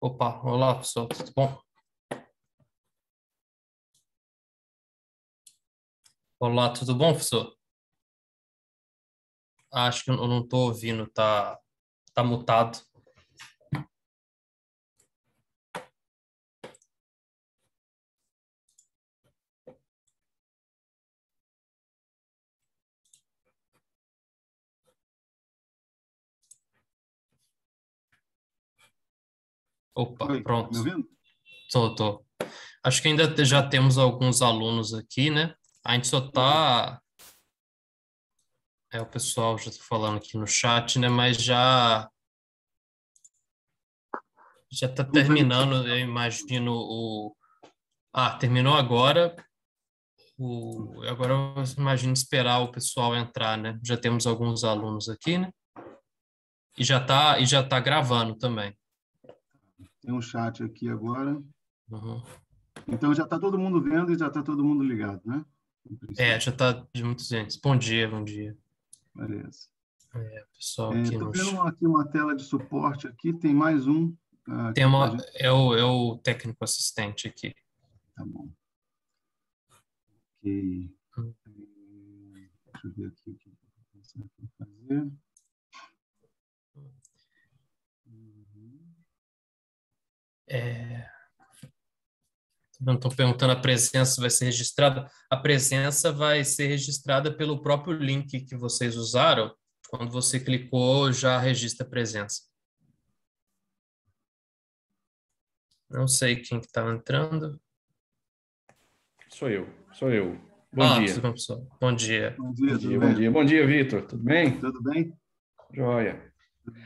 Opa, olá pessoal, tudo bom? Olá, tudo bom, professor? Acho que eu não estou ouvindo, tá, tá mutado. Opa, Oi, pronto. me ouvindo? Tô, tô. Acho que ainda já temos alguns alunos aqui, né? A gente só tá. É, o pessoal já tá falando aqui no chat, né? Mas já. Já tá terminando, eu imagino o. Ah, terminou agora. O... Agora eu imagino esperar o pessoal entrar, né? Já temos alguns alunos aqui, né? E já tá, e já tá gravando também. Tem um chat aqui agora. Uhum. Então já está todo mundo vendo e já está todo mundo ligado, né? É, já tá de muitos gente. Bom dia, bom dia. Beleza. Pessoal aqui Estou no vendo aqui uma tela de suporte aqui. Tem mais um. aqui Tem uma, gente- é o, é o técnico assistente aqui. Tá bom. Ok. Hum. Eh, Deixa eu ver aqui o que eu em fazer. É... Estão perguntando a presença vai ser registrada. A presença vai ser registrada pelo próprio link que vocês usaram. Quando você clicou, já registra a presença. Não sei quem que está entrando. Sou eu, sou eu. Bom ah, dia. pessoal. Bom dia. Bom dia, Bom dia, bom dia. Bom dia, Vitor. Tudo bem? Tudo bem? Joia.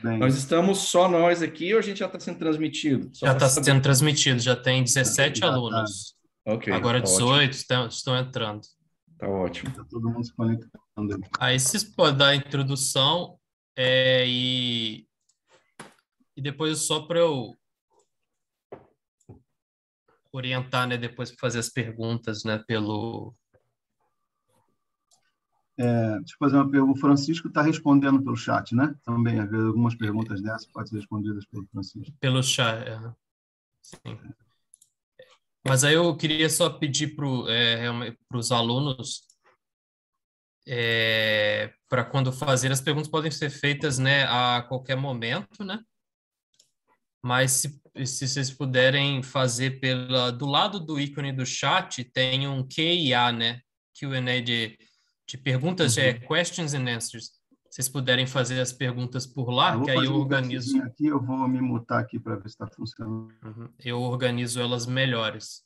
Bem. Nós estamos só nós aqui ou a gente já está sendo transmitido? Só Já está saber. sendo transmitido, já tem 17 Já tá. alunos. Ok. Agora tá 18 estão, estão entrando. Tá ótimo. Está todo mundo se conectando. aí. Aí vocês podem dar a introdução é, e, e depois só para eu orientar, né, depois para fazer as perguntas, né, pelo É, deixa eu fazer uma pergunta. O Francisco está respondendo pelo chat, né? Também, às vezes, algumas perguntas dessas podem ser respondidas pelo Francisco. pelo chat. é. Sim. Mas aí eu queria só pedir para os alunos para quando fazer as perguntas podem ser feitas, né, a qualquer momento, né? Mas se, se vocês puderem fazer pela do lado do ícone do chat tem um Q&A, né? Q&A de, de perguntas, é questions and answers. Se vocês puderem fazer as perguntas por lá, que aí eu organizo. aqui, eu vou me mutar aqui para ver se está funcionando. Uhum. Eu organizo elas melhores.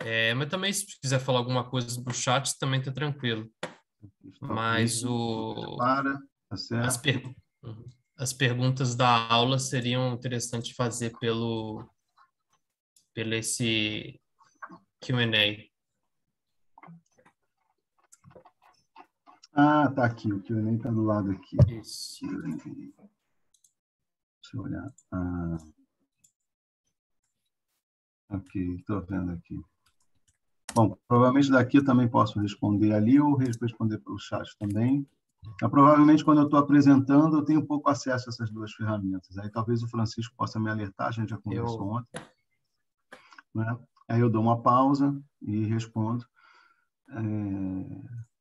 É, mas também, se quiser falar alguma coisa no chat, também tá tranquilo. Mas o, Para, tá certo. as, per- uhum. as perguntas da aula seriam interessantes fazer pelo, pelo esse Q&A. Ah, tá aqui, o Q&A está do lado aqui. Isso. Deixa eu olhar. Ah. Ok, estou vendo aqui. Bom, provavelmente daqui eu também posso responder ali ou responder pelo chat também. Mas, provavelmente, quando eu estou apresentando, eu tenho pouco acesso a essas duas ferramentas. Aí talvez o Francisco possa me alertar, a gente já conversou Eu- ontem. Né? Aí eu dou uma pausa e respondo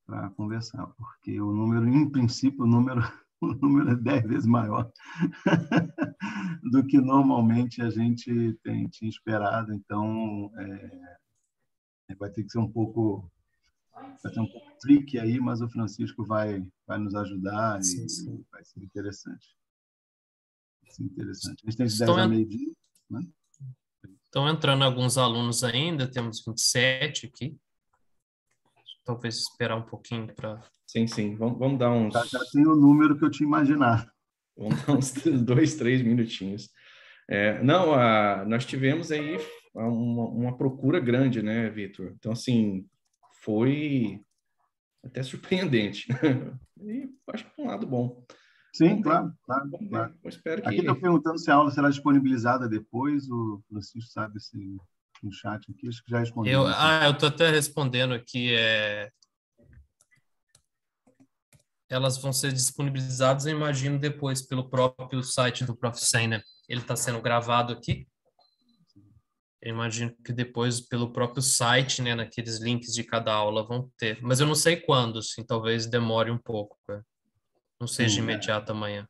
para conversar, porque o número, em princípio, o número, o número é dez vezes maior do que normalmente a gente tem tinha esperado. Então, é, vai ter que ser um pouco vai ser um pouco tricky aí, mas o Francisco vai vai nos ajudar Sim, e sim. vai ser interessante. Vai ser interessante. A gente tem de Estão 10 a meio-dia. Estão entrando alguns alunos ainda, temos 27 aqui. Talvez esperar um pouquinho para. Sim, sim. Vamos, vamos dar uns, Já, já tem o número que eu tinha imaginado. vamos dar uns dois, três minutinhos. É, não, a, nós tivemos aí uma, uma procura grande, né, Vitor? Então, assim, foi até surpreendente. E acho que um lado bom. Sim, claro, claro, claro. Eu espero que. Aqui estão perguntando se a aula será disponibilizada depois. O Francisco sabe se no chat aqui, acho que já respondeu. Eu, né? ah, eu estou até respondendo aqui. É... elas vão ser disponibilizadas, eu imagino, depois pelo próprio site do Prof. Senna. Ele está sendo gravado aqui. Eu imagino que depois pelo próprio site, né, naqueles links de cada aula vão ter. Mas eu não sei quando, assim, talvez demore um pouco. Né? Não seja Sim, imediato é. amanhã.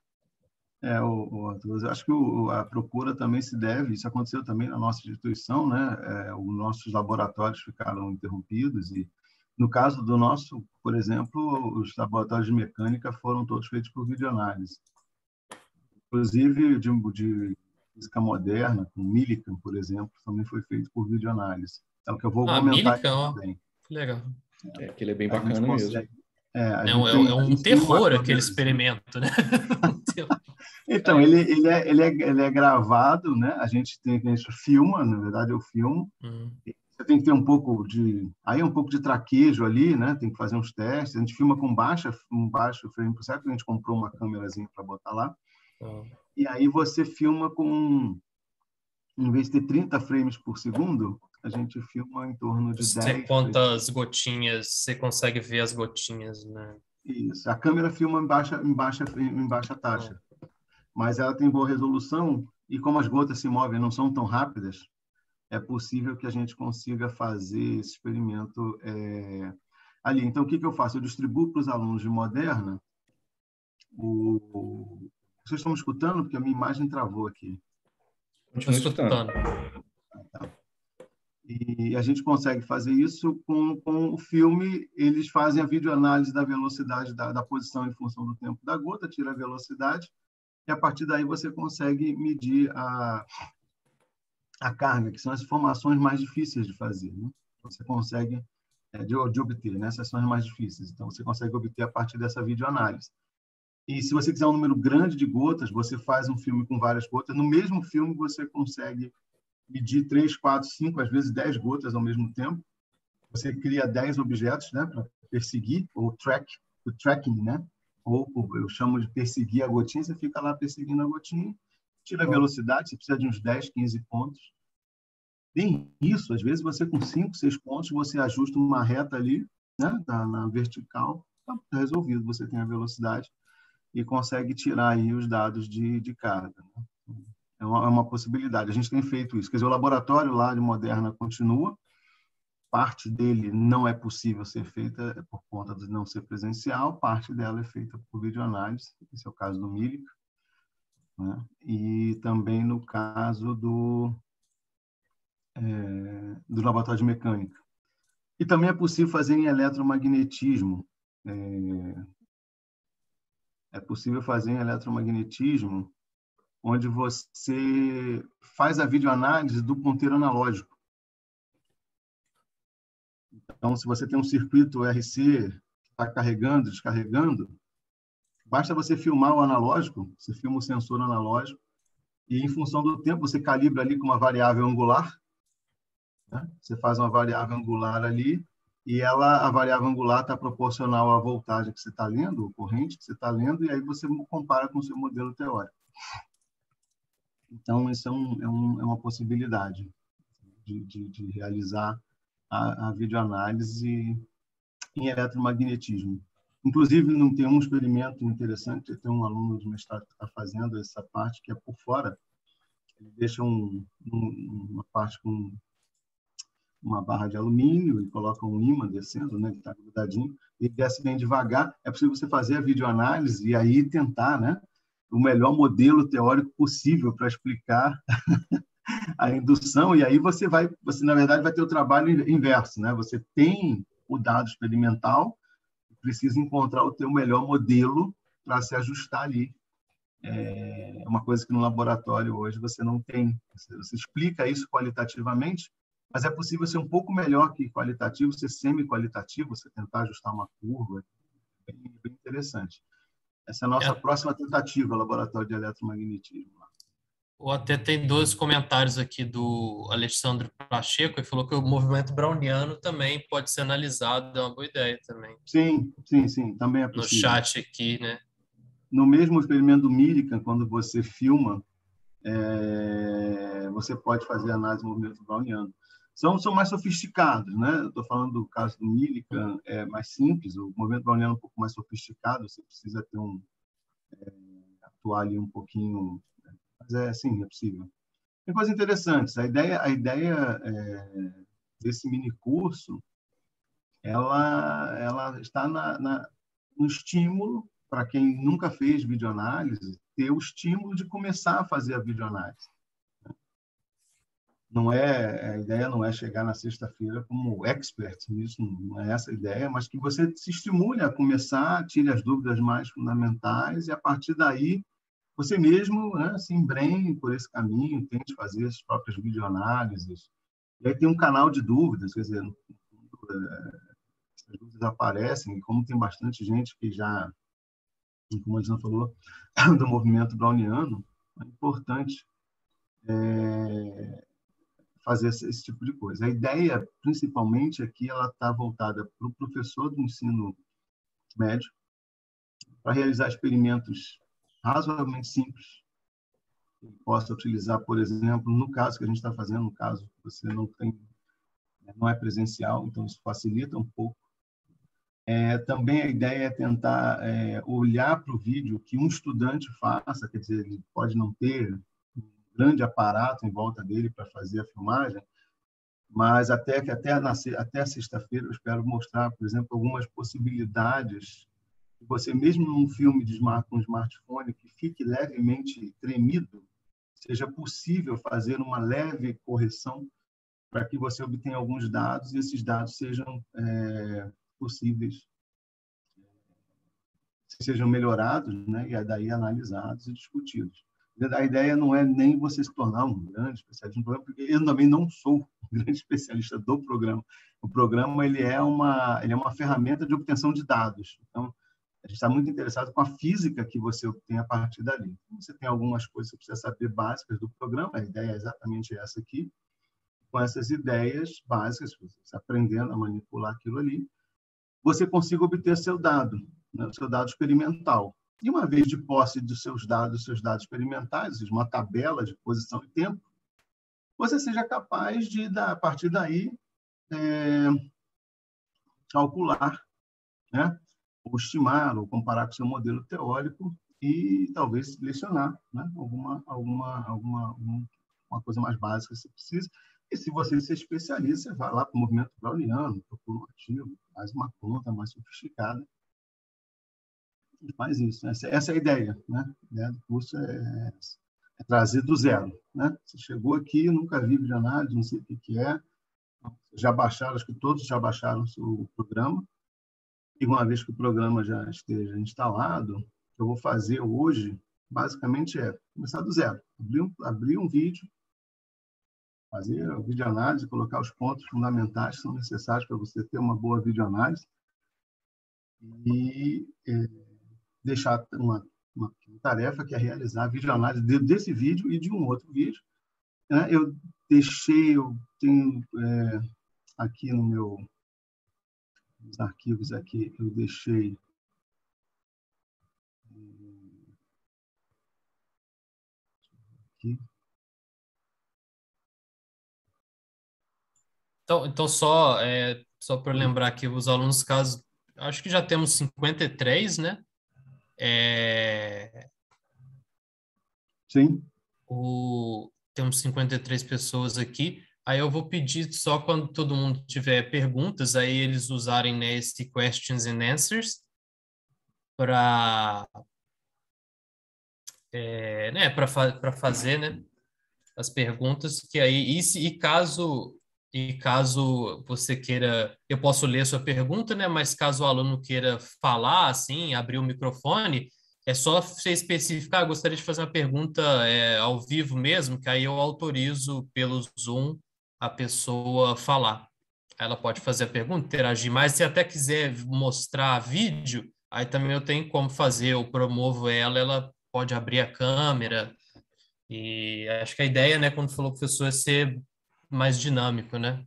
É, o, o, eu acho que o, a procura também se deve, isso aconteceu também na nossa instituição, né? É, os nossos laboratórios ficaram interrompidos e, no caso do nosso, por exemplo, os laboratórios de mecânica foram todos feitos por videoanálise. Inclusive, de, de física moderna, com Millikan, por exemplo, também foi feito por videoanálise. É o que eu vou ah, comentar Millikan, também. Legal. É, que ele é bem bacana mesmo. É, é, é, um, é um terror aquele experimento, né? então, ele, ele, é, ele, é, ele é gravado, né? A gente tem a gente filma, na verdade eu filmo. Uhum. Você tem que ter um pouco de aí um pouco de traquejo ali, né? Tem que fazer uns testes. A gente filma com baixa, um baixo frame por segundo. A gente comprou uma câmerazinha para botar lá. Uhum. E aí você filma com em vez de ter 30 frames por segundo, a gente filma em torno de você 10. Você conta as gotinhas, você consegue ver as gotinhas, né? Isso. A câmera filma em baixa, em baixa, em baixa taxa. Mas ela tem boa resolução e como as gotas se movem não são tão rápidas, é possível que a gente consiga fazer esse experimento é, ali. Então, o que, que eu faço? Eu distribuo para os alunos de Moderna o... Vocês estão me escutando? Porque a minha imagem travou aqui. Estou escutando. Ah, tá. E a gente consegue fazer isso com, com o filme. Eles fazem a videoanálise da velocidade da, da posição em função do tempo da gota, tira a velocidade, e a partir daí você consegue medir a, a carga, que são as informações mais difíceis de fazer. Né? Você consegue, é, de, de, obter, né? essas são as mais difíceis. Então, você consegue obter a partir dessa videoanálise. E se você quiser um número grande de gotas, você faz um filme com várias gotas. No mesmo filme, você consegue medir 3, 4, 5, às vezes 10 gotas ao mesmo tempo. Você cria 10 objetos né, para perseguir, ou track, o tracking, né? Ou eu chamo de perseguir a gotinha, você fica lá perseguindo a gotinha, tira a velocidade, você precisa de uns 10, 15 pontos. Tem isso, às vezes você com 5, 6 pontos, você ajusta uma reta ali, né, na, na vertical, está resolvido, você tem a velocidade e consegue tirar aí os dados de, de carga. Né? É uma, é uma, possibilidade. A gente tem feito isso. Quer dizer, o laboratório lá de Moderna continua. Parte dele não é possível ser feita por conta de não ser presencial. Parte dela é feita por videoanálise. Esse é o caso do Mílica. Né? E também no caso do, é, do laboratório de mecânica. E também é possível fazer em eletromagnetismo. É, é possível fazer em eletromagnetismo onde você faz a videoanálise do ponteiro analógico. Então, se você tem um circuito RC que está carregando, descarregando, basta você filmar o analógico, você filma o sensor analógico, e em função do tempo você calibra ali com uma variável angular, né? você faz uma variável angular ali, e ela, a variável angular está proporcional à voltagem que você está lendo, a corrente que você está lendo, e aí você compara com o seu modelo teórico. Então, isso é, um, é, um, é uma possibilidade de, de, de realizar a, a, videoanálise em eletromagnetismo. Inclusive, não tem um experimento interessante, tem um aluno de mestrado que está fazendo essa parte, que é por fora. Ele deixa um, um, uma parte com uma barra de alumínio e coloca um ímã descendo, né, que está grudadinho, e desce bem devagar. É possível você fazer a videoanálise e aí tentar, né, o melhor modelo teórico possível para explicar a indução e aí você vai você na verdade vai ter o trabalho inverso né? Você tem o dado experimental precisa encontrar o teu melhor modelo para se ajustar ali. É uma coisa que no laboratório hoje você não tem. Você, você explica isso qualitativamente mas é possível ser um pouco melhor que qualitativo ser semi qualitativo você tentar ajustar uma curva. É bem interessante. Essa é a nossa é. próxima tentativa, laboratório de eletromagnetismo. Ou até tem dois comentários aqui do Alexandre Pacheco, ele falou que o movimento browniano também pode ser analisado, é uma boa ideia também. Sim, sim, sim, também é possível. No chat aqui, né? No mesmo experimento do Millikan, quando você filma, é, você pode fazer análise do movimento browniano. são, são mais sofisticados, né? Estou falando do caso do Millikan, é mais simples, o movimento browniano é um pouco mais sofisticado, você precisa ter um é, atuar ali um pouquinho, mas é sim, é possível. Tem coisas interessantes. A ideia, a ideia é, desse mini curso, ela, ela está na, na no estímulo para quem nunca fez videoanálise, ter o estímulo de começar a fazer a videoanálise. Não é a ideia não é chegar na sexta-feira como expert nisso, não é essa a ideia, mas que você se estimule a começar, tire as dúvidas mais fundamentais e a partir daí você mesmo né, se embrenhe por esse caminho, tente fazer as próprias videoanálises. E aí tem um canal de dúvidas, quer dizer, essas dúvidas aparecem, e como tem bastante gente que já, como a Diana falou, do movimento browniano, é importante é, fazer esse, tipo de coisa. A ideia, principalmente, aqui, ela está voltada para o professor do ensino médio, para realizar experimentos razoavelmente simples, que possa utilizar, por exemplo, no caso que a gente está fazendo, no caso que você não tem, não é presencial, então isso facilita um pouco. É, também a ideia é tentar é, olhar para o vídeo que um estudante faça, quer dizer, ele pode não ter grande aparato em volta dele para fazer a filmagem, mas até que até até sexta-feira eu espero mostrar, por exemplo, algumas possibilidades você mesmo num filme de smart, um smartphone que fique levemente tremido, seja possível fazer uma leve correção para que você obtenha alguns dados e esses dados sejam é, possíveis sejam melhorados, né, e daí analisados e discutidos. A ideia não é nem você se tornar um grande especialista no programa, porque eu também não sou um grande especialista do programa. O programa ele é uma ele é uma ferramenta de obtenção de dados. Então, a gente está muito interessado com a física que você obtém a partir dali. Então, você tem algumas coisas que você precisa saber básicas do programa, a ideia é exatamente essa aqui. Com essas ideias básicas, você aprendendo a manipular aquilo ali, você consiga obter seu dado, né, seu dado experimental. E uma vez de posse dos seus dados, seus dados experimentais, uma tabela de posição e tempo, você seja capaz de, a partir daí, é, calcular, né? Ou estimar, ou comparar com seu modelo teórico e talvez selecionar né? alguma, alguma, alguma uma coisa mais básica se precisa. E se você se especializa, você vai lá para o movimento browniano, procura um artigo, faz uma conta mais sofisticada faz isso. Essa, essa, é a ideia, né? A ideia do curso é, é, trazer do zero, né? Você chegou aqui, nunca de análise, não sei o que, que é, já baixaram, acho que todos já baixaram o programa, e uma vez que o programa já esteja instalado, o que eu vou fazer hoje, basicamente, é começar do zero, abrir um, abrir um vídeo, fazer a videoanálise, colocar os pontos fundamentais que são necessários para você ter uma boa videoanálise, e é, deixar uma, uma tarefa que é realizar a videoanálise desse vídeo e de um outro vídeo. Né? Eu deixei, eu tenho é, aqui no meu nos arquivos aqui, eu deixei aqui. Então, então só, é, só para lembrar aqui, os alunos, caso, acho que já temos 53, né? É... Sim. O... Temos 53 pessoas aqui. Aí eu vou pedir só quando todo mundo tiver perguntas, aí eles usarem né, esse questions and answers para é, né, para fa fazer né, as perguntas, que aí, e, se, e caso e caso você queira, eu posso ler sua pergunta, né? Mas caso o aluno queira falar, assim, abrir o microfone, é só você especificar. Ah, gostaria de fazer uma pergunta é, ao vivo mesmo, que aí eu autorizo pelo Zoom a pessoa falar. Ela pode fazer a pergunta, interagir mais. Se até quiser mostrar vídeo, aí também eu tenho como fazer. Eu promovo ela, ela pode abrir a câmera. E acho que a ideia, né, quando falou professor, é ser mais dinâmico, né?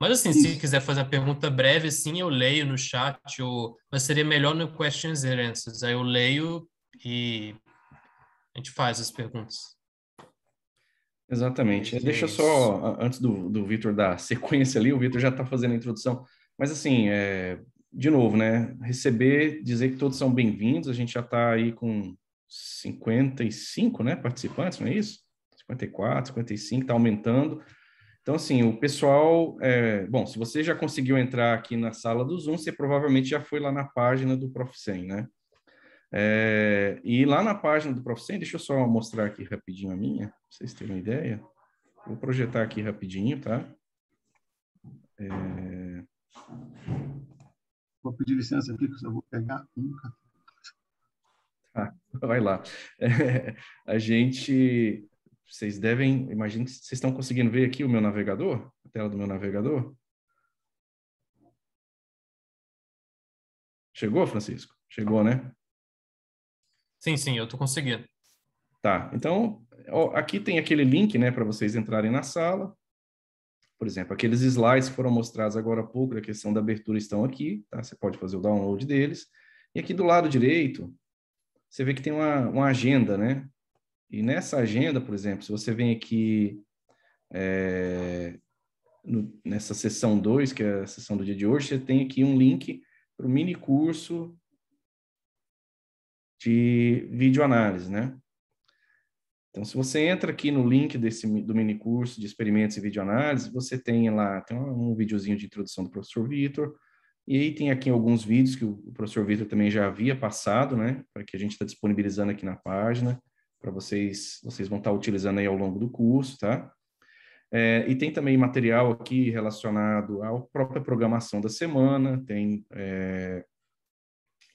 Mas assim, se quiser fazer a pergunta breve, sim, eu leio no chat, ou... mas seria melhor no questions and answers. Aí eu leio e a gente faz as perguntas. Exatamente. Deixa só, antes do, do Vitor dar sequência ali, o Vitor já está fazendo a introdução, mas assim, é, de novo, né? Receber, dizer que todos são bem-vindos, a gente já está aí com 55 né, participantes, não é isso? 54, 55, está aumentando. Então, assim, o pessoal. É, bom, se você já conseguiu entrar aqui na sala do Zoom, você provavelmente já foi lá na página do Proficem, né? É, e lá na página do Proficem, deixa eu só mostrar aqui rapidinho a minha, vocês terem uma ideia. Vou projetar aqui rapidinho, tá? É... Vou pedir licença aqui, que eu vou pegar um ah, vai lá. É, a gente vocês devem, imagino que vocês estão conseguindo ver aqui o meu navegador, a tela do meu navegador. Chegou, Francisco? Chegou, né? Sim, sim, eu estou conseguindo. Tá, então aqui tem aquele link, né, para vocês entrarem na sala. Por exemplo, aqueles slides que foram mostrados agora há pouco da questão da abertura estão aqui, tá? Você pode fazer o download deles. E aqui do lado direito, você vê que tem uma, uma agenda, né? E nessa agenda, por exemplo, se você vem aqui é, no, nessa sessão 2, que é a sessão do dia de hoje, você tem aqui um link para o mini curso de videoanálise, né? Então, se você entra aqui no link desse, do mini curso de experimentos e videoanálise, você tem lá tem um, videozinho de introdução do professor Vitor, e aí tem aqui alguns vídeos que o professor Vitor também já havia passado, né? Para que a gente está disponibilizando aqui na página para vocês, vocês vão estar utilizando aí ao longo do curso, tá? É, e tem também material aqui relacionado à própria programação da semana, tem é,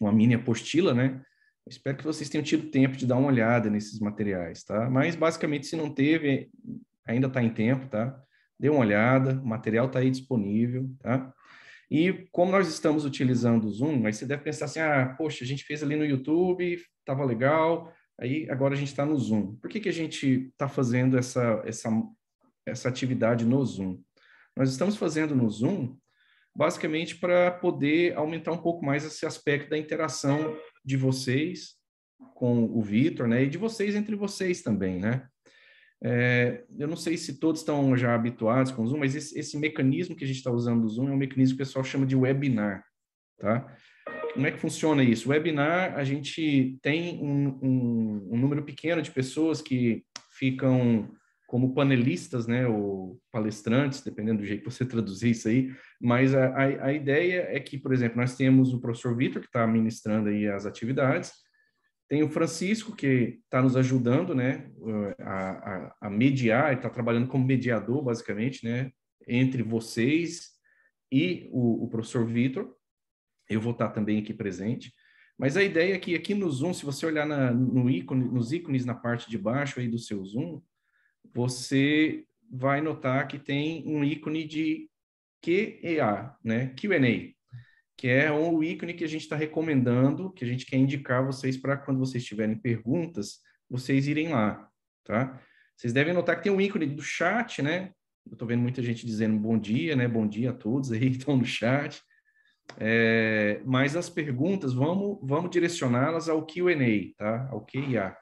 uma mini apostila, né? Espero que vocês tenham tido tempo de dar uma olhada nesses materiais, tá? Mas, basicamente, se não teve, ainda está em tempo, tá? Dê uma olhada, o material está aí disponível, tá? E como nós estamos utilizando o Zoom, aí você deve pensar assim, ah, poxa, a gente fez ali no YouTube, estava legal, Aí agora a gente está no Zoom. Por que, que a gente está fazendo essa, essa, essa atividade no Zoom? Nós estamos fazendo no Zoom basicamente para poder aumentar um pouco mais esse aspecto da interação de vocês com o Vitor, né? E de vocês entre vocês também, né? É, eu não sei se todos estão já habituados com o Zoom, mas esse, esse mecanismo que a gente está usando do Zoom é um mecanismo que o pessoal chama de webinar, tá? como é que funciona isso? Webinar, a gente tem um, um, um, número pequeno de pessoas que ficam como panelistas, né, ou palestrantes, dependendo do jeito que você traduzir isso aí, mas a, a, a ideia é que, por exemplo, nós temos o professor Vitor, que está ministrando aí as atividades, tem o Francisco, que está nos ajudando, né, a, a, a mediar, está trabalhando como mediador, basicamente, né, entre vocês e o, o professor Vitor, eu vou estar também aqui presente. Mas a ideia é que aqui no Zoom, se você olhar na, no ícone, nos ícones na parte de baixo aí do seu Zoom, você vai notar que tem um ícone de QEA, né? Q&A, que é o ícone que a gente está recomendando, que a gente quer indicar vocês para quando vocês tiverem perguntas, vocês irem lá, tá? Vocês devem notar que tem um ícone do chat, né? Eu estou vendo muita gente dizendo bom dia, né? Bom dia a todos aí que estão no chat. É, mas as perguntas, vamos, vamos direcioná-las ao Q&A, tá? Ao QIA,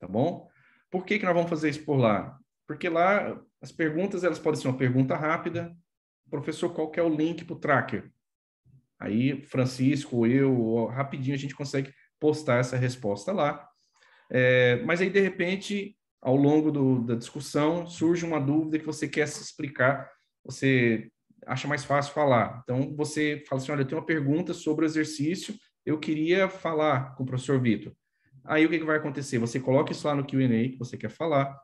tá bom? Por que, que nós vamos fazer isso por lá? Porque lá, as perguntas, elas podem ser uma pergunta rápida. Professor, qual que é o link para o tracker? Aí, Francisco eu, rapidinho, a gente consegue postar essa resposta lá. É, mas aí, de repente, ao longo do, da discussão, surge uma dúvida que você quer se explicar. Você acha mais fácil falar. Então, você fala assim, olha, eu tenho uma pergunta sobre o exercício, eu queria falar com o professor Vitor. Aí, o que, que vai acontecer? Você coloca isso lá no Q&A que você quer falar,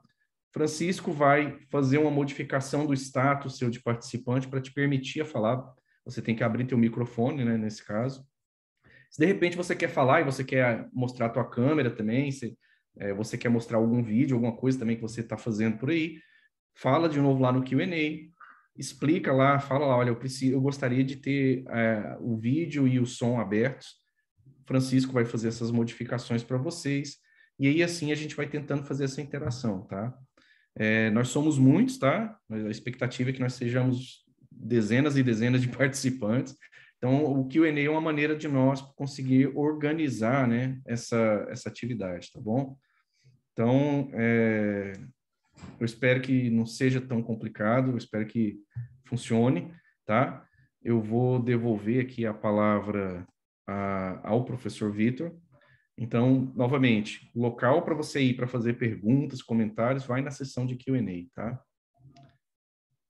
Francisco vai fazer uma modificação do status seu de participante para te permitir a falar. Você tem que abrir teu microfone, né, nesse caso. Se de repente você quer falar e você quer mostrar a tua câmera também, se, é, você quer mostrar algum vídeo, alguma coisa também que você está fazendo por aí, fala de novo lá no Q&A, explica lá, fala lá, olha, eu, preciso, eu gostaria de ter é, o vídeo e o som abertos. Francisco vai fazer essas modificações para vocês. E aí, assim, a gente vai tentando fazer essa interação, tá? É, nós somos muitos, tá? A expectativa é que nós sejamos dezenas e dezenas de participantes. Então, o Q&A é uma maneira de nós conseguir organizar, né, essa, essa atividade, tá bom? Então, é, Eu espero que não seja tão complicado, eu espero que funcione, tá? Eu vou devolver aqui a palavra a, ao professor Vitor. Então, novamente, local para você ir para fazer perguntas, comentários, vai na sessão de Q&A, tá?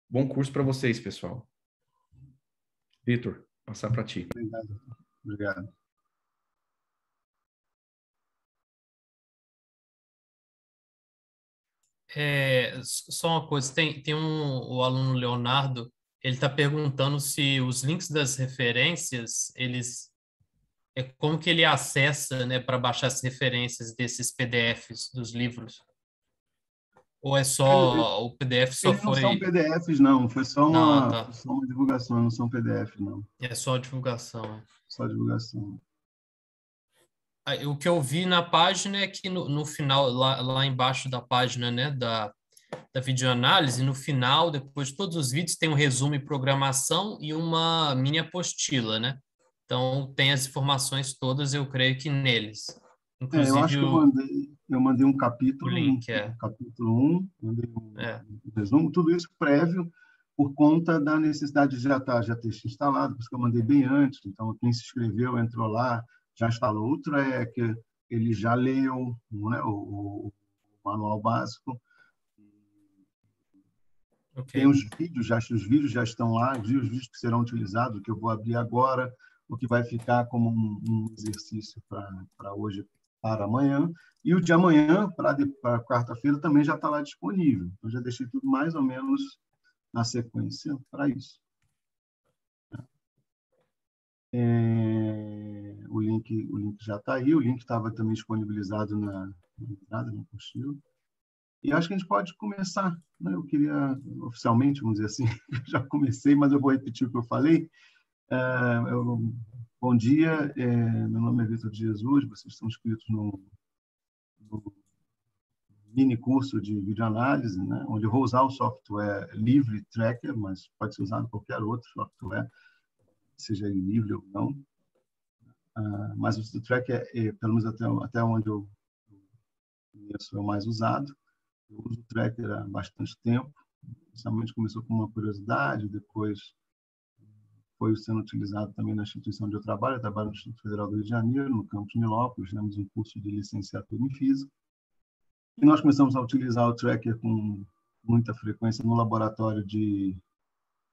Bom curso para vocês, pessoal. Vitor, passar para ti. Obrigado. Obrigado. É, só uma coisa, tem, tem um, o aluno Leonardo, ele está perguntando se os links das referências, eles é como que ele acessa, né, para baixar as referências desses PDFs dos livros? Ou é só o PDF só Eles foi? Não são PDFs não, foi só uma, não, tá. só uma divulgação, não são PDF não. É só divulgação. Só divulgação. O que eu vi na página é que no, no final, lá, lá embaixo da página, né, da, da videoanálise, no final, depois de todos os vídeos, tem um resumo e programação e uma mini apostila, né? Então, tem as informações todas, eu creio que neles. Inclusive, é, eu acho que eu mandei, eu mandei um capítulo, link, é. um, capítulo 1, mandei um, é. um, resumo, tudo isso prévio por conta da necessidade de já, tá, já ter instalado, por isso que eu mandei bem antes. Então, quem se inscreveu, entrou lá, já instalou o tracker, ele já leu né, o, o, manual básico. Okay. Tem os vídeos, já, os vídeos já estão lá, os vídeos que serão utilizados, que eu vou abrir agora o que vai ficar como um, um exercício para hoje, para amanhã. E o de amanhã, para quarta-feira, também já está lá disponível. Eu já deixei tudo mais ou menos na sequência para isso. É, o, link, o link já está aí, o link estava também disponibilizado na, entrada, no post E acho que a gente pode começar. Né? Eu queria, oficialmente, vamos dizer assim, já comecei, mas eu vou repetir o que eu falei. É, eu, bom dia, é, meu nome é Vitor de Jesus, vocês estão inscritos no, no mini curso de videoanálise, né, onde eu vou usar o software Livre Tracker, mas pode ser usado qualquer outro software, seja ele livre ou não. Uh, mas o Tracker, é, pelo menos até, até onde eu conheço, é o mais usado. Eu uso o Tracker há bastante tempo. Inicialmente começou com uma curiosidade, depois foi sendo utilizado também na instituição onde eu trabalho. Eu trabalho no Instituto Federal do Rio de Janeiro, no campus Nilópolis, temos um curso de licenciatura em Física. E nós começamos a utilizar o tracker com muita frequência no laboratório de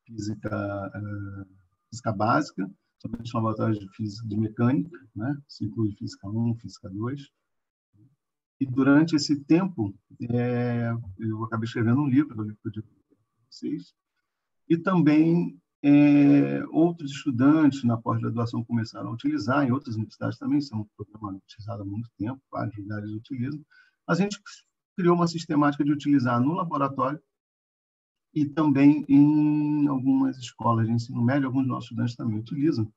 física, uh, física básica, somente no laboratório de física de mecânica, né? Isso inclui física 1, física 2. E durante esse tempo, é, eu acabei escrevendo um livro, eu livro de vocês, e também é, outros estudantes na pós-graduação começaram a utilizar, em outras universidades também, são um programa utilizado há muito tempo, vários lugares utilizam. A gente criou uma sistemática de utilizar no laboratório e também em algumas escolas de ensino médio, alguns nossos estudantes também utilizam,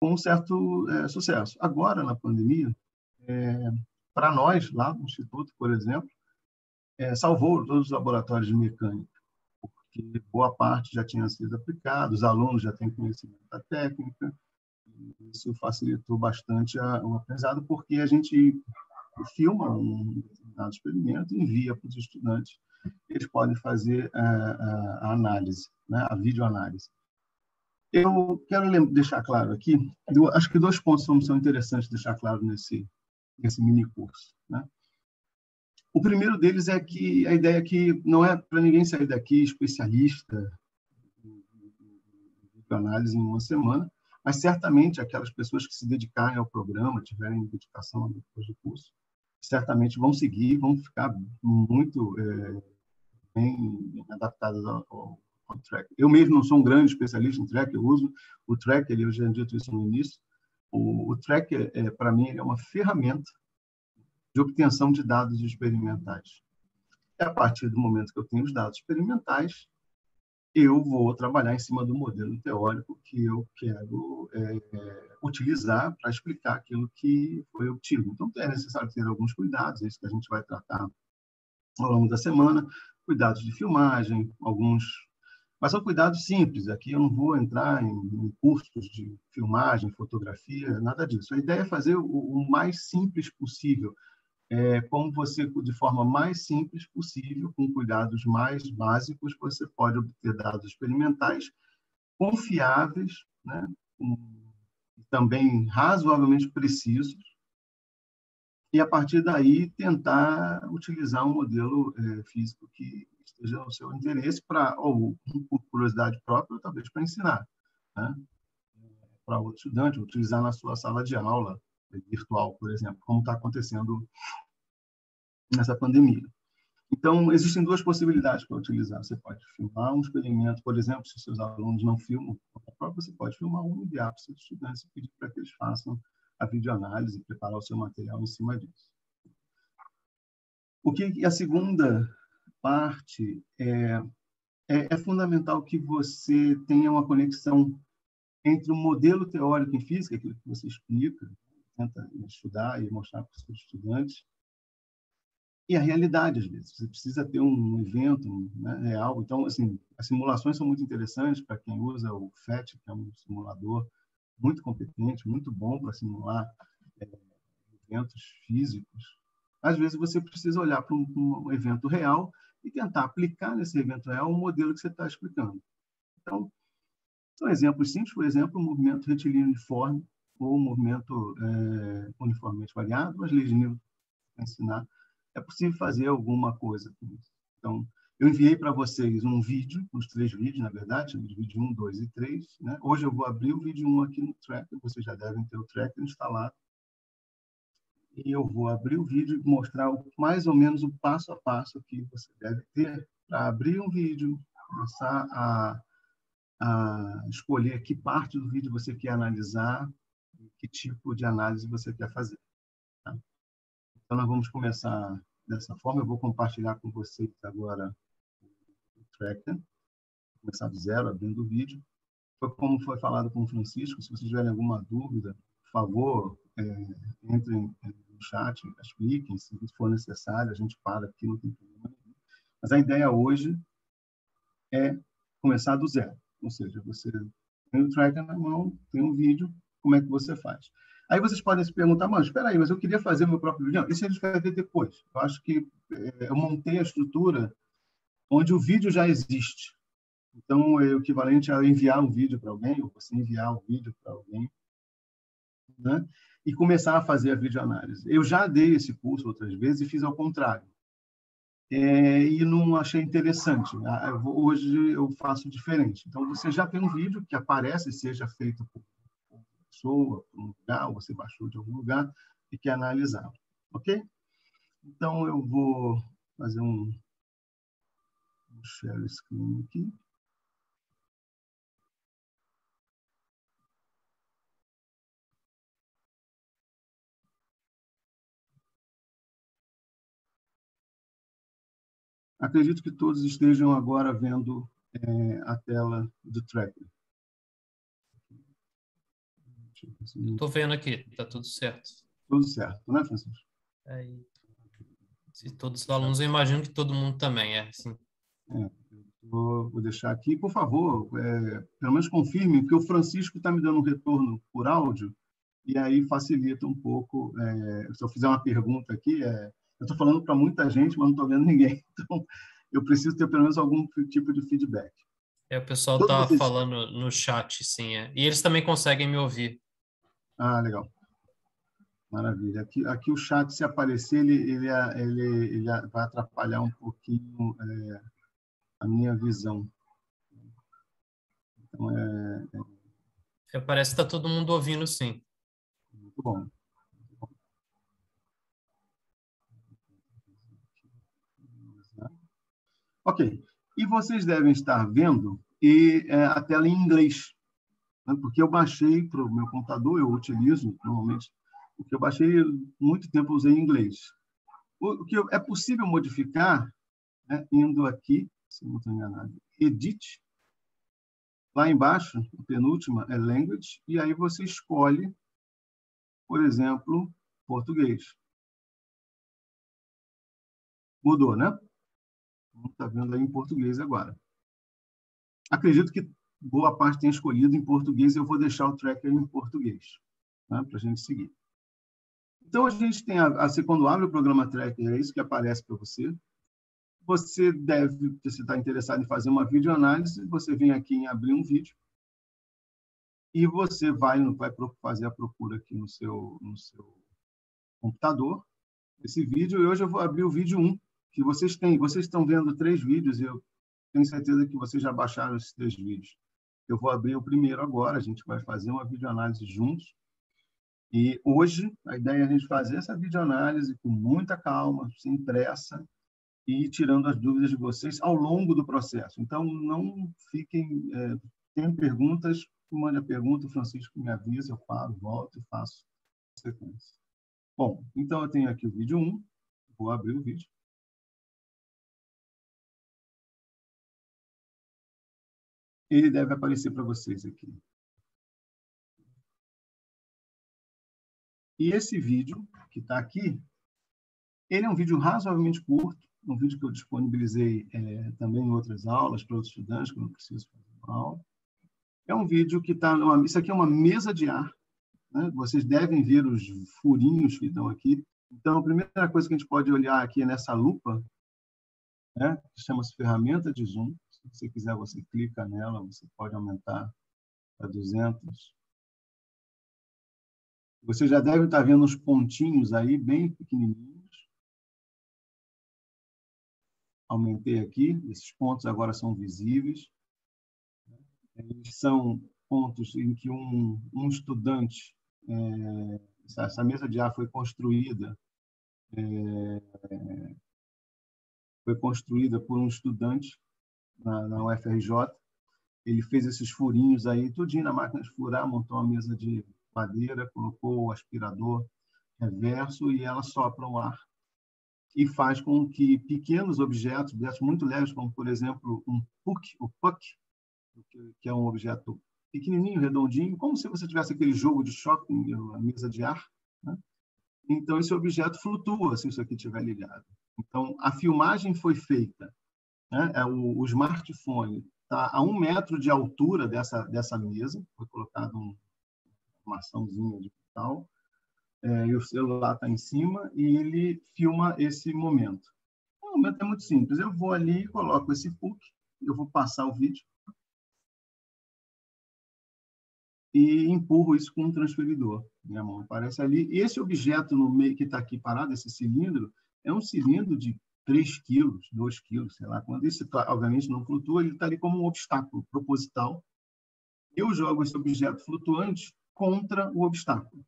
com um certo é, sucesso. Agora, na pandemia, é, para nós, lá no Instituto, por exemplo, é, salvou todos os laboratórios de mecânica boa parte já tinha sido aplicado, os alunos já têm conhecimento da técnica, isso facilitou bastante a, o aprendizado, porque a gente filma um determinado experimento envia para os estudantes, eles podem fazer a, a, a análise, né, a videoanálise. Eu quero deixar claro aqui, acho que dois pontos são, são interessantes deixar claro nesse, nesse mini curso. Né? O primeiro deles é que a ideia é que não é para ninguém sair daqui especialista em análise em uma semana, mas certamente aquelas pessoas que se dedicarem ao programa, tiverem dedicação depois do curso, certamente vão seguir, vão ficar muito é, bem adaptadas ao, ao, track. Eu mesmo não sou um grande especialista em track, eu uso o track, eu já dito isso no início, o, o track, é, para mim, é uma ferramenta de obtenção de dados experimentais. E a partir do momento que eu tenho os dados experimentais, eu vou trabalhar em cima do modelo teórico que eu quero é, utilizar para explicar aquilo que foi obtido. Então, é necessário ter alguns cuidados, é isso que a gente vai tratar ao longo da semana, cuidados de filmagem, alguns... Mas são cuidados simples, aqui eu não vou entrar em, cursos de filmagem, fotografia, nada disso. A ideia é fazer o mais simples possível, é, como você, de forma mais simples possível, com cuidados mais básicos, você pode obter dados experimentais confiáveis, né, também razoavelmente precisos, e a partir daí tentar utilizar um modelo é, físico que esteja no seu interesse para ou por curiosidade própria, ou talvez para ensinar, né? para o estudante utilizar na sua sala de aula virtual, por exemplo, como está acontecendo nessa pandemia. Então, existem duas possibilidades para utilizar. Você pode filmar um experimento, por exemplo, se seus alunos não filmam, você pode filmar um enviar para seus estudantes e pedir para que eles façam a videoanálise e preparar o seu material em cima disso. O que a segunda parte é, é, é fundamental que você tenha uma conexão entre o modelo teórico em física, aquilo que você explica, tenta estudar e mostrar para os seus estudantes, e a realidade, às vezes. Você precisa ter um evento né, real. Então, assim, as simulações são muito interessantes para quem usa o FET, que é um simulador muito competente, muito bom para simular é, eventos físicos. Às vezes, você precisa olhar para um, um, evento real e tentar aplicar nesse evento real um modelo que você está explicando. Então, são exemplos simples, por exemplo, o movimento retilíneo uniforme o movimento é, uniformemente variado, as leis de Newton ensinar é possível fazer alguma coisa com isso. Então, eu enviei para vocês um vídeo, os três vídeos, na verdade, o vídeo 1, 2 e 3. Né? Hoje eu vou abrir o vídeo 1 aqui no Tracker, vocês já devem ter o Tracker instalado. E eu vou abrir o vídeo e mostrar mais ou menos o passo a passo que você deve ter para abrir um vídeo, começar a, a escolher que parte do vídeo você quer analisar, que tipo de análise você quer fazer. Então, nós vamos começar dessa forma. Eu vou compartilhar com vocês agora o tracker. Começar do zero, abrindo o vídeo. Foi como foi falado com o Francisco. Se vocês tiverem alguma dúvida, por favor, é, entrem no chat, expliquem. Se for necessário, a gente para aqui, não tem problema. Mas a ideia hoje é começar do zero. Ou seja, você tem o tracker na mão, tem um vídeo, como é que você faz? Aí vocês podem se perguntar, mas espera aí, mas eu queria fazer meu próprio vídeo. Não, isso a gente vai ver depois. Eu acho que é, eu montei a estrutura onde o vídeo já existe. Então, é o equivalente a enviar um vídeo para alguém, ou você enviar um vídeo para alguém, né? e começar a fazer a videoanálise. Eu já dei esse curso outras vezes e fiz ao contrário. É, e não achei interessante. Ah, hoje eu faço diferente. Então, você já tem um vídeo que aparece, seja feito por pessoa, um lugar, ou você baixou de algum lugar e quer analisar. Ok? Então, eu vou fazer um, um share screen aqui. Acredito que todos estejam agora vendo é, a tela do tracker. Estou vendo aqui, está tudo certo. Tudo certo, né, Francisco? É, se todos os alunos, eu imagino que todo mundo também é, sim. É, vou, vou, deixar aqui, por favor, é, pelo menos confirme, porque o Francisco está me dando um retorno por áudio, e aí facilita um pouco. É, se eu fizer uma pergunta aqui, é, eu estou falando para muita gente, mas não estou vendo ninguém, então eu preciso ter pelo menos algum tipo de feedback. É, o pessoal está vocês... falando no chat, sim. É. E eles também conseguem me ouvir. Ah, legal. Maravilha. Aqui, aqui o chat, se aparecer, ele, ele, ele, ele vai atrapalhar um pouquinho é, a minha visão. Então, é, é... Parece que está todo mundo ouvindo, sim. Muito bom. Ok. E vocês devem estar vendo e, é, a tela em inglês né? porque eu baixei para o meu computador, eu utilizo normalmente, porque eu baixei muito tempo, usei em inglês. O, que é possível modificar, né, indo aqui, se não estou enganado, Edit, lá embaixo, a penúltima é Language, e aí você escolhe, por exemplo, português. Mudou, né? Está vendo aí em português agora. Acredito que boa parte tem escolhido em português, eu vou deixar o tracker em português, né, para a gente seguir. Então, a gente tem, a, a, quando abre o programa Tracker, é isso que aparece para você. Você deve, se está interessado em fazer uma videoanálise, você vem aqui em abrir um vídeo e você vai, vai fazer a procura aqui no seu, no seu computador, esse vídeo, e hoje eu vou abrir o vídeo 1, que vocês têm. Vocês estão vendo três vídeos, eu tenho certeza que vocês já baixaram esses três vídeos. Eu vou abrir o primeiro agora, a gente vai fazer uma videoanálise juntos. E hoje, a ideia é a gente fazer essa videoanálise com muita calma, sem pressa, e tirando as dúvidas de vocês ao longo do processo. Então, não fiquem... É, tem perguntas, mande a pergunta, o Francisco me avisa, eu paro, volto e faço sequência. Bom, então eu tenho aqui o vídeo 1, vou abrir o vídeo. Ele deve aparecer para vocês aqui. E esse vídeo que está aqui, ele é um vídeo razoavelmente curto, um vídeo que eu disponibilizei é, também em outras aulas para outros estudantes, que eu não preciso fazer uma aula. É um vídeo que está. Isso aqui é uma mesa de ar. Né? Vocês devem ver os furinhos que estão aqui. Então, a primeira coisa que a gente pode olhar aqui é nessa lupa, né? que chama-se ferramenta de zoom. Se você quiser, você clica nela, você pode aumentar para 200. Você já deve estar vendo os pontinhos aí, bem pequenininhos. Aumentei aqui, esses pontos agora são visíveis. Eles são pontos em que um, um estudante, é, essa mesa de ar foi construída, é, foi construída por um estudante na, na UFRJ. Ele fez esses furinhos aí, tudinho na máquina de furar, montou uma mesa de madeira, colocou o aspirador reverso e ela sopra o ar e faz com que pequenos objetos, objetos muito leves, como por exemplo um puck, o puck, que é um objeto pequenininho, redondinho, como se você tivesse aquele jogo de shopping, a mesa de ar. Né? Então esse objeto flutua se isso aqui estiver ligado. Então a filmagem foi feita, né? é o, o smartphone está a um metro de altura dessa dessa mesa, foi colocado um, uma açãozinha de tal é, e o celular está em cima e ele filma esse momento. O momento é muito simples. Eu vou ali, coloco esse PUC, eu vou passar o vídeo e empurro isso com um transferidor. Minha mão aparece ali. Esse objeto no meio que está aqui parado, esse cilindro, é um cilindro de 3 quilos, 2 quilos, sei lá. Quando esse, obviamente, não flutua, ele está ali como um obstáculo proposital. Eu jogo esse objeto flutuante contra o obstáculo.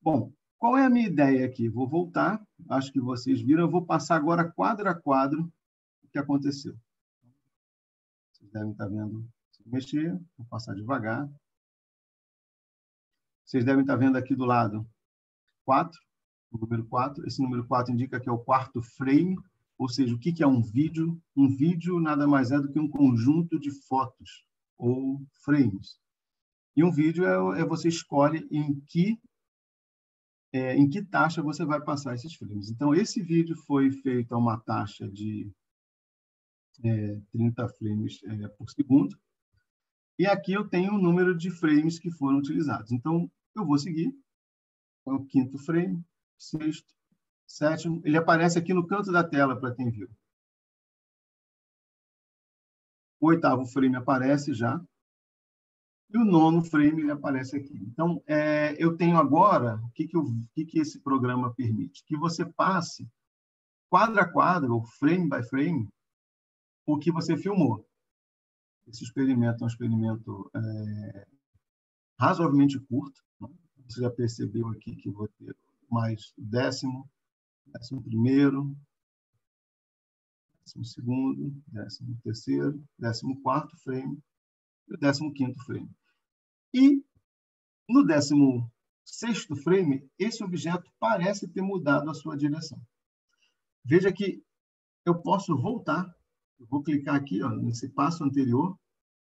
Bom, qual é a minha ideia aqui? Vou voltar, acho que vocês viram, eu vou passar agora quadro a quadro o que aconteceu. Vocês devem estar vendo se mexer, vou passar devagar. Vocês devem estar vendo aqui do lado 4, o número 4. Esse número 4 indica que é o quarto frame, ou seja, o que é um vídeo? Um vídeo nada mais é do que um conjunto de fotos ou frames. E um vídeo é, é você escolhe em que é, em que taxa você vai passar esses frames. Então, esse vídeo foi feito a uma taxa de é, 30 frames é, por segundo. E aqui eu tenho o número de frames que foram utilizados. Então, eu vou seguir. O quinto frame, sexto, sétimo. Ele aparece aqui no canto da tela para quem viu. O oitavo frame aparece já e o nono frame ele aparece aqui. Então, é, eu tenho agora, o que, que, eu, que, que esse programa permite? Que você passe quadro a quadro, ou frame by frame, o que você filmou. Esse experimento é um experimento é, razoavelmente curto. Né? Você já percebeu aqui que vou ter mais décimo, décimo primeiro, décimo segundo, décimo terceiro, décimo quarto frame, e o 15 frame. E no 16 frame, esse objeto parece ter mudado a sua direção. Veja que eu posso voltar, eu vou clicar aqui ó, nesse passo anterior.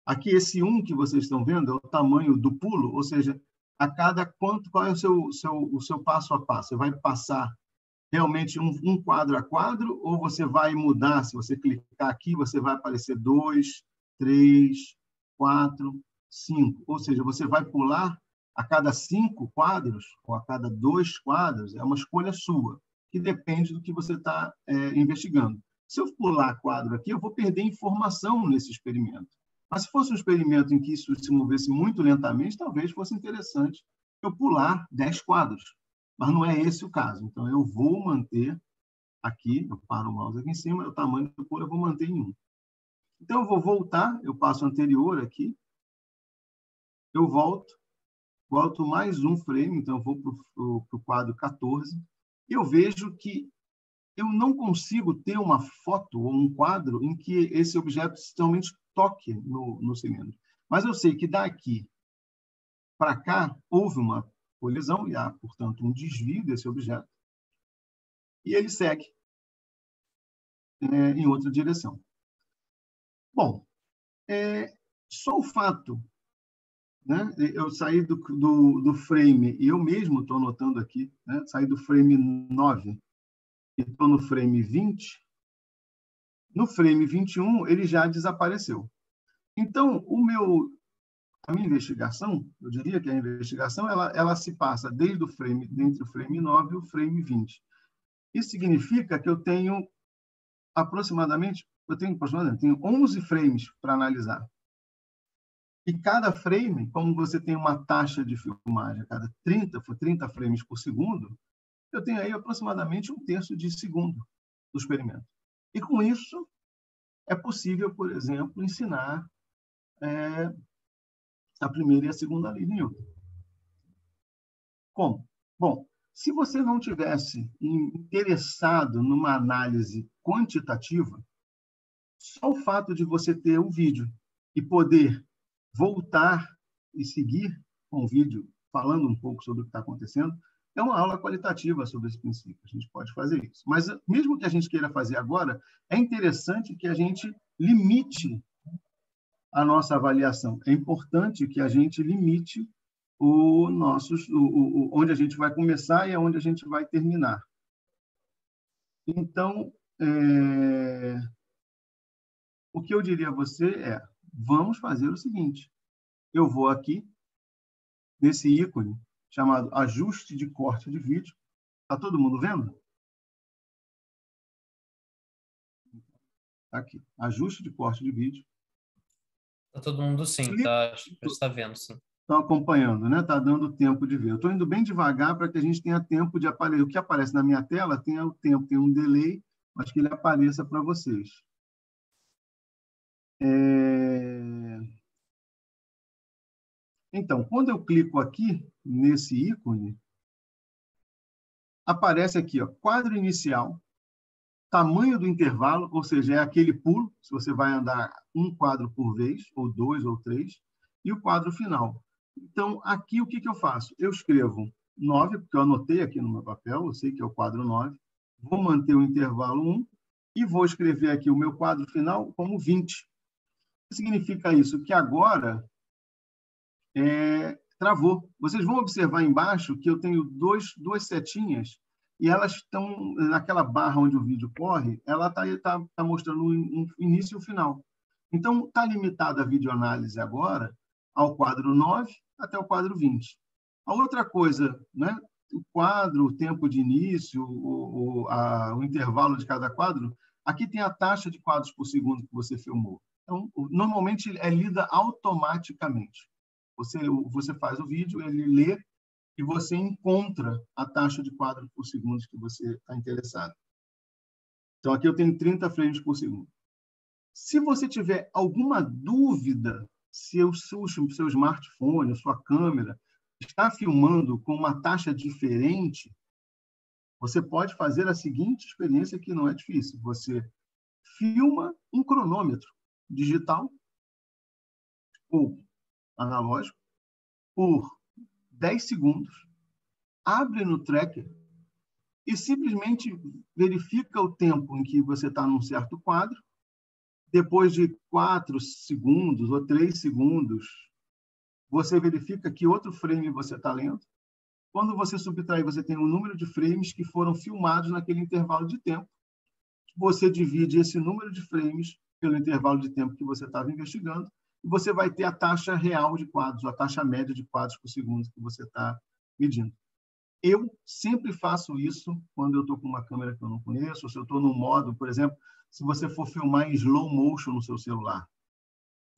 Aqui, esse 1 que vocês estão vendo é o tamanho do pulo, ou seja, a cada quanto, qual é o seu, seu, o seu passo a passo? Você vai passar realmente um, um, quadro a quadro ou você vai mudar? Se você clicar aqui, você vai aparecer dois, três, quatro, cinco. Ou seja, você vai pular a cada cinco quadros ou a cada dois quadros é uma escolha sua, que depende do que você está é, investigando. Se eu pular quadro aqui, eu vou perder informação nesse experimento. Mas se fosse um experimento em que isso se movesse muito lentamente, talvez fosse interessante eu pular 10 quadros. Mas não é esse o caso. Então, eu vou manter aqui, eu paro o mouse aqui em cima, o tamanho do pulo eu vou manter em 1. Então, eu vou voltar, eu passo anterior aqui, eu volto, volto mais um frame, então eu vou para o quadro 14, e eu vejo que eu não consigo ter uma foto ou um quadro em que esse objeto realmente toque no, no cilindro. Mas eu sei que daqui para cá houve uma colisão e há, portanto, um desvio desse objeto. E ele segue é, em outra direção. Bom, é, só o fato, né, eu sair do, do, do frame, e eu mesmo estou anotando aqui, né, sair do frame 9 estou no frame 20, no frame 21 ele já desapareceu. Então, o meu, a minha investigação, eu diria que a investigação ela, ela se passa desde o frame, entre o frame 9 e o frame 20. Isso significa que eu tenho aproximadamente eu tenho, eu tenho 11 frames para analisar. E cada frame, como você tem uma taxa de filmagem a cada 30, 30 frames por segundo, eu tenho aí aproximadamente um terço de segundo do experimento. E com isso, é possível, por exemplo, ensinar é, a primeira e a segunda lei de Newton. Como? Bom, se você não tivesse interessado numa análise quantitativa, só o fato de você ter um vídeo e poder voltar e seguir com o vídeo falando um pouco sobre o que está acontecendo, é uma aula qualitativa sobre esse princípio. A gente pode fazer isso. Mas, mesmo que a gente queira fazer agora, é interessante que a gente limite a nossa avaliação. É importante que a gente limite o nosso, o, o, onde a gente vai começar e aonde a gente vai terminar. Então, é, o que eu diria a você é: vamos fazer o seguinte. Eu vou aqui, nesse ícone chamado ajuste de corte de vídeo. Está todo mundo vendo? Tá aqui, ajuste de corte de vídeo. Está todo mundo sim, está tá vendo sim. Estão acompanhando, né? Está dando tempo de ver. Eu estou indo bem devagar para que a gente tenha tempo de aparecer. O que aparece na minha tela tem o tempo, tem um delay, mas que ele apareça para vocês. É... Então, quando eu clico aqui nesse ícone, aparece aqui, ó, quadro inicial, tamanho do intervalo, ou seja, é aquele pulo, se você vai andar um quadro por vez, ou dois ou três, e o quadro final. Então, aqui o que, que eu faço? Eu escrevo 9, porque eu anotei aqui no meu papel, eu sei que é o quadro 9, vou manter o intervalo 1 e vou escrever aqui o meu quadro final como 20 que significa isso? Que agora é, travou. Vocês vão observar embaixo que eu tenho dois, duas setinhas e elas estão naquela barra onde o vídeo corre, ela está tá, tá mostrando um início e o final. Então, está limitada a videoanálise agora ao quadro 9 até o quadro 20. A outra coisa, né? o quadro, o tempo de início, o, o, a, o intervalo de cada quadro, aqui tem a taxa de quadros por segundo que você filmou. Então, normalmente é lida automaticamente. Você, você faz o vídeo, ele lê e você encontra a taxa de quadros por segundo que você está interessado. Então, aqui eu tenho 30 frames por segundo. Se você tiver alguma dúvida se o seu, seu smartphone, a sua câmera, está filmando com uma taxa diferente, você pode fazer a seguinte experiência que não é difícil. Você filma um cronômetro digital ou analógico por 10 segundos, abre no tracker e simplesmente verifica o tempo em que você está num certo quadro. Depois de 4 segundos ou 3 segundos, você verifica que outro frame você está lendo. Quando você subtrai, você tem o um número de frames que foram filmados naquele intervalo de tempo. Você divide esse número de frames pelo intervalo de tempo que você estava investigando, e você vai ter a taxa real de quadros, a taxa média de quadros por segundo que você está medindo. Eu sempre faço isso quando eu estou com uma câmera que eu não conheço, ou se eu estou no modo, por exemplo, se você for filmar em slow motion no seu celular.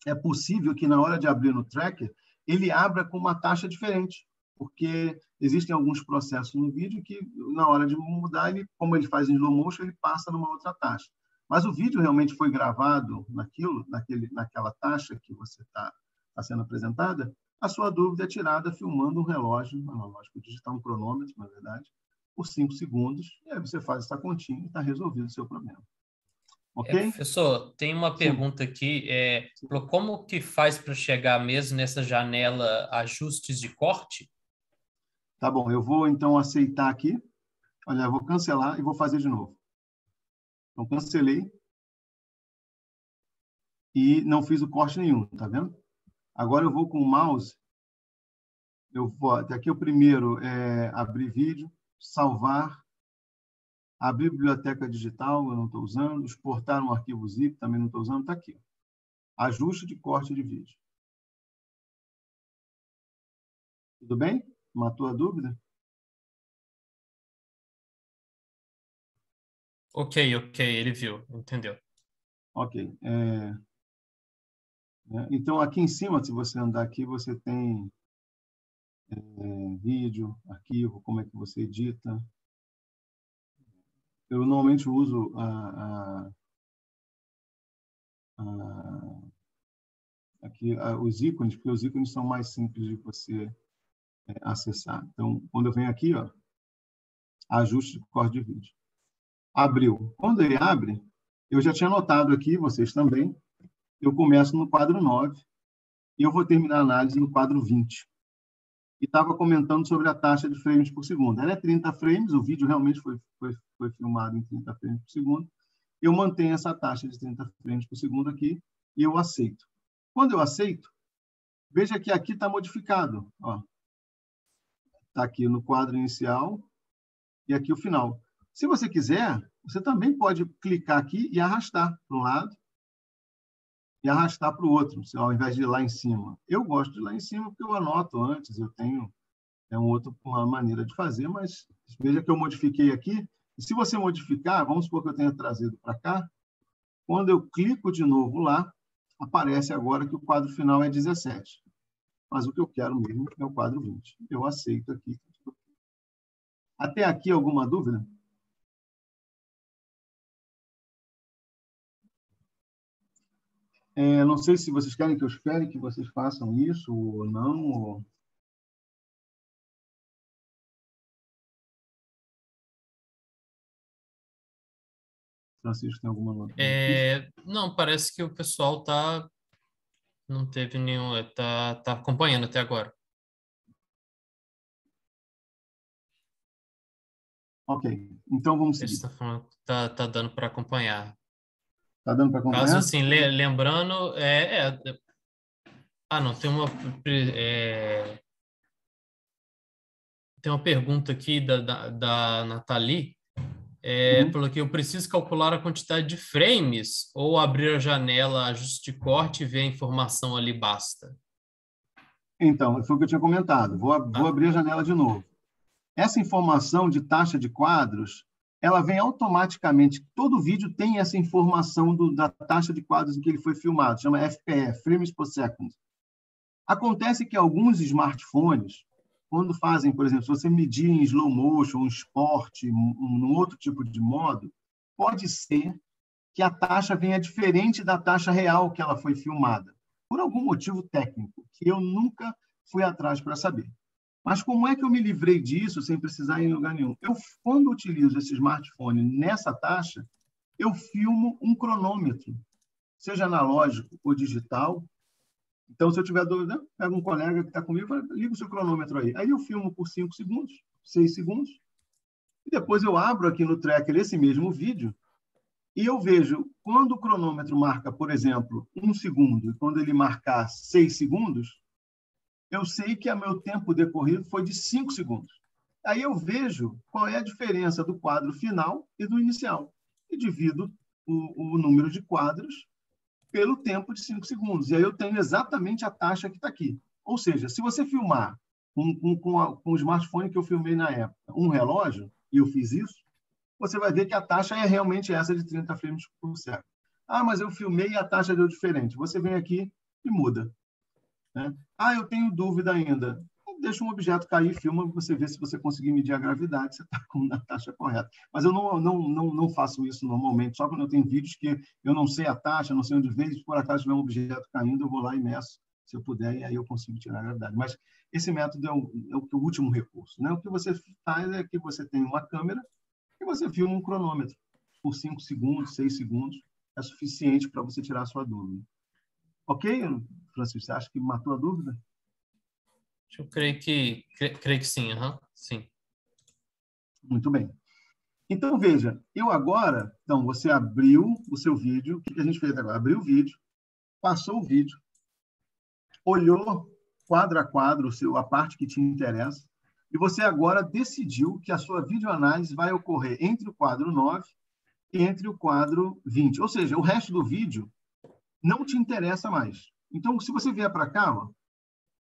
É possível que na hora de abrir no tracker, ele abra com uma taxa diferente, porque existem alguns processos no vídeo que, na hora de mudar, ele, como ele faz em slow motion, ele passa numa outra taxa. Mas o vídeo realmente foi gravado naquilo, naquele, naquela taxa que você está tá sendo apresentada, a sua dúvida é tirada filmando um relógio analógico digital, um cronômetro, na verdade, por cinco segundos, e aí você faz essa continha e está resolvido o seu problema. Ok? É, professor, tem uma Sim. pergunta aqui. É, como que faz para chegar mesmo nessa janela ajustes de corte? Tá bom, eu vou então aceitar aqui. Olha, eu vou cancelar e vou fazer de novo. Então, cancelei. E não fiz o corte nenhum, tá vendo? Agora eu vou com o mouse. Eu vou, aqui o primeiro é abrir vídeo, salvar, abrir biblioteca digital, eu não estou usando, exportar um arquivo zip, também não estou usando, está aqui. Ajuste de corte de vídeo. Tudo bem? Matou a dúvida? Ok, ok, ele viu, entendeu. Ok. É... É, então, aqui em cima, se você andar aqui, você tem é, vídeo, arquivo, como é que você edita. Eu normalmente uso a, a, a, aqui os ícones, porque os ícones são mais simples de você é, acessar. Então, quando eu venho aqui, ó, ajuste de corte de vídeo abriu. Quando ele abre, eu já tinha notado aqui, vocês também, eu começo no quadro 9 e eu vou terminar a análise no quadro 20. E estava comentando sobre a taxa de frames por segundo. Ela é 30 frames, o vídeo realmente foi, foi, foi filmado em 30 frames por segundo. Eu mantenho essa taxa de 30 frames por segundo aqui e eu aceito. Quando eu aceito, veja que aqui está modificado. Está aqui no quadro inicial e aqui o final. Se você quiser, você também pode clicar aqui e arrastar para um lado e arrastar para o outro, ao invés de ir lá em cima. Eu gosto de ir lá em cima porque eu anoto antes, eu tenho é um outro, uma maneira de fazer, mas veja que eu modifiquei aqui. E se você modificar, vamos supor que eu tenha trazido para cá, quando eu clico de novo lá, aparece agora que o quadro final é 17. Mas o que eu quero mesmo é o quadro 20. Eu aceito aqui. Até aqui alguma dúvida? É, não sei se vocês querem que eu espere que vocês façam isso ou não. Ou... Francisco, tem alguma notícia? É, não, parece que o pessoal tá não teve nenhum, tá, tá acompanhando até agora. Ok, então vamos seguir. Está tá, tá dando para acompanhar. Tá dando para acompanhar? Caso assim, le lembrando, é, é, Ah, não, tem uma. É, tem uma pergunta aqui da, da, da Nathalie. É, uhum. Falou que eu preciso calcular a quantidade de frames ou abrir a janela, ajuste de corte e ver a informação ali basta? Então, foi o que eu tinha comentado. Vou, ah. vou abrir a janela de novo. Essa informação de taxa de quadros ela vem automaticamente. Todo vídeo tem essa informação do, da taxa de quadros em que ele foi filmado, chama FPE, frames per second. Acontece que alguns smartphones, quando fazem, por exemplo, se você medir em slow motion, um esporte, um, um outro tipo de modo, pode ser que a taxa venha diferente da taxa real que ela foi filmada, por algum motivo técnico, que eu nunca fui atrás para saber. Mas como é que eu me livrei disso sem precisar ir em lugar nenhum? Eu, quando utilizo esse smartphone nessa taxa, eu filmo um cronômetro, seja analógico ou digital. Então, se eu tiver dúvida, pega um colega que está comigo e liga o seu cronômetro aí. Aí eu filmo por 5 segundos, 6 segundos, e depois eu abro aqui no tracker esse mesmo vídeo e eu vejo quando o cronômetro marca, por exemplo, um segundo, e quando ele marcar seis segundos, eu sei que o meu tempo decorrido foi de 5 segundos. Aí eu vejo qual é a diferença do quadro final e do inicial. E divido o, o número de quadros pelo tempo de 5 segundos. E aí eu tenho exatamente a taxa que está aqui. Ou seja, se você filmar com, com, com, a, com o smartphone que eu filmei na época, um relógio, e eu fiz isso, você vai ver que a taxa é realmente essa de 30 frames por segundo. Ah, mas eu filmei e a taxa deu diferente. Você vem aqui e muda. Né? Ah, eu tenho dúvida ainda. Deixa um objeto cair, filma, você vê se você conseguir medir a gravidade, você está com a taxa correta. Mas eu não, não, não, não faço isso normalmente, só quando eu tenho vídeos que eu não sei a taxa, não sei onde vem, se por acaso tiver um objeto caindo, eu vou lá e meço, se eu puder, e aí eu consigo tirar a gravidade. Mas esse método é o, é o, último recurso. Né? O que você faz é que você tem uma câmera e você filma um cronômetro por 5 segundos, 6 segundos, é suficiente para você tirar a sua dúvida. Ok, Francisco? Você acha que matou a dúvida? Eu creio que, creio que sim, uhum. sim. Muito bem. Então, veja, eu agora, então, você abriu o seu vídeo, o que a gente fez agora? Abriu o vídeo, passou o vídeo, olhou quadro a quadro a parte que te interessa, e você agora decidiu que a sua videoanálise vai ocorrer entre o quadro 9 e entre o quadro 20. Ou seja, o resto do vídeo não te interessa mais. Então, se você vier para cá, ó,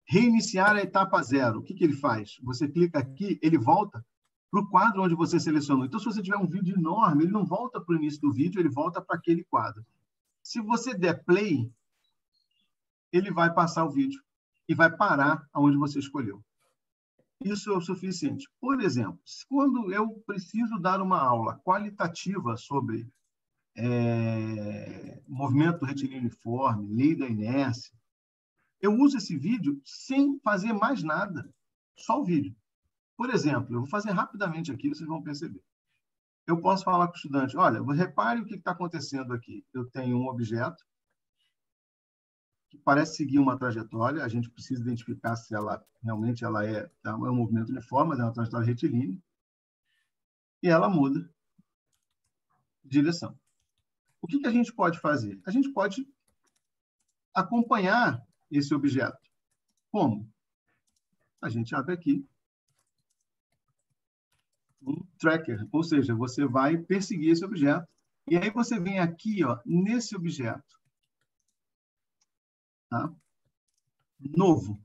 reiniciar a etapa zero, o que, que ele faz? Você clica aqui, ele volta para o quadro onde você selecionou. Então, se você tiver um vídeo enorme, ele não volta para o início do vídeo, ele volta para aquele quadro. Se você der play, ele vai passar o vídeo e vai parar aonde você escolheu. Isso é o suficiente. Por exemplo, quando eu preciso dar uma aula qualitativa sobre é, movimento retilíneo-uniforme, lei da inércia, eu uso esse vídeo sem fazer mais nada, só o vídeo. Por exemplo, eu vou fazer rapidamente aqui, vocês vão perceber. Eu posso falar com o estudante, olha, repare o que está acontecendo aqui. Eu tenho um objeto que parece seguir uma trajetória, a gente precisa identificar se ela realmente ela é, é um movimento uniforme, mas é uma trajetória retilínea, e ela muda de direção. O que, que a gente pode fazer? A gente pode acompanhar esse objeto. Como? A gente abre aqui um tracker, ou seja, você vai perseguir esse objeto. E aí você vem aqui, ó, nesse objeto. Tá? Novo.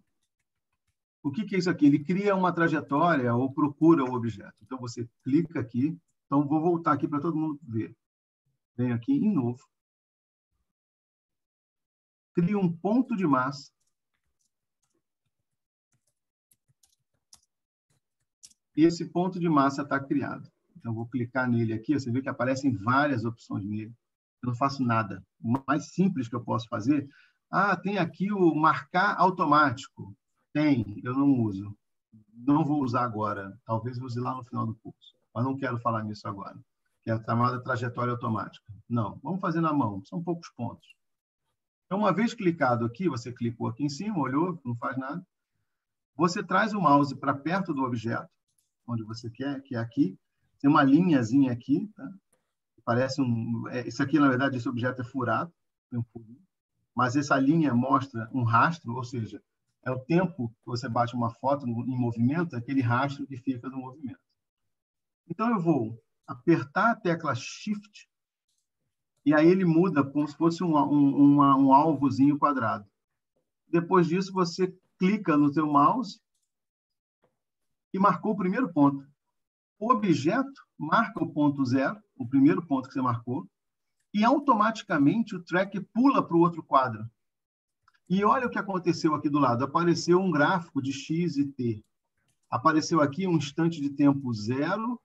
O que, que é isso aqui? Ele cria uma trajetória ou procura o objeto. Então, você clica aqui. Então, vou voltar aqui para todo mundo ver. Venho aqui em novo. Cria um ponto de massa e esse ponto de massa está criado. Então, vou clicar nele aqui, você vê que aparecem várias opções nele. Eu não faço nada. O mais simples que eu posso fazer, ah, tem aqui o marcar automático. Tem, eu não uso. Não vou usar agora. Talvez use lá no final do curso. Mas não quero falar nisso agora. Que é a chamada trajetória automática. Não, vamos fazer na mão. São poucos pontos. Então, uma vez clicado aqui, você clicou aqui em cima, olhou, não faz nada. Você traz o mouse para perto do objeto onde você quer, que é aqui. Tem uma linhazinha aqui, tá? Parece um... É, isso aqui, na verdade, esse objeto é furado, um. Mas essa linha mostra um rastro, ou seja, é o tempo que você bate uma foto em movimento, é aquele rastro que fica do movimento. Então, eu vou apertar a tecla Shift e aí ele muda como se fosse um, um, um alvozinho quadrado. Depois disso, você clica no seu mouse e marcou o primeiro ponto. O objeto marca o ponto zero, o primeiro ponto que você marcou, e automaticamente o track pula para o outro quadro. E olha o que aconteceu aqui do lado. Apareceu um gráfico de x e t. Apareceu aqui um instante de tempo zero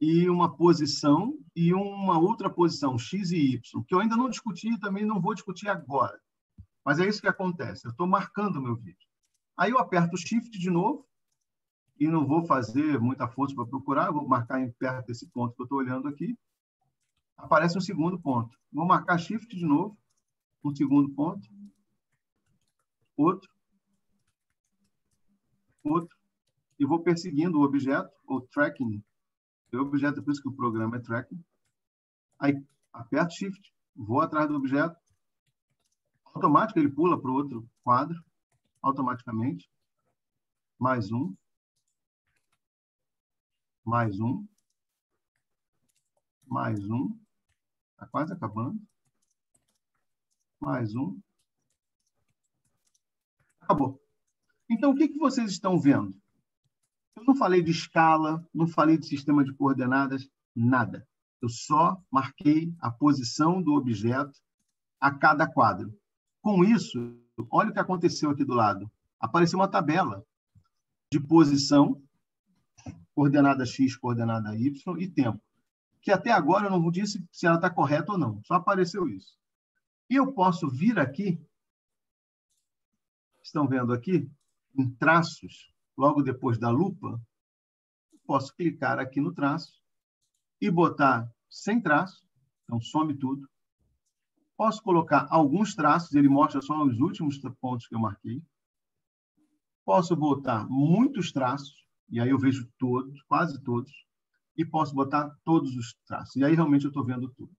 e uma posição e uma outra posição, x e y, que eu ainda não discuti e também não vou discutir agora. Mas é isso que acontece. Eu estou marcando o meu vídeo. Aí eu aperto Shift de novo e não vou fazer muita força para procurar, vou marcar em perto desse ponto que eu estou olhando aqui. Aparece um segundo ponto. Vou marcar Shift de novo, um segundo ponto, outro, outro, e vou perseguindo o objeto, ou tracking. O objeto, é por isso que o programa é tracking. Aí, aperto Shift, vou atrás do objeto, automático ele pula para o outro quadro, automaticamente. Mais um, mais um, mais um, está quase acabando, Mais um. Acabou. Então, o que, que vocês estão vendo? Eu não falei de escala, não falei de sistema de coordenadas, nada. Eu só marquei a posição do objeto a cada quadro. Com isso, olha o que aconteceu aqui do lado. Apareceu uma tabela de posição, coordenada x, coordenada y e tempo. Que até agora eu não disse se ela está correta ou não. Só apareceu isso. E eu posso vir aqui, estão vendo aqui, em traços, logo depois da lupa, posso clicar aqui no traço e botar sem traço, então some tudo. Posso colocar alguns traços, ele mostra só os últimos pontos que eu marquei. Posso botar muitos traços, e aí eu vejo todos, quase todos, e posso botar todos os traços. E aí realmente eu estou vendo tudo.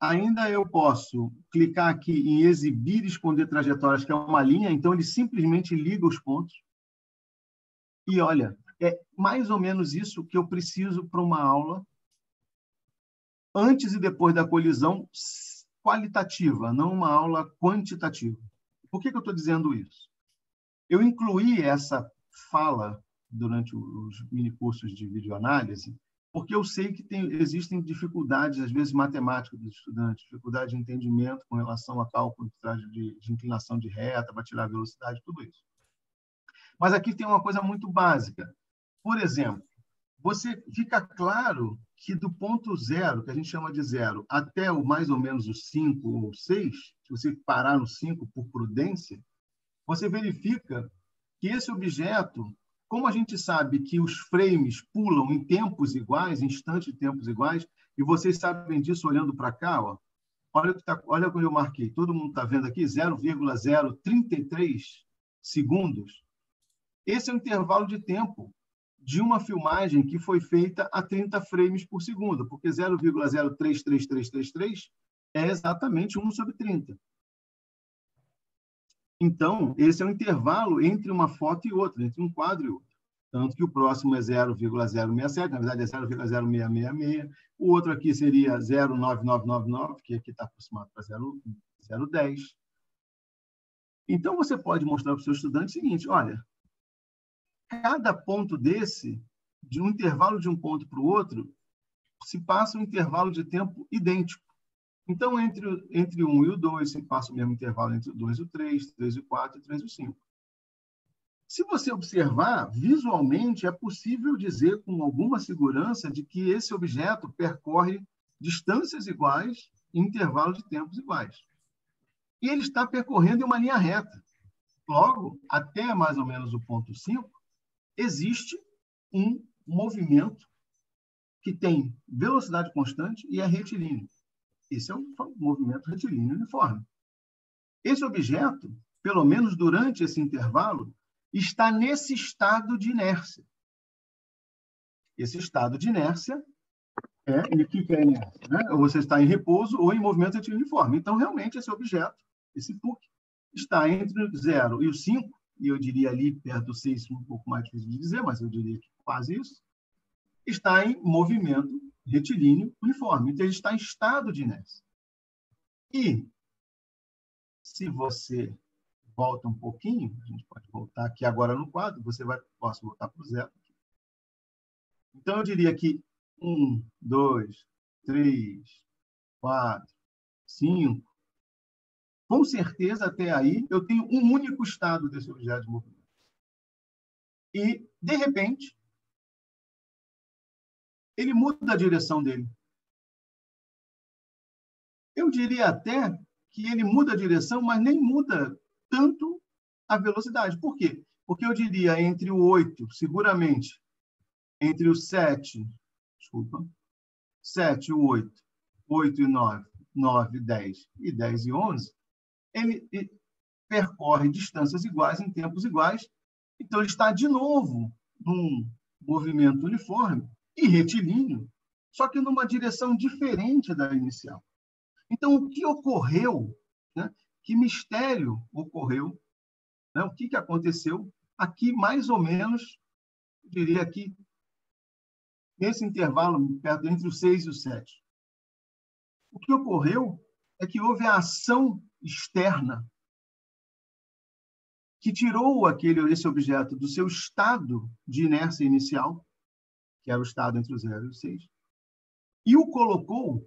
Ainda eu posso clicar aqui em exibir e esconder trajetórias, que é uma linha, então ele simplesmente liga os pontos. E olha, é mais ou menos isso que eu preciso para uma aula antes e depois da colisão qualitativa, não uma aula quantitativa. Por que, que eu estou dizendo isso? Eu incluí essa fala durante os minicursos de videoanálise, porque eu sei que tem, existem dificuldades, às vezes, matemáticas dos estudantes, dificuldade de entendimento com relação a cálculo de, de inclinação de reta, para tirar a velocidade, tudo isso. Mas aqui tem uma coisa muito básica. Por exemplo, você fica claro que do ponto zero, que a gente chama de zero, até o mais ou menos o 5 ou 6, se você parar no 5 por prudência, você verifica que esse objeto, como a gente sabe que os frames pulam em tempos iguais, instantes de tempos iguais, e vocês sabem disso olhando para cá, ó, olha, que tá, olha eu marquei, todo mundo está vendo aqui, 0,033 segundos. Esse é o intervalo de tempo de uma filmagem que foi feita a 30 frames por segundo, porque 0,033333 é exatamente 1 sobre 30. Então, esse é o intervalo entre uma foto e outra, entre um quadro e outro. Tanto que o próximo é 0,067, na verdade é 0,0666. O outro aqui seria 09999, que aqui está aproximado para 0,10. Então, você pode mostrar para o seu estudante o seguinte, olha, cada ponto desse, de um intervalo de um ponto para o outro, se passa um intervalo de tempo idêntico. Então, entre, entre um e o 2, se passa o mesmo intervalo entre o 2 e o 3, 3 e o 4 e 3 e o 5. Se você observar, visualmente é possível dizer com alguma segurança de que esse objeto percorre distâncias iguais em intervalos de tempos iguais. E ele está percorrendo em uma linha reta. Logo, até mais ou menos o ponto 5, existe um movimento que tem velocidade constante e é retilíneo. Esse é um movimento retilíneo uniforme. Esse objeto, pelo menos durante esse intervalo, está nesse estado de inércia. Esse estado de inércia é, o que é inércia? Né? Ou você está em repouso ou em movimento retilíneo uniforme. Então, realmente, esse objeto, esse PUC, está entre o 0 e o 5, e eu diria ali perto do 6, um pouco mais difícil de dizer, mas eu diria que quase isso, está em movimento retilíneo uniforme. Então, ele está em estado de inércia. E, se você volta um pouquinho, a gente pode voltar aqui agora no quadro, você vai, posso voltar para o zero. Então, eu diria que 1, 2, 3, 4, 5, com certeza, até aí, eu tenho um único estado desse objeto de movimento. E, de repente, ele muda a direção dele. Eu diria até que ele muda a direção, mas nem muda tanto a velocidade. Por quê? Porque eu diria entre o 8, seguramente, entre o 7, desculpa, 7 e o 8, 8 e 9, 9 e 10 e 10 e 11, ele percorre distâncias iguais em tempos iguais, então ele está de novo num movimento uniforme e retilíneo, só que numa direção diferente da inicial. Então, o que ocorreu? Né? Que mistério ocorreu? Né? O que, que aconteceu aqui, mais ou menos, eu diria aqui, nesse intervalo perto entre o 6 e o 7? O que ocorreu é que houve a ação externa que tirou aquele esse objeto do seu estado de inércia inicial, que era o estado entre o 0 e o 6, e o colocou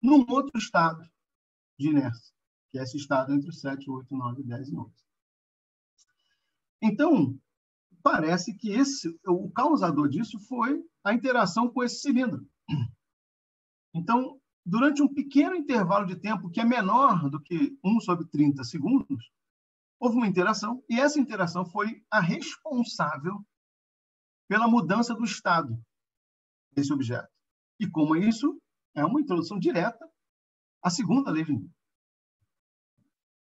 num outro estado de inércia, que é esse estado entre o 7, 8, 9, 10 e 11. Então, parece que esse, o causador disso foi a interação com esse cilindro. Então, durante um pequeno intervalo de tempo que é menor do que 1 sobre 30 segundos, houve uma interação, e essa interação foi a responsável pela mudança do estado desse objeto. E como isso é uma introdução direta à segunda lei de Newton.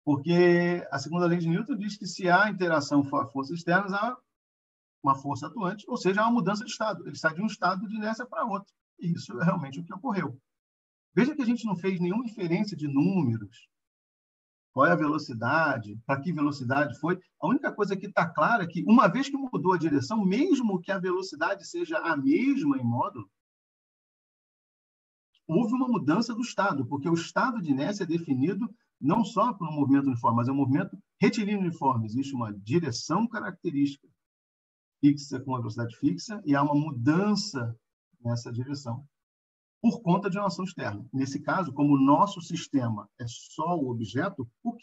Porque a segunda lei de Newton diz que se há interação com forças externas, há uma força atuante, ou seja, há uma mudança de estado. Ele sai de um estado de inércia para outro. E isso é realmente o que ocorreu. Veja que a gente não fez nenhuma inferência de números, qual é a velocidade, para que velocidade foi. A única coisa que está clara é que, uma vez que mudou a direção, mesmo que a velocidade seja a mesma em módulo, houve uma mudança do estado, porque o estado de inércia é definido não só por um movimento uniforme, mas é um movimento retilíneo uniforme. Existe uma direção característica fixa com a velocidade fixa e há uma mudança nessa direção por conta de uma ação externa. Nesse caso, como o nosso sistema é só o objeto, PUC,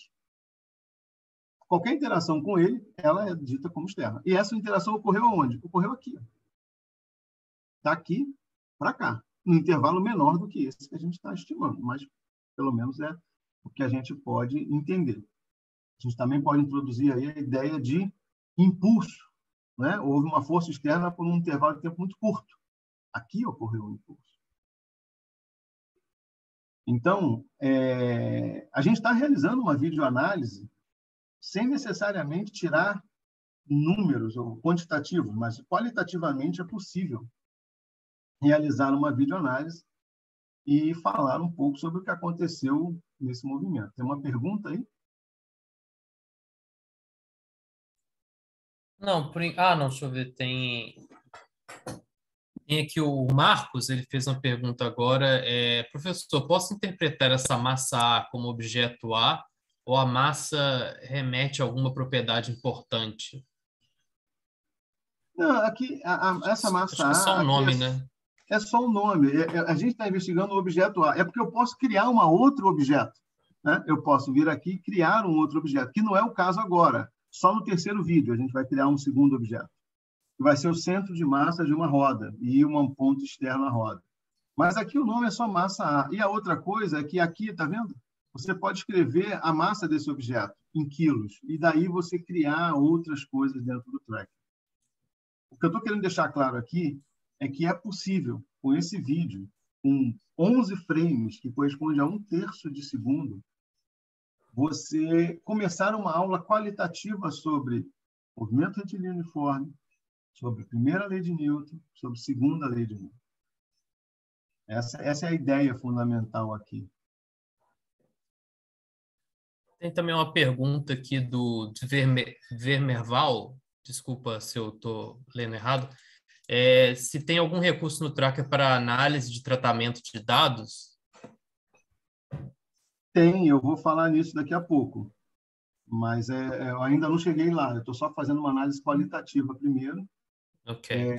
qualquer interação com ele, ela é dita como externa. E essa interação ocorreu onde? Ocorreu aqui. Daqui para cá, num intervalo menor do que esse que a gente está estimando, mas pelo menos é o que a gente pode entender. A gente também pode introduzir aí a ideia de impulso. Né? Houve uma força externa por um intervalo de tempo muito curto. Aqui ocorreu o impulso. Então, é, a gente está realizando uma videoanálise sem necessariamente tirar números ou quantitativos, mas qualitativamente é possível realizar uma videoanálise e falar um pouco sobre o que aconteceu nesse movimento. Tem uma pergunta aí? Não, por... ah, não, deixa eu ver, tem tem aqui o Marcos, ele fez uma pergunta agora, é, professor, posso interpretar essa massa A como objeto A ou a massa remete a alguma propriedade importante? Não, aqui, a, a, essa massa A... É só o nome, é, né? É só um nome. É, é, a gente está investigando o objeto A. É porque eu posso criar um outro objeto. Né? Eu posso vir aqui e criar um outro objeto, que não é o caso agora. Só no terceiro vídeo a gente vai criar um segundo objeto que vai ser o centro de massa de uma roda e um ponto externo à roda. Mas aqui o nome é só massa A. E a outra coisa é que aqui, está vendo? Você pode escrever a massa desse objeto em quilos e daí você criar outras coisas dentro do tracker. O que eu estou querendo deixar claro aqui é que é possível, com esse vídeo, com 11 frames, que corresponde a um terço de segundo, você começar uma aula qualitativa sobre movimento retilíneo uniforme, sobre a primeira lei de Newton, sobre a segunda lei de Newton. Essa, essa é a ideia fundamental aqui. Tem também uma pergunta aqui do Verme, Vermerval, desculpa se eu estou lendo errado, é, se tem algum recurso no Tracker para análise de tratamento de dados? Tem, eu vou falar nisso daqui a pouco. Mas é, é eu ainda não cheguei lá, eu estou só fazendo uma análise qualitativa primeiro, Ok. É,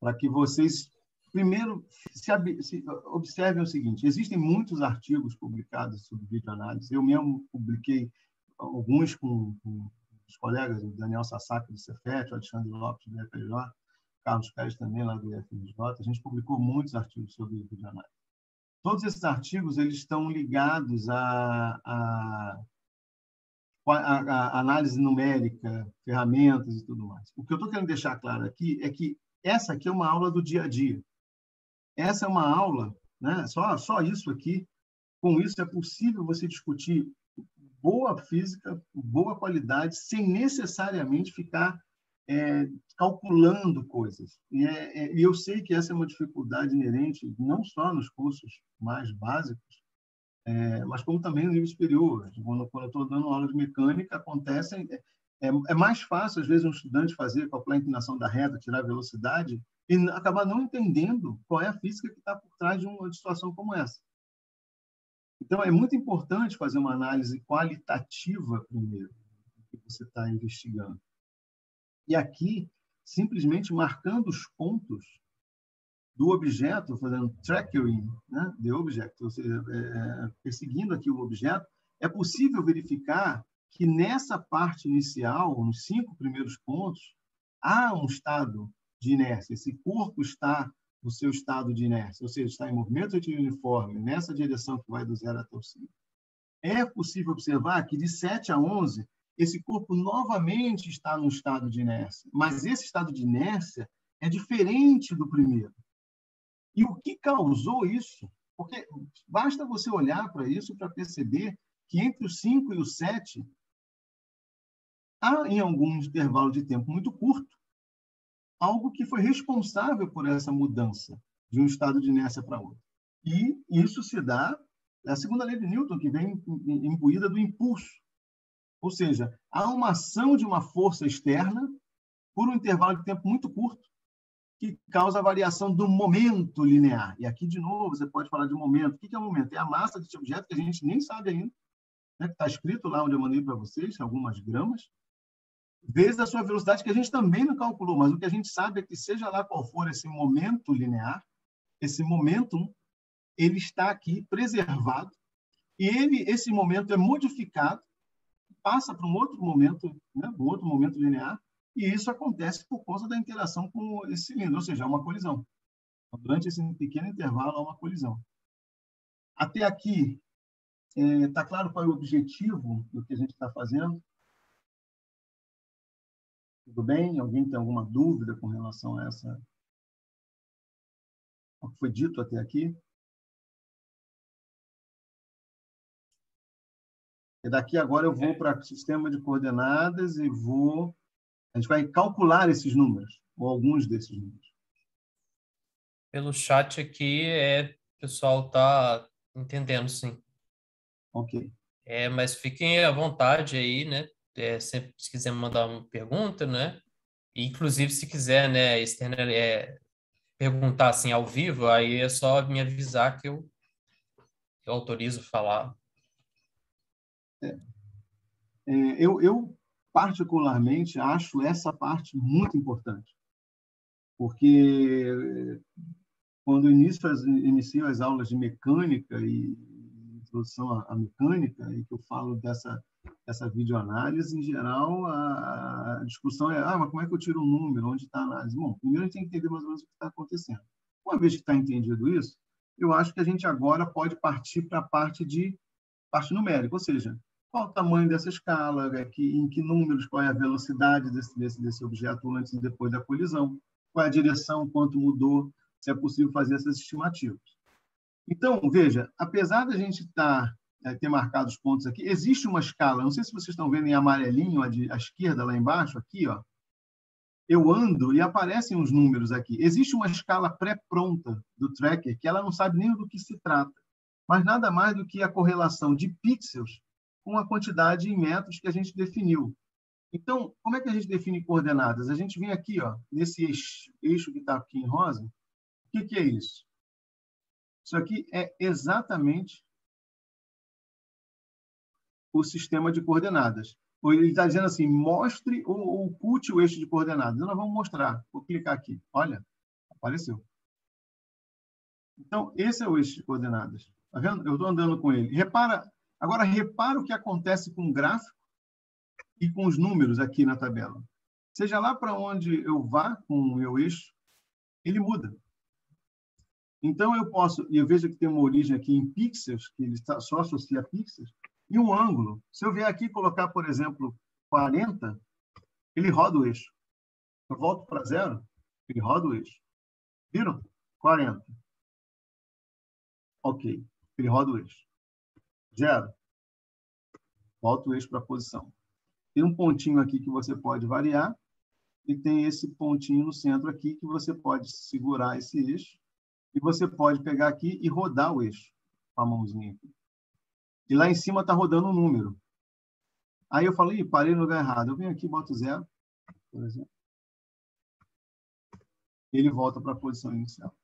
para que vocês, primeiro, se, se, observem o seguinte: existem muitos artigos publicados sobre videoanálise. Eu mesmo publiquei alguns com, com os colegas, o Daniel Sasaki do Cefet, o Alexandre Lopes do FJ, Carlos Pérez também lá do FJ. A gente publicou muitos artigos sobre videoanálise. Todos esses artigos eles estão ligados a, a a, a, análise numérica, ferramentas e tudo mais. O que eu estou querendo deixar claro aqui é que essa aqui é uma aula do dia a dia. Essa é uma aula, né? só, só isso aqui. Com isso é possível você discutir boa física, boa qualidade, sem necessariamente ficar é, calculando coisas. E, é, é, eu sei que essa é uma dificuldade inerente não só nos cursos mais básicos, é, mas como também no nível superior. Quando, quando eu estou dando aula de mecânica, acontecem. É, é, mais fácil, às vezes, um estudante fazer, calcular a inclinação da reta, tirar a velocidade, e acabar não entendendo qual é a física que está por trás de uma situação como essa. Então, é muito importante fazer uma análise qualitativa primeiro, do que você está investigando. E aqui, simplesmente marcando os pontos do objeto, fazendo tracking né, the object, ou seja, é, é, perseguindo aqui o objeto, é possível verificar que nessa parte inicial, nos cinco primeiros pontos, há um estado de inércia. Esse corpo está no seu estado de inércia, ou seja, está em movimento de uniforme, nessa direção que vai do zero até o 5. É possível observar que de 7 a 11, esse corpo novamente está no estado de inércia, mas esse estado de inércia é diferente do primeiro. E o que causou isso? Porque basta você olhar para isso para perceber que entre o 5 e o 7 há, em algum intervalo de tempo muito curto, algo que foi responsável por essa mudança de um estado de inércia para outro. E isso se dá é a segunda lei de Newton, que vem imbuída do impulso. Ou seja, há uma ação de uma força externa por um intervalo de tempo muito curto que causa a variação do momento linear. E aqui, de novo, você pode falar de momento. O que é o momento? É a massa desse objeto que a gente nem sabe ainda. Né? Está escrito lá onde eu mandei para vocês, algumas gramas vezes a sua velocidade, que a gente também não calculou, mas o que a gente sabe é que, seja lá qual for esse momento linear, esse momentum, ele está aqui preservado, e ele, esse momento é modificado, passa para um outro momento, né, um outro momento linear, e isso acontece por causa da interação com esse cilindro, ou seja, é uma colisão. Durante esse pequeno intervalo, há uma colisão. Até aqui, está é, claro qual é o objetivo do que a gente está fazendo? Tudo bem? Alguém tem alguma dúvida com relação a essa o que foi dito até aqui? E daqui agora eu vou para o sistema de coordenadas e vou a gente vai calcular esses números ou alguns desses números. Pelo chat aqui é o pessoal tá entendendo sim. OK. É, mas fiquem à vontade aí, né? é, sempre se quiser mandar uma pergunta, né? Inclusive, se quiser, né, externa, é, perguntar assim ao vivo, aí é só me avisar que eu, eu autorizo falar. É. É, eu, eu, particularmente, acho essa parte muito importante, porque quando inicio as, inicio as aulas de mecânica e introdução à, mecânica, e que eu falo dessa essa videoanálise, em geral, a, discussão é, ah, mas como é que eu tiro um número? Onde está a análise? Bom, primeiro a gente tem que entender mais ou menos o que está acontecendo. Uma vez que está entendido isso, eu acho que a gente agora pode partir para a parte de parte numérica, ou seja, qual o tamanho dessa escala, é em que números, qual é a velocidade desse, desse, desse objeto antes e depois da colisão, qual é a direção, quanto mudou, se é possível fazer essas estimativas. Então, veja, apesar da gente tá é, ter marcado os pontos aqui. Existe uma escala, não sei se vocês estão vendo em amarelinho, à, de, à esquerda, lá embaixo, aqui, ó. Eu ando e aparecem os números aqui. Existe uma escala pré-pronta do tracker que ela não sabe nem do que se trata, mas nada mais do que a correlação de pixels com a quantidade em metros que a gente definiu. Então, como é que a gente define coordenadas? A gente vem aqui, ó, nesse eixo, eixo que está aqui em rosa. O que, que é isso? Isso aqui é exatamente o sistema de coordenadas. Ele está dizendo assim, mostre ou oculte o eixo de coordenadas. Nós vamos mostrar. Vou clicar aqui. Olha, apareceu. Então, esse é o eixo de coordenadas. Tá vendo? Eu estou andando com ele. Repara, agora repara o que acontece com o gráfico e com os números aqui na tabela. Seja lá para onde eu vá com o meu eixo, ele muda. Então, eu posso, e eu vejo que tem uma origem aqui em pixels, que ele só associa pixels, e um ângulo. Se eu vier aqui e colocar, por exemplo, 40, ele roda o eixo. Eu volto para zero, ele roda o eixo. Viram? 40. Ok. Ele roda o eixo. Zero. Volta o eixo para a posição. Tem um pontinho aqui que você pode variar e tem esse pontinho no centro aqui que você pode segurar esse eixo e você pode pegar aqui e rodar o eixo com a mãozinha aqui. E lá em cima está rodando um número. Aí eu falei, parei no lugar errado. Eu venho aqui, boto zero, por exemplo. ele volta para a posição inicial.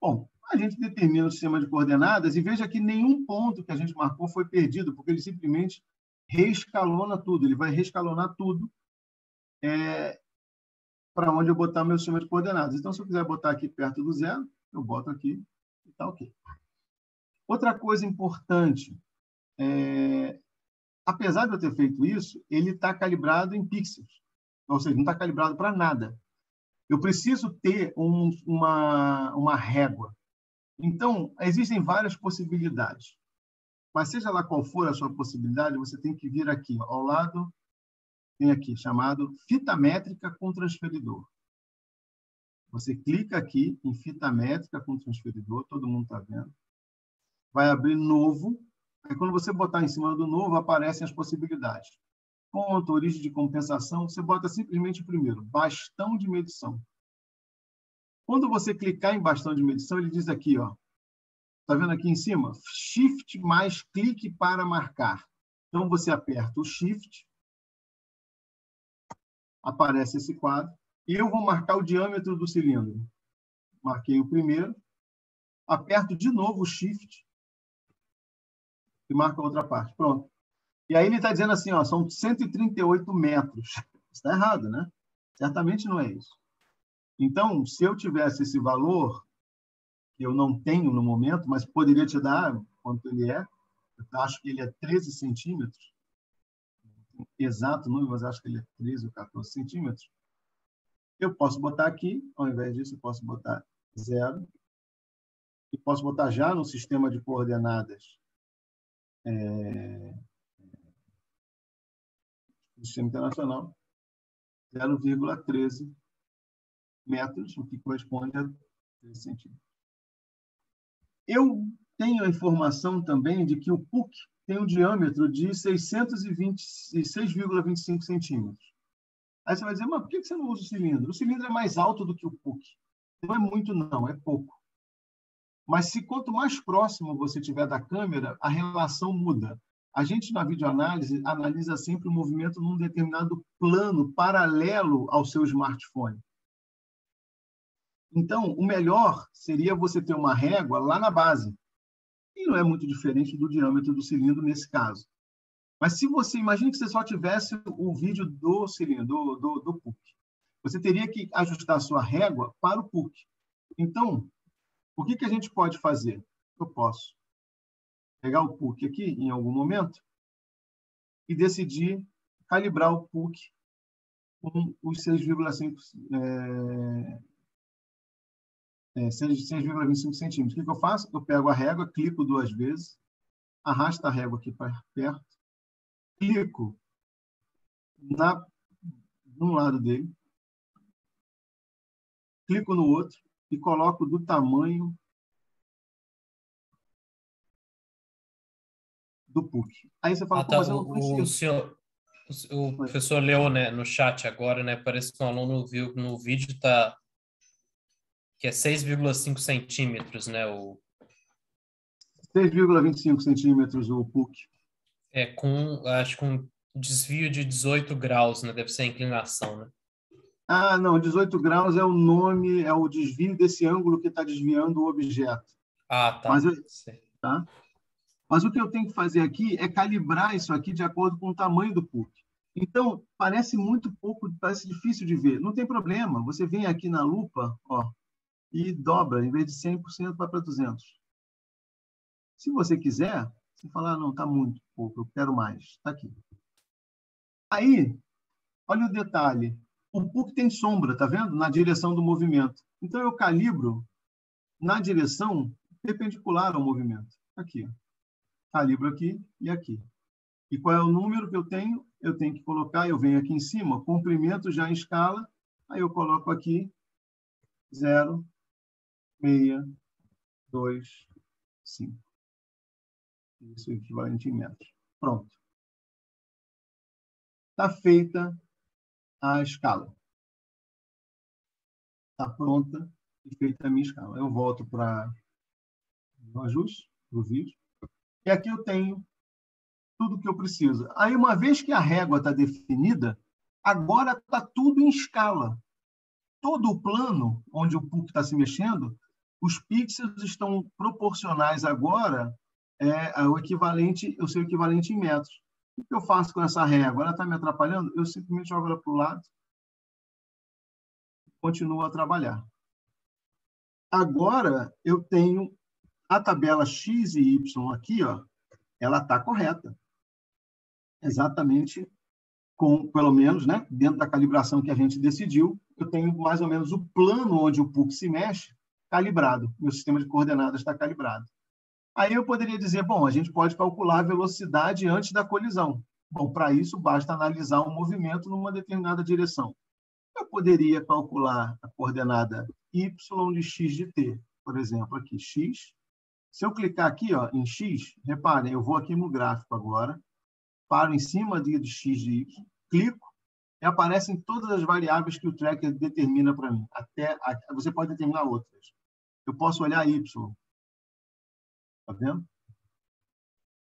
Bom, a gente determina o sistema de coordenadas e veja que nenhum ponto que a gente marcou foi perdido, porque ele simplesmente reescalona tudo, ele vai reescalonar tudo é, para onde eu botar meu sistema de coordenadas. Então, se eu quiser botar aqui perto do zero, eu boto aqui e está ok. Outra coisa importante, é, apesar de eu ter feito isso, ele está calibrado em pixels, ou seja, não está calibrado para nada. Eu preciso ter um, uma, uma régua. Então, existem várias possibilidades. Mas seja lá qual for a sua possibilidade, você tem que vir aqui, ao lado, tem aqui, chamado fita métrica com transferidor. Você clica aqui em fita métrica com transferidor, todo mundo está vendo. Vai abrir novo. Aí, quando você botar em cima do novo, aparecem as possibilidades. Ponto, origem de compensação, você bota simplesmente o primeiro, bastão de medição. Quando você clicar em bastão de medição, ele diz aqui, ó, Está vendo aqui em cima? Shift mais clique para marcar. Então, você aperta o Shift, aparece esse quadro, e eu vou marcar o diâmetro do cilindro. Marquei o primeiro, aperto de novo o Shift e marco a outra parte. Pronto. E aí ele está dizendo assim, ó, são 138 metros. Está errado, né? Certamente não é isso. Então, se eu tivesse esse valor, eu não tenho no momento, mas poderia te dar quanto ele é. Eu acho que ele é 13 centímetros. Exato número, mas acho que ele é 13 ou 14 centímetros. Eu posso botar aqui, ao invés disso, eu posso botar zero. E posso botar já no sistema de coordenadas é, do sistema internacional 0,13 metros, o que corresponde a 13 centímetros. Eu tenho a informação também de que o PUC tem um diâmetro de 626,25 centímetros. Aí você vai dizer, mas por que você não usa o cilindro? O cilindro é mais alto do que o PUC. Não é muito, não, é pouco. Mas se quanto mais próximo você tiver da câmera, a relação muda. A gente, na videoanálise, analisa sempre o movimento num determinado plano paralelo ao seu smartphone. Então, o melhor seria você ter uma régua lá na base. E não é muito diferente do diâmetro do cilindro nesse caso. Mas se você imagine que você só tivesse o vídeo do cilindro, do, do, do PUC, você teria que ajustar a sua régua para o PUC. Então, o que, que a gente pode fazer? Eu posso pegar o PUC aqui em algum momento e decidir calibrar o PUC com os 6,5 é, é, 6,25 centímetros. O que, que eu faço? Eu pego a régua, clico duas vezes, arrasto a régua aqui para perto, clico na, num lado dele, clico no outro e coloco do tamanho do PUC. Aí você fala, ah, tá. mas eu não consigo. O, senhor, o professor leu né, no chat agora, né? Parece que o aluno viu no vídeo está que é 6,5 centímetros, né? O... 6,25 centímetros o PUC. É, com, acho que um desvio de 18 graus, né? Deve ser a inclinação, né? Ah, não, 18 graus é o nome, é o desvio desse ângulo que está desviando o objeto. Ah, tá. Mas, eu, tá. Mas o que eu tenho que fazer aqui é calibrar isso aqui de acordo com o tamanho do PUC. Então, parece muito pouco, parece difícil de ver. Não tem problema. Você vem aqui na lupa, ó, e dobra, em vez de 100%, vai para 200. Se você quiser, você fala, ah, não, está muito pouco, eu quero mais. Está aqui. Aí, olha o detalhe. O PUC tem sombra, tá vendo? Na direção do movimento. Então, eu calibro na direção perpendicular ao movimento. Aqui. Calibro aqui e aqui. E qual é o número que eu tenho? Eu tenho que colocar, eu venho aqui em cima, comprimento já em escala, aí eu coloco aqui 0, meia, dois, cinco. Isso é equivalente em metros. Pronto. Está feita a escala. Está pronta e feita a minha escala. Eu volto para o ajuste, para o vídeo. E aqui eu tenho tudo que eu preciso. Aí, uma vez que a régua está definida, agora está tudo em escala. todo o plano onde o PUC está se mexendo, os pixels estão proporcionais agora é, ao equivalente, o seu equivalente em metros. O que eu faço com essa régua? Ela está me atrapalhando? Eu simplesmente jogo ela para o lado e continuo a trabalhar. Agora, eu tenho a tabela x e y aqui, ó, ela está correta. Exatamente com, pelo menos, né, dentro da calibração que a gente decidiu, eu tenho mais ou menos o plano onde o PUC se mexe calibrado. Meu sistema de coordenadas está calibrado. Aí eu poderia dizer, bom, a gente pode calcular a velocidade antes da colisão. Bom, para isso basta analisar um movimento numa determinada direção. Eu poderia calcular a coordenada y de x de t, por exemplo, aqui, x. Se eu clicar aqui ó, em x, reparem, eu vou aqui no gráfico agora, paro em cima de x de y, clico, e aparecem todas as variáveis que o tracker determina para mim. Até Você pode determinar outras. Eu posso olhar y. Está vendo?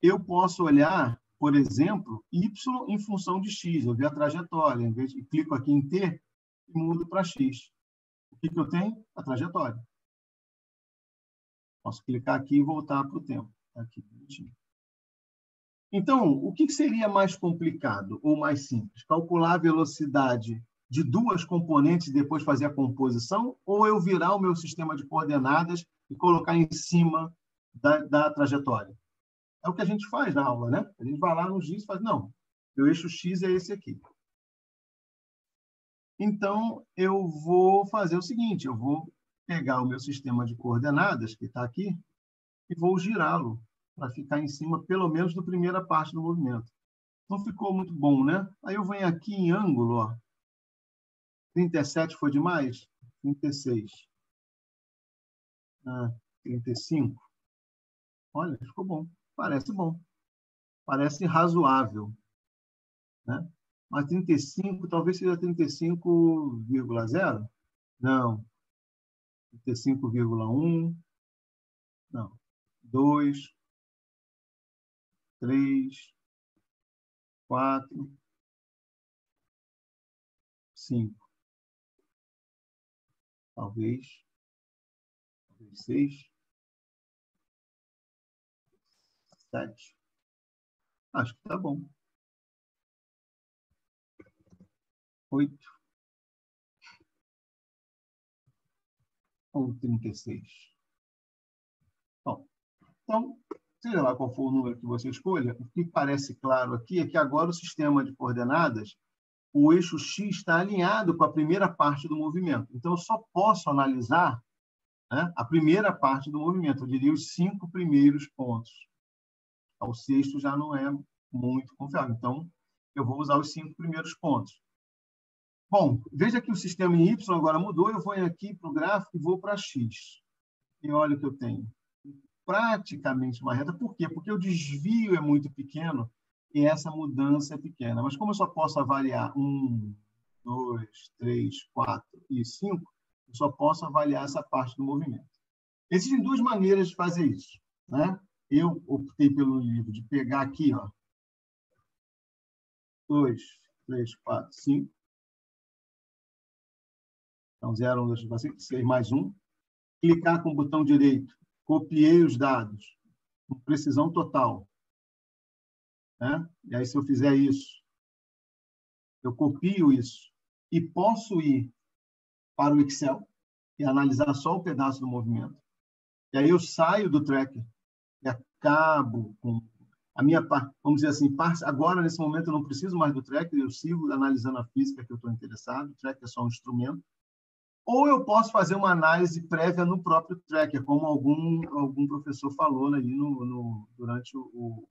Eu posso olhar, por exemplo, y em função de x. Eu vi a trajetória. Em vez de clico aqui em t e mudo para x. O que, que eu tenho? A trajetória. Posso clicar aqui e voltar para o tempo. Tá aqui. Então, o que seria mais complicado ou mais simples? Calcular a velocidade de duas componentes e depois fazer a composição? Ou eu virar o meu sistema de coordenadas e colocar em cima da, da trajetória? É o que a gente faz na aula, né? A gente vai lá no GIS e faz, não, meu eixo X é esse aqui. Então, eu vou fazer o seguinte, eu vou pegar o meu sistema de coordenadas, que está aqui, e vou girá-lo para ficar em cima, pelo menos, da primeira parte do movimento. Não ficou muito bom, né? Aí eu venho aqui em ângulo, ó. 37 foi demais? 36. Ah, 35. Olha, ficou bom. Parece bom. Parece razoável. Né? Mas 35, talvez seja 35,0? Não. 35,1. Não. 2, 3, 4, 5. Talvez. Talvez 6. 7. Acho que tá bom. 8. Ou 36. Bom, então, seja lá qual for o número que você escolha, o que parece claro aqui é que agora o sistema de coordenadas, o eixo x está alinhado com a primeira parte do movimento. Então, eu só posso analisar né, a primeira parte do movimento, eu diria os cinco primeiros pontos. O sexto já não é muito confiável. Então, eu vou usar os cinco primeiros pontos. Bom, veja que o sistema em Y agora mudou. Eu vou aqui para o gráfico e vou para X. E olha o que eu tenho praticamente uma reta. Por quê? Porque o desvio é muito pequeno e essa mudança é pequena. Mas como eu só posso avaliar um, dois, três, quatro e cinco, eu só posso avaliar essa parte do movimento. Existem duas maneiras de fazer isso. Né? Eu optei pelo livro de pegar aqui, ó, dois, três, quatro, cinco. Então, zero, um, dois, três, quatro, cinco, seis mais um. Clicar com o botão direito copiei os dados com precisão total. Né? E aí, se eu fizer isso, eu copio isso e posso ir para o Excel e analisar só o pedaço do movimento. E aí eu saio do tracker e acabo com a minha parte, vamos dizer assim, agora nesse momento eu não preciso mais do tracker, eu sigo analisando a física que eu estou interessado, o tracker é só um instrumento, ou eu posso fazer uma análise prévia no próprio tracker, como algum, algum professor falou ali no, no durante o, o,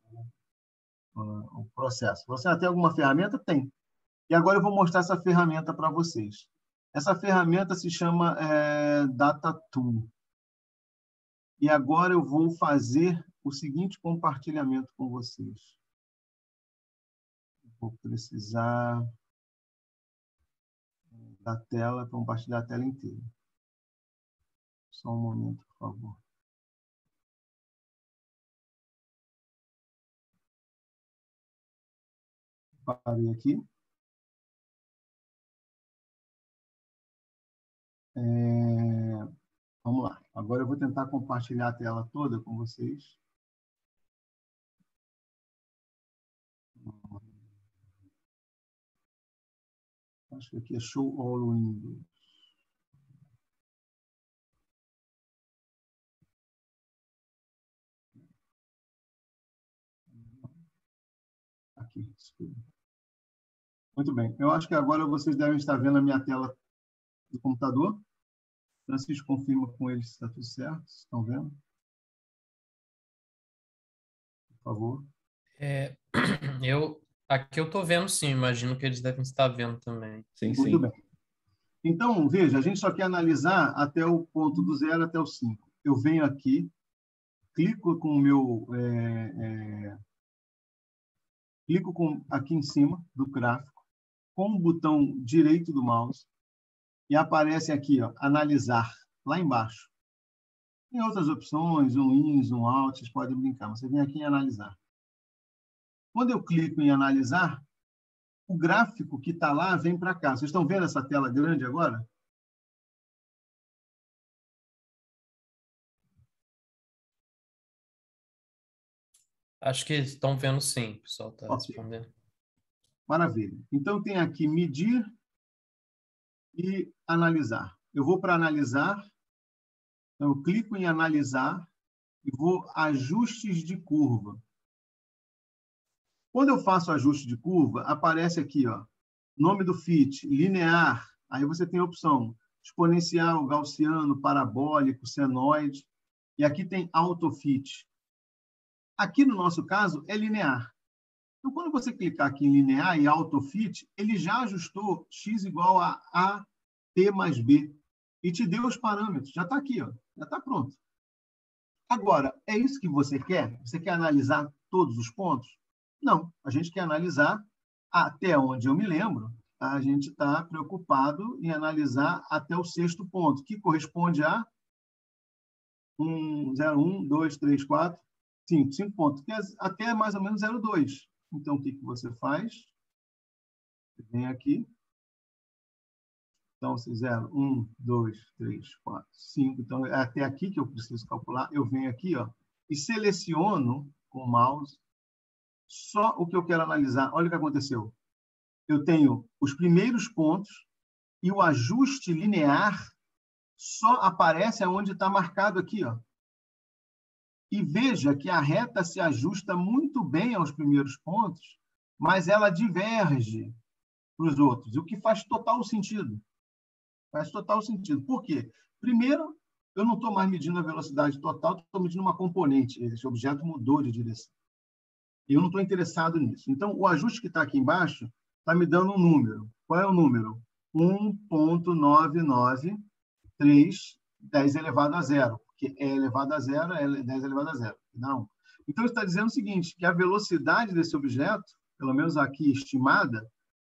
o, processo. Você tem alguma ferramenta? Tem. E agora eu vou mostrar essa ferramenta para vocês. Essa ferramenta se chama é, Data Tool. E agora eu vou fazer o seguinte compartilhamento com vocês. Vou precisar da tela, compartilhar a tela inteira. Só um momento, por favor. Parei aqui. É... Vamos lá. Agora eu vou tentar compartilhar a tela toda com vocês. Acho que aqui é show all windows. Muito bem. Eu acho que agora vocês devem estar vendo a minha tela do computador. Francisco confirma com eles se está tudo certo. Estão vendo? Por favor. É, eu aqui eu estou vendo sim, imagino que eles devem estar vendo também. Sim, Muito sim. bem. Então, veja, a gente só quer analisar até o ponto do zero até o 5. Eu venho aqui, clico com o meu. É, é, clico com, aqui em cima do gráfico, com o botão direito do mouse, e aparece aqui, ó, analisar, lá embaixo. Tem outras opções, um in, um out, vocês podem brincar, mas você vem aqui em analisar. Quando eu clico em analisar, o gráfico que está lá vem para cá. Vocês estão vendo essa tela grande agora? Acho que estão vendo sim, o pessoal está Ok. respondendo. Maravilha. Então, tem aqui medir e analisar. Eu vou para analisar, então eu clico em analisar e vou ajustes de curva. Quando eu faço ajuste de curva, aparece aqui, ó, nome do fit, linear. Aí você tem a opção exponencial, gaussiano, parabólico, senoide. E aqui tem autofit. Aqui no nosso caso é linear. Então, quando você clicar aqui em linear e autofit, ele já ajustou x igual a a t mais b e te deu os parâmetros. Já está aqui, ó, já está pronto. Agora, é isso que você quer? Você quer analisar todos os pontos? Não, a gente quer analisar até onde eu me lembro. A gente está preocupado em analisar até o sexto ponto, que corresponde a 1, 0, 1, 2, 3, 4, 5, 5 pontos, até mais ou menos 0,2. Então, o que, que você faz? Você vem aqui. Então, você 0, 1, 2, 3, 4, 5. Então, é até aqui que eu preciso calcular. Eu venho aqui ó, e seleciono com o mouse só o que eu quero analisar. Olha o que aconteceu. Eu tenho os primeiros pontos e o ajuste linear só aparece onde está marcado aqui. Ó. E veja que a reta se ajusta muito bem aos primeiros pontos, mas ela diverge para os outros, o que faz total sentido. Faz total sentido. Por quê? Primeiro, eu não estou mais medindo a velocidade total, estou medindo uma componente. Esse objeto mudou de direção. Eu não estou interessado nisso. Então, o ajuste que está aqui embaixo está me dando um número. Qual é o número? 1.993, 10 elevado a zero porque é elevado a zero, é 10 elevado a zero. Não. Então, está dizendo o seguinte, que a velocidade desse objeto, pelo menos aqui estimada,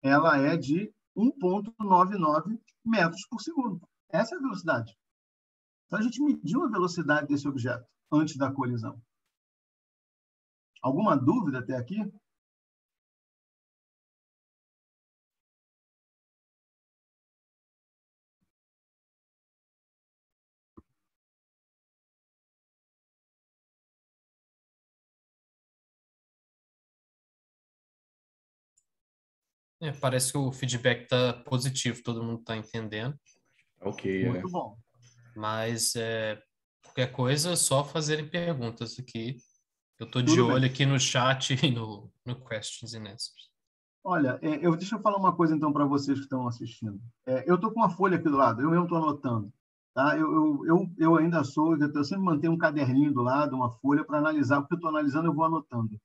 ela é de 1,99 metros por segundo. Essa é a velocidade. Então, a gente mediu a velocidade desse objeto antes da colisão. Alguma dúvida até aqui? É, parece que o feedback está positivo, todo mundo está entendendo. Ok, é. Muito bom. Mas é, qualquer coisa, é só fazerem perguntas aqui. Eu estou de Tudo bem. olho aqui no chat e no, no Questions and Answers. Olha, é, eu, deixa eu falar uma coisa então para vocês que estão assistindo. É, eu estou com uma folha aqui do lado, eu mesmo estou anotando. Tá? Eu, eu, eu, eu ainda sou, eu sempre mantenho um caderninho do lado, uma folha para analisar, porque eu estou analisando, eu vou anotando.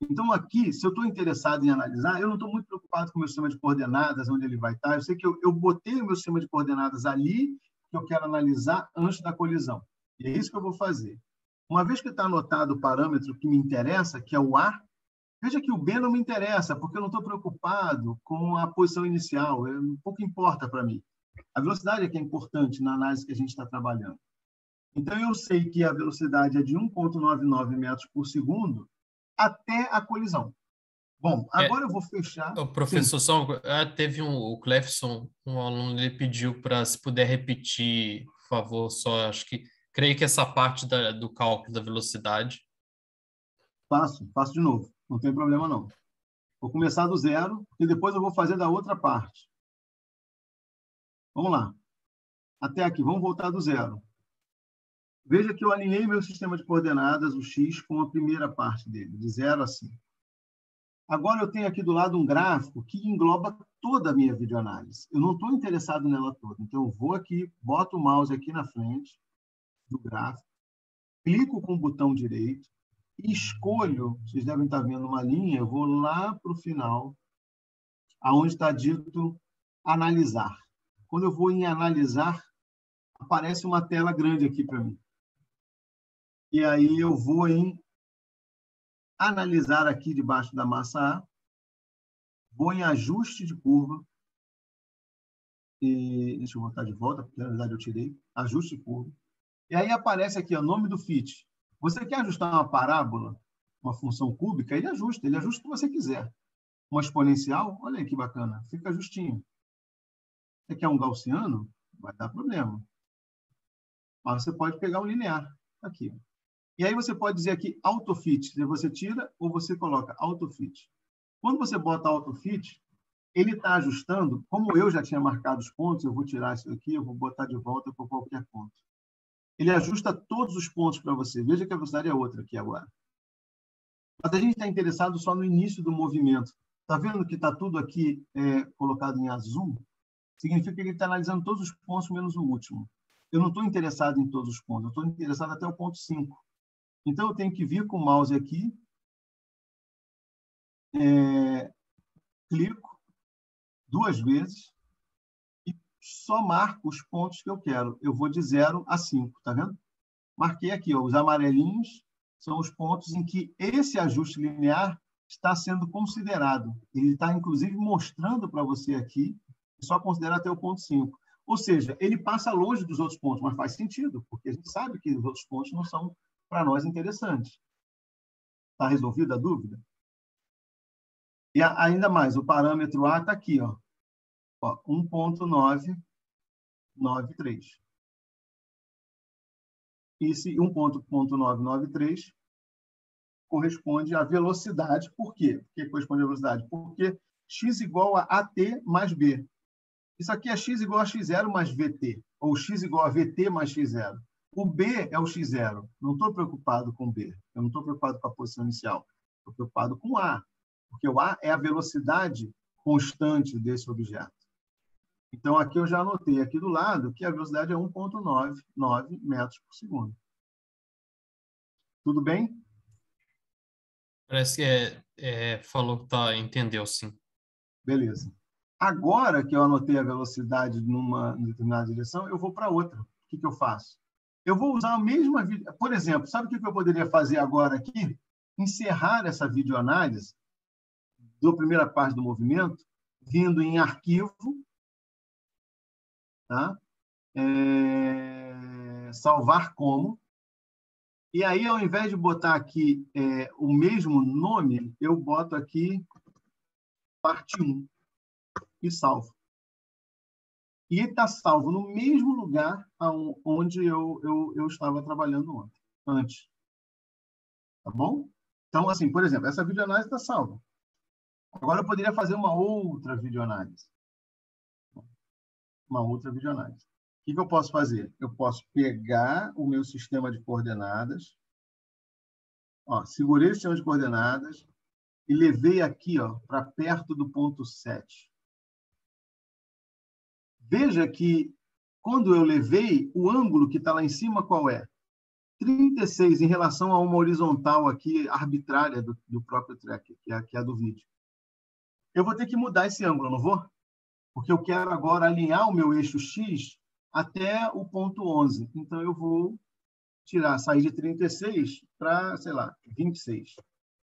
Então, aqui, se eu estou interessado em analisar, eu não estou muito preocupado com o meu sistema de coordenadas, onde ele vai estar. Eu sei que eu, eu botei o meu sistema de coordenadas ali, que eu quero analisar antes da colisão. E é isso que eu vou fazer. Uma vez que está anotado o parâmetro que me interessa, que é o A, veja que o B não me interessa, porque eu não estou preocupado com a posição inicial. Pouco importa para mim. A velocidade é que é importante na análise que a gente está trabalhando. Então, eu sei que a velocidade é de 1,99 metros por segundo, até a colisão. Bom, é, agora é, eu vou fechar. O professor, só ah, teve um, o Clefson, um aluno, ele pediu para, se puder repetir, por favor, só acho que, creio que essa parte da, do cálculo da velocidade. Faço, faço de novo, não tem problema não. Vou começar do zero e depois eu vou fazer da outra parte. Vamos lá. Até aqui, vamos voltar do zero. Veja que eu alinhei meu sistema de coordenadas, o x, com a primeira parte dele, de zero a 5. Agora eu tenho aqui do lado um gráfico que engloba toda a minha videoanálise. Eu não estou interessado nela toda. Então, eu vou aqui, boto o mouse aqui na frente do gráfico, clico com o botão direito, e escolho, vocês devem estar vendo uma linha, eu vou lá para o final, aonde está dito analisar. Quando eu vou em analisar, aparece uma tela grande aqui para mim. E aí eu vou em analisar aqui debaixo da massa A, vou em ajuste de curva, e deixa eu botar de volta, porque na verdade eu tirei, ajuste de curva. E aí aparece aqui o nome do fit. Você quer ajustar uma parábola, uma função cúbica, ele ajusta, ele ajusta o que você quiser. Uma exponencial, olha aí que bacana, fica justinho. Você quer um gaussiano? Vai dar problema. Mas você pode pegar um linear, aqui. E aí você pode dizer aqui autofit, você tira ou você coloca autofit. Quando você bota autofit, ele está ajustando, como eu já tinha marcado os pontos, eu vou tirar isso aqui, eu vou botar de volta para qualquer ponto ele ajusta todos os pontos para você. Veja que a velocidade é outra aqui agora. Mas a gente está interessado só no início do movimento. Está vendo que está tudo aqui é, colocado em azul? Significa que ele está analisando todos os pontos menos o último. Eu não estou interessado em todos os pontos, eu estou interessado até o ponto 5. Então, eu tenho que vir com o mouse aqui, é, clico duas vezes, só marco os pontos que eu quero. Eu vou de 0 a 5, tá vendo? Marquei aqui, ó, os amarelinhos são os pontos em que esse ajuste linear está sendo considerado. Ele está, inclusive, mostrando para você aqui, só considerar até o ponto 5. Ou seja, ele passa longe dos outros pontos, mas faz sentido, porque a gente sabe que os outros pontos não são, para nós, interessantes. Está resolvida a dúvida? E ainda mais, o parâmetro A está aqui, ó, 1.993. Esse 1.993 corresponde à velocidade. Por quê? Por que corresponde à velocidade? Porque x igual a AT mais B. Isso aqui é x igual a x0 mais VT, ou x igual a VT mais x0. O B é o x0. Não estou preocupado com B. Eu não estou preocupado com a posição inicial. Estou preocupado com A, porque o A é a velocidade constante desse objeto. Então, aqui eu já anotei aqui do lado que a velocidade é 1,99 metros por segundo. Tudo bem? Parece que é, é, falou que tá, entendeu, sim. Beleza. Agora que eu anotei a velocidade numa determinada direção, eu vou para outra. O que, que eu faço? Eu vou usar a mesma... Por exemplo, sabe o que, eu poderia fazer agora aqui? Encerrar essa videoanálise da primeira parte do movimento, vindo em arquivo, Tá? É, salvar como. E aí, ao invés de botar aqui é, o mesmo nome, eu boto aqui parte 1 e salvo. E está salvo no mesmo lugar onde eu, eu, eu estava trabalhando ontem, antes. Tá bom? Então, assim, por exemplo, essa videoanálise está salva. Agora eu poderia fazer uma outra videoanálise uma outra videoanálise. O que, que eu posso fazer? Eu posso pegar o meu sistema de coordenadas, ó, segurei o sistema de coordenadas e levei aqui para perto do ponto 7. Veja que, quando eu levei, o ângulo que está lá em cima, qual é? 36 em relação a uma horizontal aqui arbitrária do, do próprio track, que é, que é a do vídeo. Eu vou ter que mudar esse ângulo, não vou? porque eu quero agora alinhar o meu eixo X até o ponto 11. Então, eu vou tirar, sair de 36 para, sei lá, 26.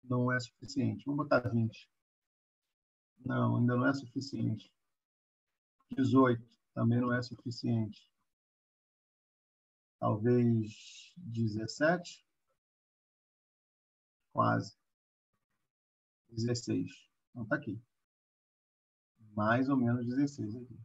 Não é suficiente. Vou botar 20. Não, ainda não é suficiente. 18 também não é suficiente. Talvez 17. Quase. 16. Então, está aqui. Mais ou menos 16 aqui.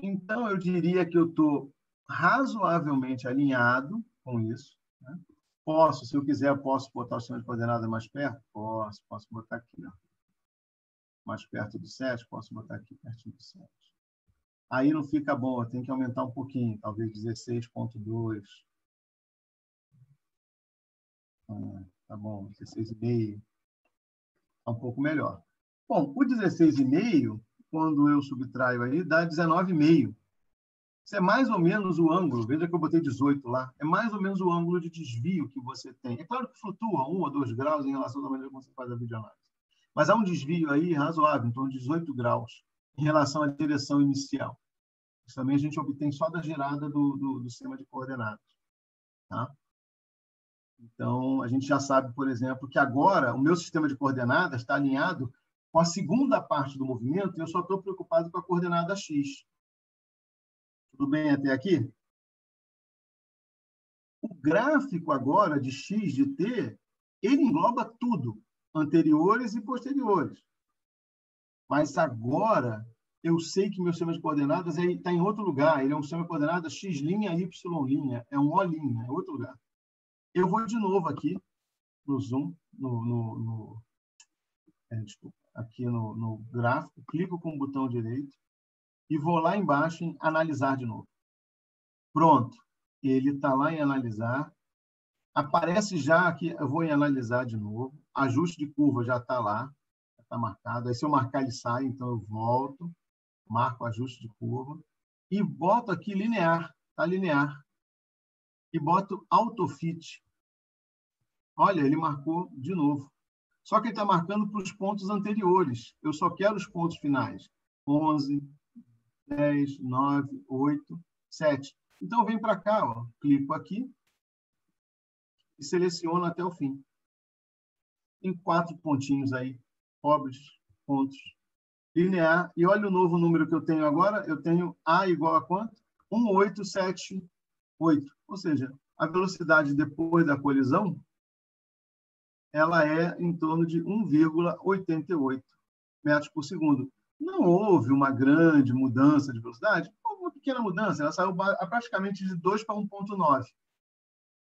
Então, eu diria que eu estou razoavelmente alinhado com isso. Né? Posso, se eu quiser, posso botar o sistema de coordenadas mais perto? Posso, posso botar aqui. Ó. Mais perto do 7, posso botar aqui pertinho do 7. Aí não fica bom, tem que aumentar um pouquinho, talvez 16.2. Ah, tá bom, 16,5. Está um pouco melhor. Bom, o 16,5, quando eu subtraio aí, dá 19,5. Isso é mais ou menos o ângulo, veja que eu botei 18 lá, é mais ou menos o ângulo de desvio que você tem. É claro que flutua um ou dois graus em relação à maneira como você faz a videoanálise. Mas há um desvio aí razoável, em torno de 18 graus, em relação à direção inicial. Isso também a gente obtém só da girada do, do, do sistema de coordenadas. Tá? Então, a gente já sabe, por exemplo, que agora o meu sistema de coordenadas está alinhado com a segunda parte do movimento e eu só estou preocupado com a coordenada x. Tudo bem até aqui? O gráfico agora de x, de t, ele engloba tudo, anteriores e posteriores. Mas agora eu sei que meu sistema de coordenadas está em outro lugar. Ele é um sistema de coordenadas x', y', é um O', é outro lugar. Eu vou de novo aqui no Zoom, no, no, no é, desculpa, aqui no, no gráfico, clico com o botão direito e vou lá embaixo em analisar de novo. Pronto, ele está lá em analisar. Aparece já aqui, eu vou em analisar de novo. Ajuste de curva já está lá, está marcado. Aí se eu marcar ele sai, então eu volto, marco ajuste de curva e boto aqui linear, está linear e boto AutoFit. Olha, ele marcou de novo. Só que ele está marcando para os pontos anteriores. Eu só quero os pontos finais. 11, 10, 9, 8, 7. Então, vem para cá, ó, clico aqui e seleciono até o fim. Tem quatro pontinhos aí, pobres pontos. Linear. E olha o novo número que eu tenho agora. Eu tenho A igual a quanto? 1878. Ou seja, a velocidade depois da colisão ela é em torno de 1,88 metros por segundo. Não houve uma grande mudança de velocidade, houve uma pequena mudança, ela saiu praticamente de 2 para 1,9.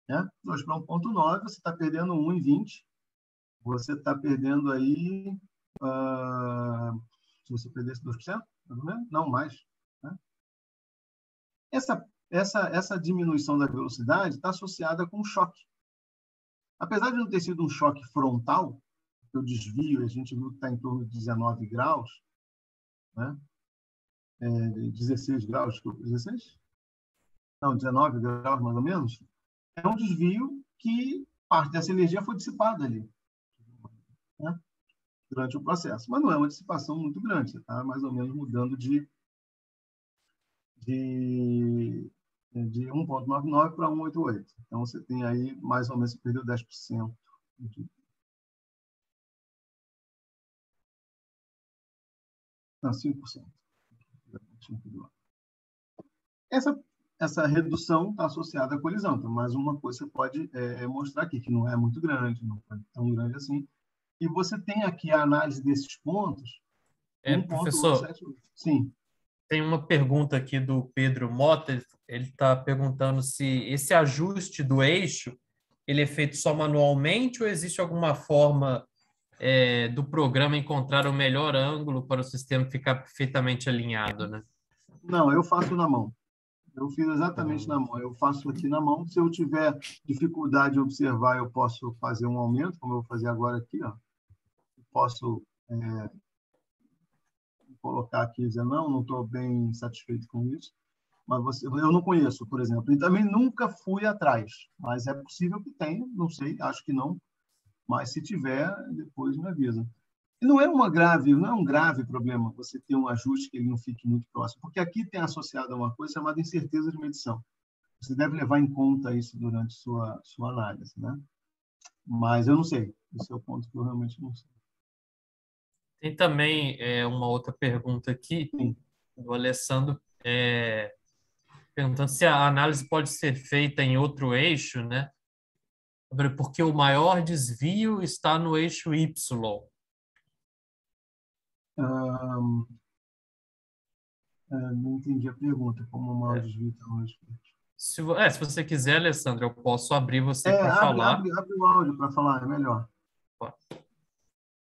Né? 2 para 1,9, você está perdendo 1,20. Você está perdendo aí. Uh, se você perdesse 2%, não mais. Né? Essa essa, essa diminuição da velocidade está associada com choque. Apesar de não ter sido um choque frontal, o desvio, a gente viu que está em torno de 19 graus, né? É, 16 graus, 16? Não, 19 graus mais ou menos. É um desvio que parte dessa energia foi dissipada ali né? durante o processo. Mas não é uma dissipação muito grande, você está mais ou menos mudando de, de de 1,99 para 1,88. Então, você tem aí, mais ou menos, perdeu 10%. De... Não, 5%. Essa, essa redução está associada à colisão. Então, mais uma coisa você pode é, é, mostrar aqui, que não é muito grande, não é tão grande assim. E você tem aqui a análise desses pontos. É, professor, Sim. Tem uma pergunta aqui do Pedro Mota, ele está perguntando se esse ajuste do eixo ele é feito só manualmente ou existe alguma forma é, do programa encontrar o melhor ângulo para o sistema ficar perfeitamente alinhado, né? Não, eu faço na mão. Eu fiz exatamente na mão. Eu faço aqui na mão. Se eu tiver dificuldade de observar, eu posso fazer um aumento, como eu vou fazer agora aqui. Ó. Posso é, colocar aqui e dizer, não, não estou bem satisfeito com isso mas você, eu não conheço, por exemplo. E também nunca fui atrás, mas é possível que tenha, não sei, acho que não. Mas se tiver, depois me avisa. E não é uma grave, não é um grave problema você ter um ajuste que ele não fique muito próximo, porque aqui tem associado a uma coisa chamada incerteza de medição. Você deve levar em conta isso durante sua sua análise, né? Mas eu não sei. Esse é o ponto que eu realmente não sei. Tem também é, uma outra pergunta aqui do Alessandro. É, perguntando se a análise pode ser feita em outro eixo, né? Porque o maior desvio está no eixo Y. Um, não entendi a pergunta, como o maior É. desvio está longe. Se, vo- é, se você quiser, Alessandro, eu posso abrir você É, para falar. abre, abre o áudio para falar, é melhor.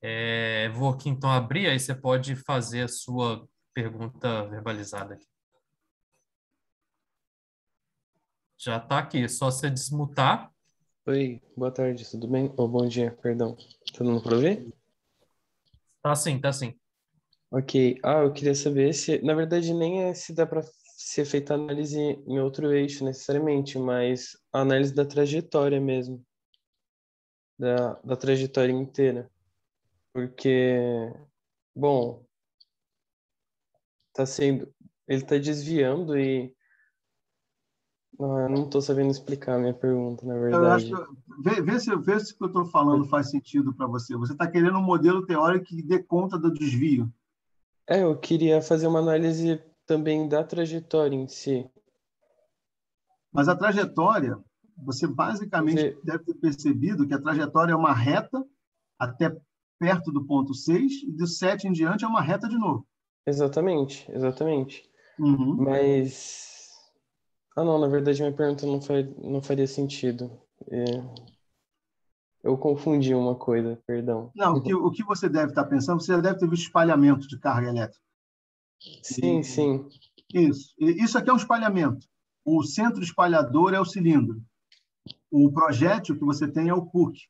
É, vou aqui então abrir, aí você pode fazer a sua pergunta verbalizada aqui. Já está aqui, é só você desmutar. Oi, boa tarde, tudo bem? Ou bom dia, perdão. Tá dando pra ouvir? Tá sim, tá sim. Ok. Ah, eu queria saber se, na verdade, nem é se dá para ser feita análise em outro eixo necessariamente, mas a análise da trajetória mesmo. Da, da trajetória inteira. Porque, bom, tá sendo, ele tá desviando e ah, eu não tô sabendo explicar a minha pergunta, na acho verdade. que, vê, vê se, vê se o que eu estou falando faz sentido para você. Você está querendo um modelo teórico que dê conta do desvio. É, eu queria fazer uma análise também da trajetória em si. Mas a trajetória, você basicamente Você- deve ter percebido que a trajetória é uma reta até perto do ponto 6 e do 7 em diante é uma reta de novo. Exatamente, exatamente. Uhum. Mas. Ah, não, na verdade minha pergunta não, fa... não faria sentido. É, Eu confundi uma coisa, perdão. Não, o que, o que você deve estar pensando, você já deve ter visto espalhamento de carga elétrica. Sim, sim. Isso. E Isso aqui é um espalhamento. O centro espalhador é o cilindro. O projétil que você tem é o PUC.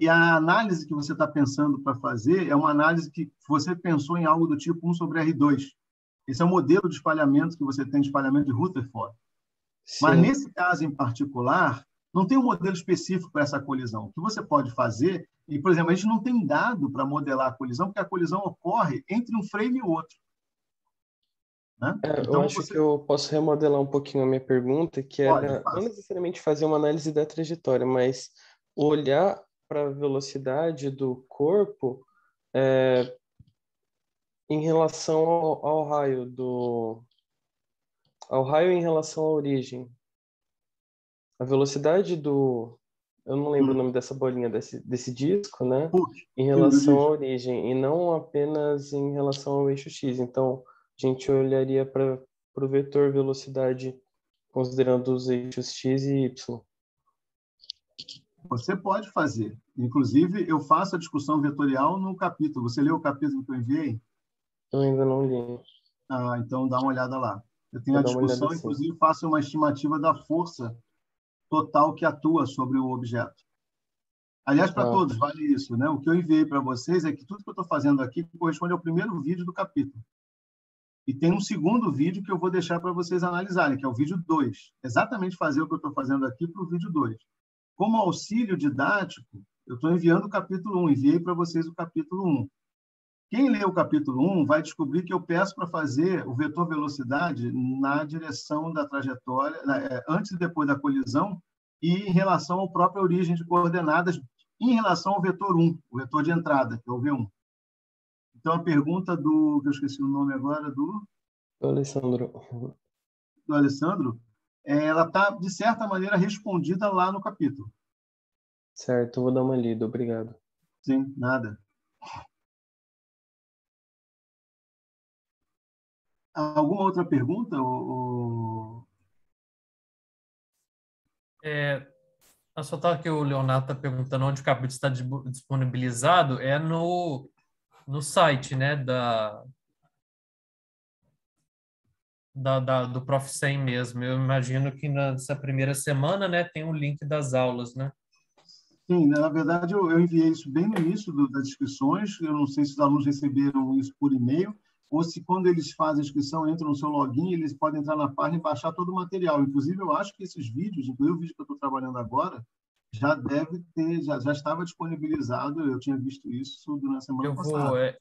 E a análise que você está pensando para fazer é uma análise que você pensou em algo do tipo 1 sobre R2. Esse é o modelo de espalhamento que você tem de espalhamento de Rutherford. Mas Sim. nesse caso em particular, não tem um modelo específico para essa colisão. O que você pode fazer, e por exemplo, a gente não tem dado para modelar a colisão, porque a colisão ocorre entre um frame e o outro. Né? É, eu Então, acho você- que eu posso remodelar um pouquinho a minha pergunta, que Pode, era faça. não necessariamente fazer uma análise da trajetória, mas olhar para a velocidade do corpo é, em relação ao, ao raio do ao raio em relação à origem. A velocidade do eu não lembro o Hum. nome dessa bolinha desse, desse disco, né? Em relação à origem e não apenas em relação ao eixo X. Então, a gente olharia para o vetor velocidade considerando os eixos X e Y. Você pode fazer. Inclusive, eu faço a discussão vetorial no capítulo. Você leu o capítulo que eu enviei? Eu ainda não li. Ah, então dá uma olhada lá. Eu tenho Vou a discussão, inclusive faço uma estimativa da força total que atua sobre o objeto. Aliás, para Ah. todos, vale isso. Né? O que eu enviei para vocês é que tudo que eu estou fazendo aqui corresponde ao primeiro vídeo do capítulo. E tem um segundo vídeo que eu vou deixar para vocês analisarem, que é o vídeo 2. Exatamente fazer o que eu estou fazendo aqui para o vídeo 2. Como auxílio didático, eu estou enviando o capítulo 1, enviei para vocês o capítulo 1. Quem lê o capítulo 1 vai descobrir que eu peço para fazer o vetor velocidade na direção da trajetória, é, antes e depois da colisão, e em relação à própria origem de coordenadas, em relação ao vetor 1, o vetor de entrada, que é o V1. Então, a pergunta do, que eu esqueci o nome agora, do, Ô, Alessandro, do Alessandro, ela está, de certa maneira, respondida lá no capítulo. certo, eu vou dar uma lida, obrigado. Sim, nada. Alguma outra pergunta? O, É, a só tá que o Leonardo está perguntando onde o capítulo está di- disponibilizado, é no, no site, né, da, da, da- do Prof. 100 mesmo. Eu imagino que nessa primeira semana, né, tem o link das aulas, né? Sim, né, na verdade, eu, eu enviei isso bem no início do, das inscrições. Eu não sei se os alunos receberam isso por e-mail ou se, quando eles fazem a inscrição, entram no seu login, eles podem entrar na página e baixar todo o material. Inclusive, eu acho que esses vídeos, inclusive o vídeo que eu estou trabalhando agora, já deve ter, já, já estava disponibilizado. Eu tinha visto isso durante a semana Eu passada. vou, é,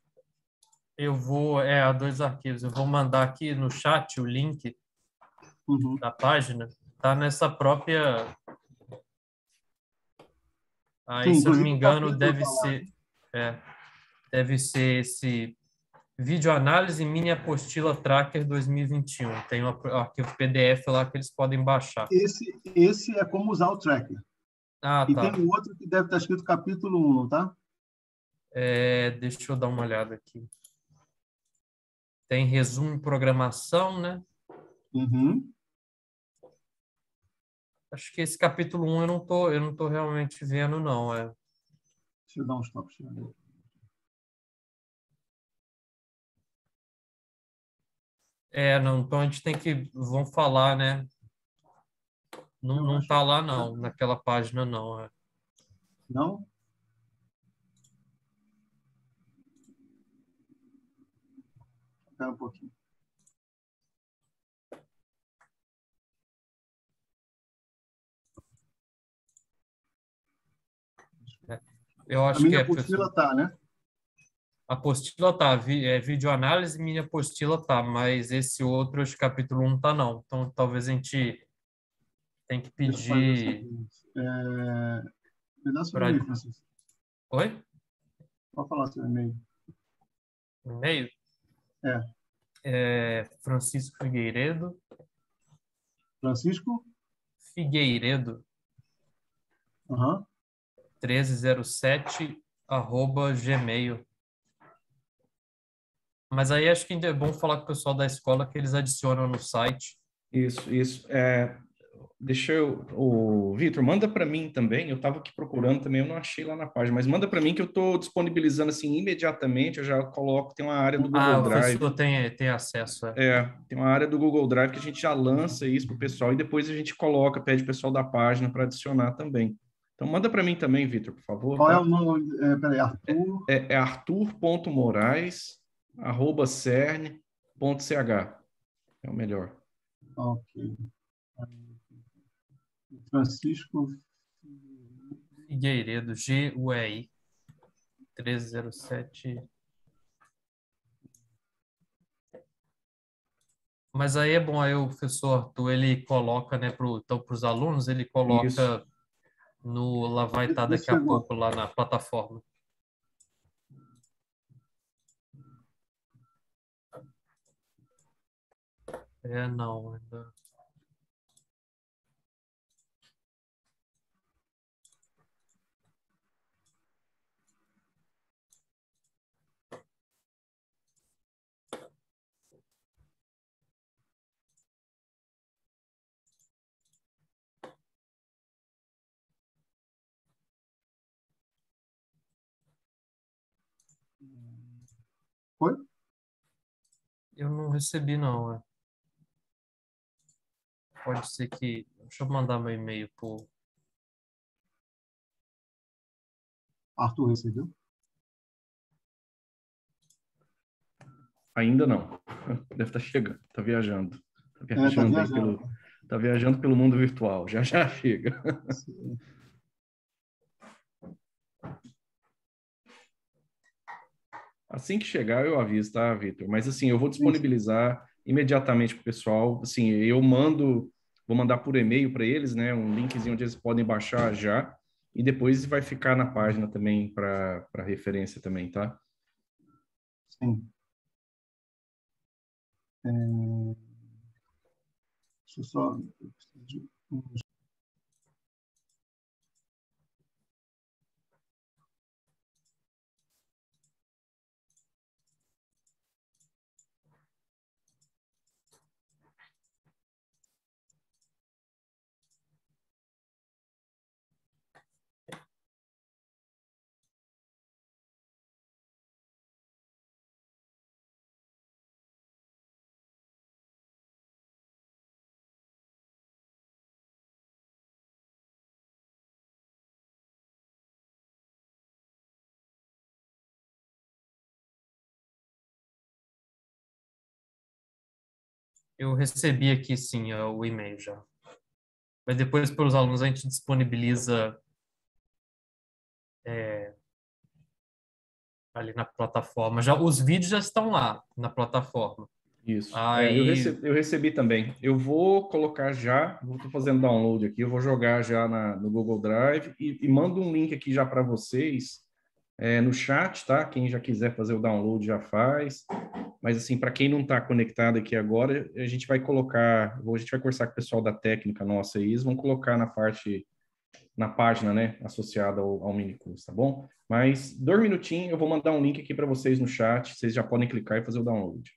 eu vou, é, há dois arquivos. Eu vou mandar aqui no chat o link Uhum. da página. Tá nessa própria. Aí, Sim, se eu não me o engano, deve tá ser, é, deve ser esse vídeo análise mini apostila tracker 2021. Tem o arquivo PDF lá que eles podem baixar. Esse, esse é como usar o tracker. Ah, E tá. tem um outro que deve estar escrito capítulo 1, não tá? É, deixa eu dar uma olhada aqui. Tem resumo em programação, né? Uhum. Acho que esse capítulo 1 eu não tô, eu não tô realmente vendo, não. É. Deixa eu dar uns toques. É, não, então a gente tem que. Vão falar, né? Não, não tá lá, não, naquela página, não. É. Não? Espera um pouquinho. Eu acho a minha que é. apostila tá, né? A apostila tá, vi, é videoanálise, minha apostila tá, mas esse outro, esse capítulo 1 tá não. Então talvez a gente tem que pedir. É... Me dá seu Pra- e-mail, Francisco. Oi? Pode falar seu e-mail. E-mail? É. É Francisco Figueiredo. Francisco? Figueiredo, Aham. 1307, arroba gmail. Mas aí acho que ainda é bom falar com o pessoal da escola que eles adicionam no site. Isso, isso. É, deixa eu. O Vitor, manda para mim também. Eu estava aqui procurando também, eu não achei lá na página, mas manda para mim que eu estou disponibilizando assim imediatamente. Eu já coloco, tem uma área do Google Ah, o Drive. professor tem, tem acesso. É. É, tem uma área do Google Drive que a gente já lança isso para o pessoal e depois a gente coloca, pede o pessoal da página para adicionar também. Então manda para mim também, Vitor, por favor. Qual tá? é o nome? É, peraí, Arthur. É, é arthur.moraes, arroba cern.ch. É o melhor. Ok. Francisco. Figueiredo, G-U-E-I, 1307. Mas aí é bom, aí o professor Arthur, ele coloca, né, pro, então, para os alunos, ele coloca Isso. no, lá vai estar Ele daqui a chegou. pouco lá na plataforma. É, não, ainda. Foi? Eu não recebi, não. é. Pode ser que. Deixa eu mandar meu e-mail pro. Arthur recebeu? Ainda não. Deve estar chegando, está viajando. Está tá viajando, aí viajando. pelo, tá viajando pelo mundo virtual. Já já chega. Assim que chegar, eu aviso, tá, Vitor? Mas assim, eu vou disponibilizar imediatamente para o pessoal. Assim, eu mando, vou mandar por e-mail para eles, né? Um linkzinho onde eles podem baixar já. E depois vai ficar na página também para referência também, tá? Sim. É... Deixa eu só. eu preciso de Eu recebi aqui, sim, ó, o e-mail já. Mas depois, para os alunos, a gente disponibiliza é, ali na plataforma. Já, os vídeos já estão lá na plataforma. Isso. Aí- É, eu, recebi, eu recebi também. Eu vou colocar já, tô fazendo download aqui, eu vou jogar já na- no Google Drive e, e mando um link aqui já para vocês é, no chat, tá? Quem já quiser fazer o download já faz. Mas assim, para quem não está conectado aqui agora, a gente vai colocar, a gente vai conversar com o pessoal da técnica nossa aí, eles vão colocar na parte, na página, né, associada ao, ao mini curso, tá bom? Mas dois minutinhos, eu vou mandar um link aqui para vocês no chat, vocês já podem clicar e fazer o download.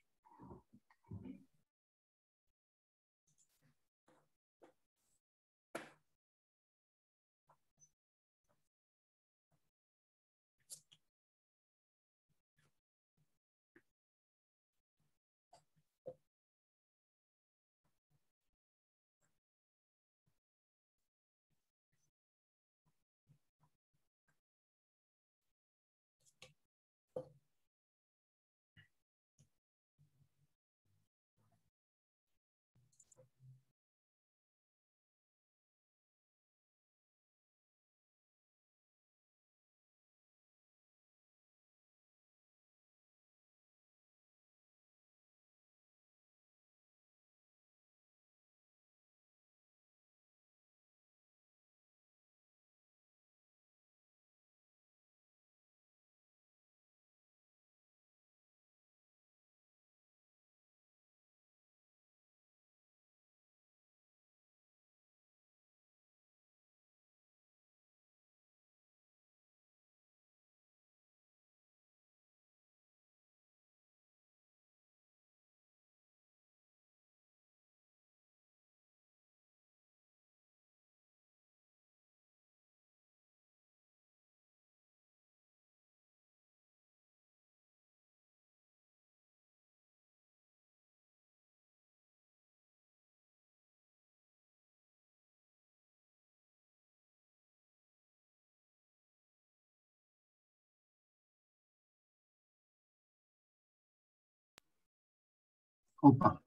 Opa.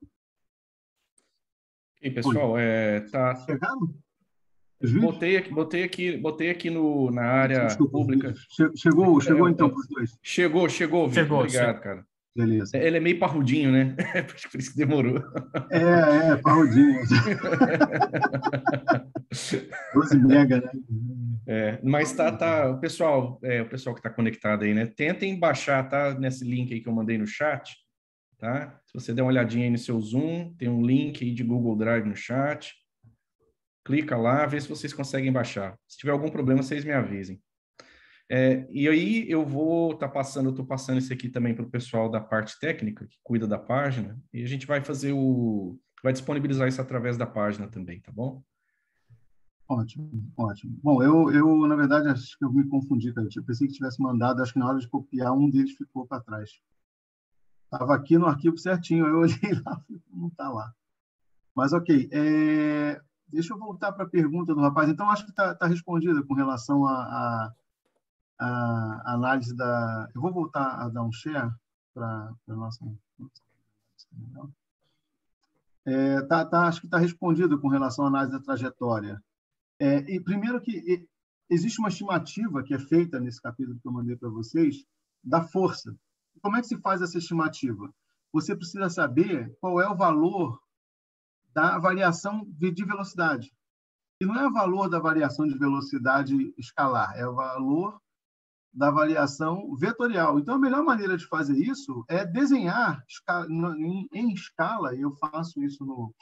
E aí, pessoal, é, tá. Chegaram? Botei aqui, botei aqui, botei aqui no, na área Desculpa, pública. Chegou, chegou é, então para os dois. Chegou, chegou, Vitor. Chegou, Obrigado, cara. Beleza. Ele é meio parrudinho, né? Por isso que demorou. É, é, parrudinho. 12 mega, né? É, mas tá, tá, o pessoal, é, o pessoal que está conectado aí, né? Tentem baixar, tá? Nesse link aí que eu mandei no chat, tá? Se você der uma olhadinha aí no seu Zoom, tem um link aí de Google Drive no chat. Clica lá, vê se vocês conseguem baixar. Se tiver algum problema, vocês me avisem. É, e aí eu vou estar tá passando, estou passando isso aqui também para o pessoal da parte técnica que cuida da página, e a gente vai fazer o. vai disponibilizar isso através da página também, tá bom? Ótimo, ótimo. Bom, eu, eu na verdade, acho que eu me confundi, cara. Eu pensei que tivesse mandado, acho que na hora de copiar, um deles ficou para trás. Estava aqui no arquivo certinho, eu olhei lá, não está lá. Mas, ok. É... Deixa eu voltar para a pergunta do rapaz. Então, acho que está tá respondida com relação a, análise da. Eu vou voltar a dar um share para a nossa. É, tá, tá, acho que está respondido com relação à análise da trajetória. É, e primeiro que existe uma estimativa que é feita nesse capítulo que eu mandei para vocês da força. Como é que se faz essa estimativa? Você precisa saber qual é o valor da variação de velocidade. E não é o valor da variação de velocidade escalar, é o valor da variação vetorial. Então, a melhor maneira de fazer isso é desenhar em escala, e eu faço isso no,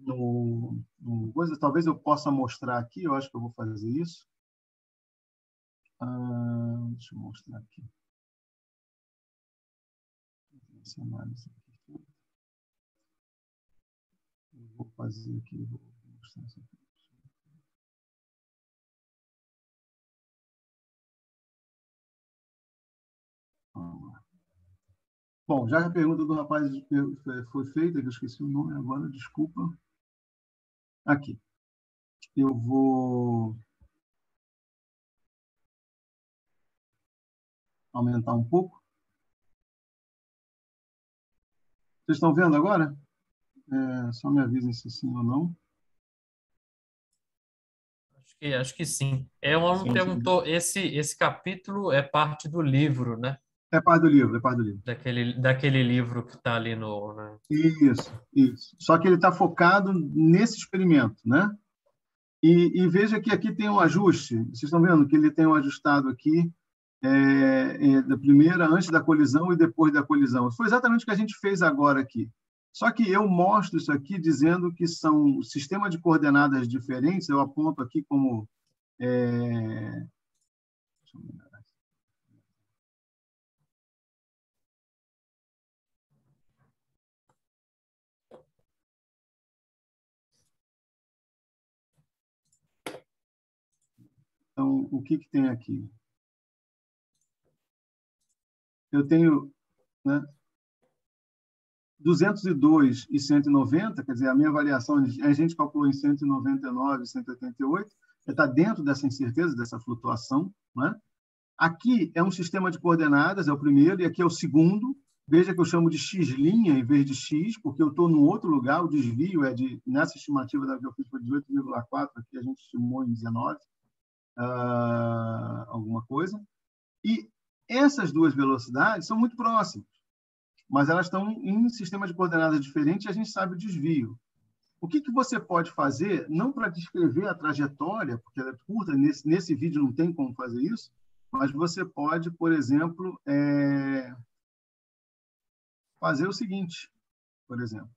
no, no coisa, talvez eu possa mostrar aqui, eu acho que eu vou fazer isso. Ah, deixa eu mostrar aqui. Aqui. Eu vou fazer aqui, vou mostrar aqui. Bom, já a pergunta do rapaz foi feita, que eu esqueci o nome agora, desculpa. Aqui. Eu vou aumentar um pouco. Vocês estão vendo agora? É, só me avisem se sim ou não. Acho que, acho que sim. É, um aluno perguntou, esse, esse capítulo é parte do livro, né? É parte do livro, é parte do livro. Daquele, daquele livro que está ali no. Né? Isso, isso. Só que ele está focado nesse experimento, né? E, e, veja que aqui tem um ajuste. Vocês estão vendo que ele tem um ajustado aqui é, é, da primeira, antes da colisão e depois da colisão. Foi exatamente o que a gente fez agora aqui. Só que eu mostro isso aqui dizendo que são sistemas de coordenadas diferentes. Eu aponto aqui como é... Então, o que, que tem aqui? Eu tenho né, 202 e 190, quer dizer, a minha variação, a gente calculou em 199, 188, está dentro dessa incerteza, dessa flutuação. Né? Aqui é um sistema de coordenadas, é o primeiro, e aqui é o segundo. Veja que eu chamo de x' em vez de x, porque eu estou num outro lugar, o desvio é de, nessa estimativa da que eu fiz foi 18,4, aqui a gente estimou em 19 uh, alguma coisa. E essas duas velocidades são muito próximas, mas elas estão em sistemas de coordenadas diferentes e a gente sabe o desvio. O que, que você pode fazer, não para descrever a trajetória, porque ela é curta, nesse, nesse vídeo não tem como fazer isso, mas você pode, por exemplo, é, fazer o seguinte, por exemplo.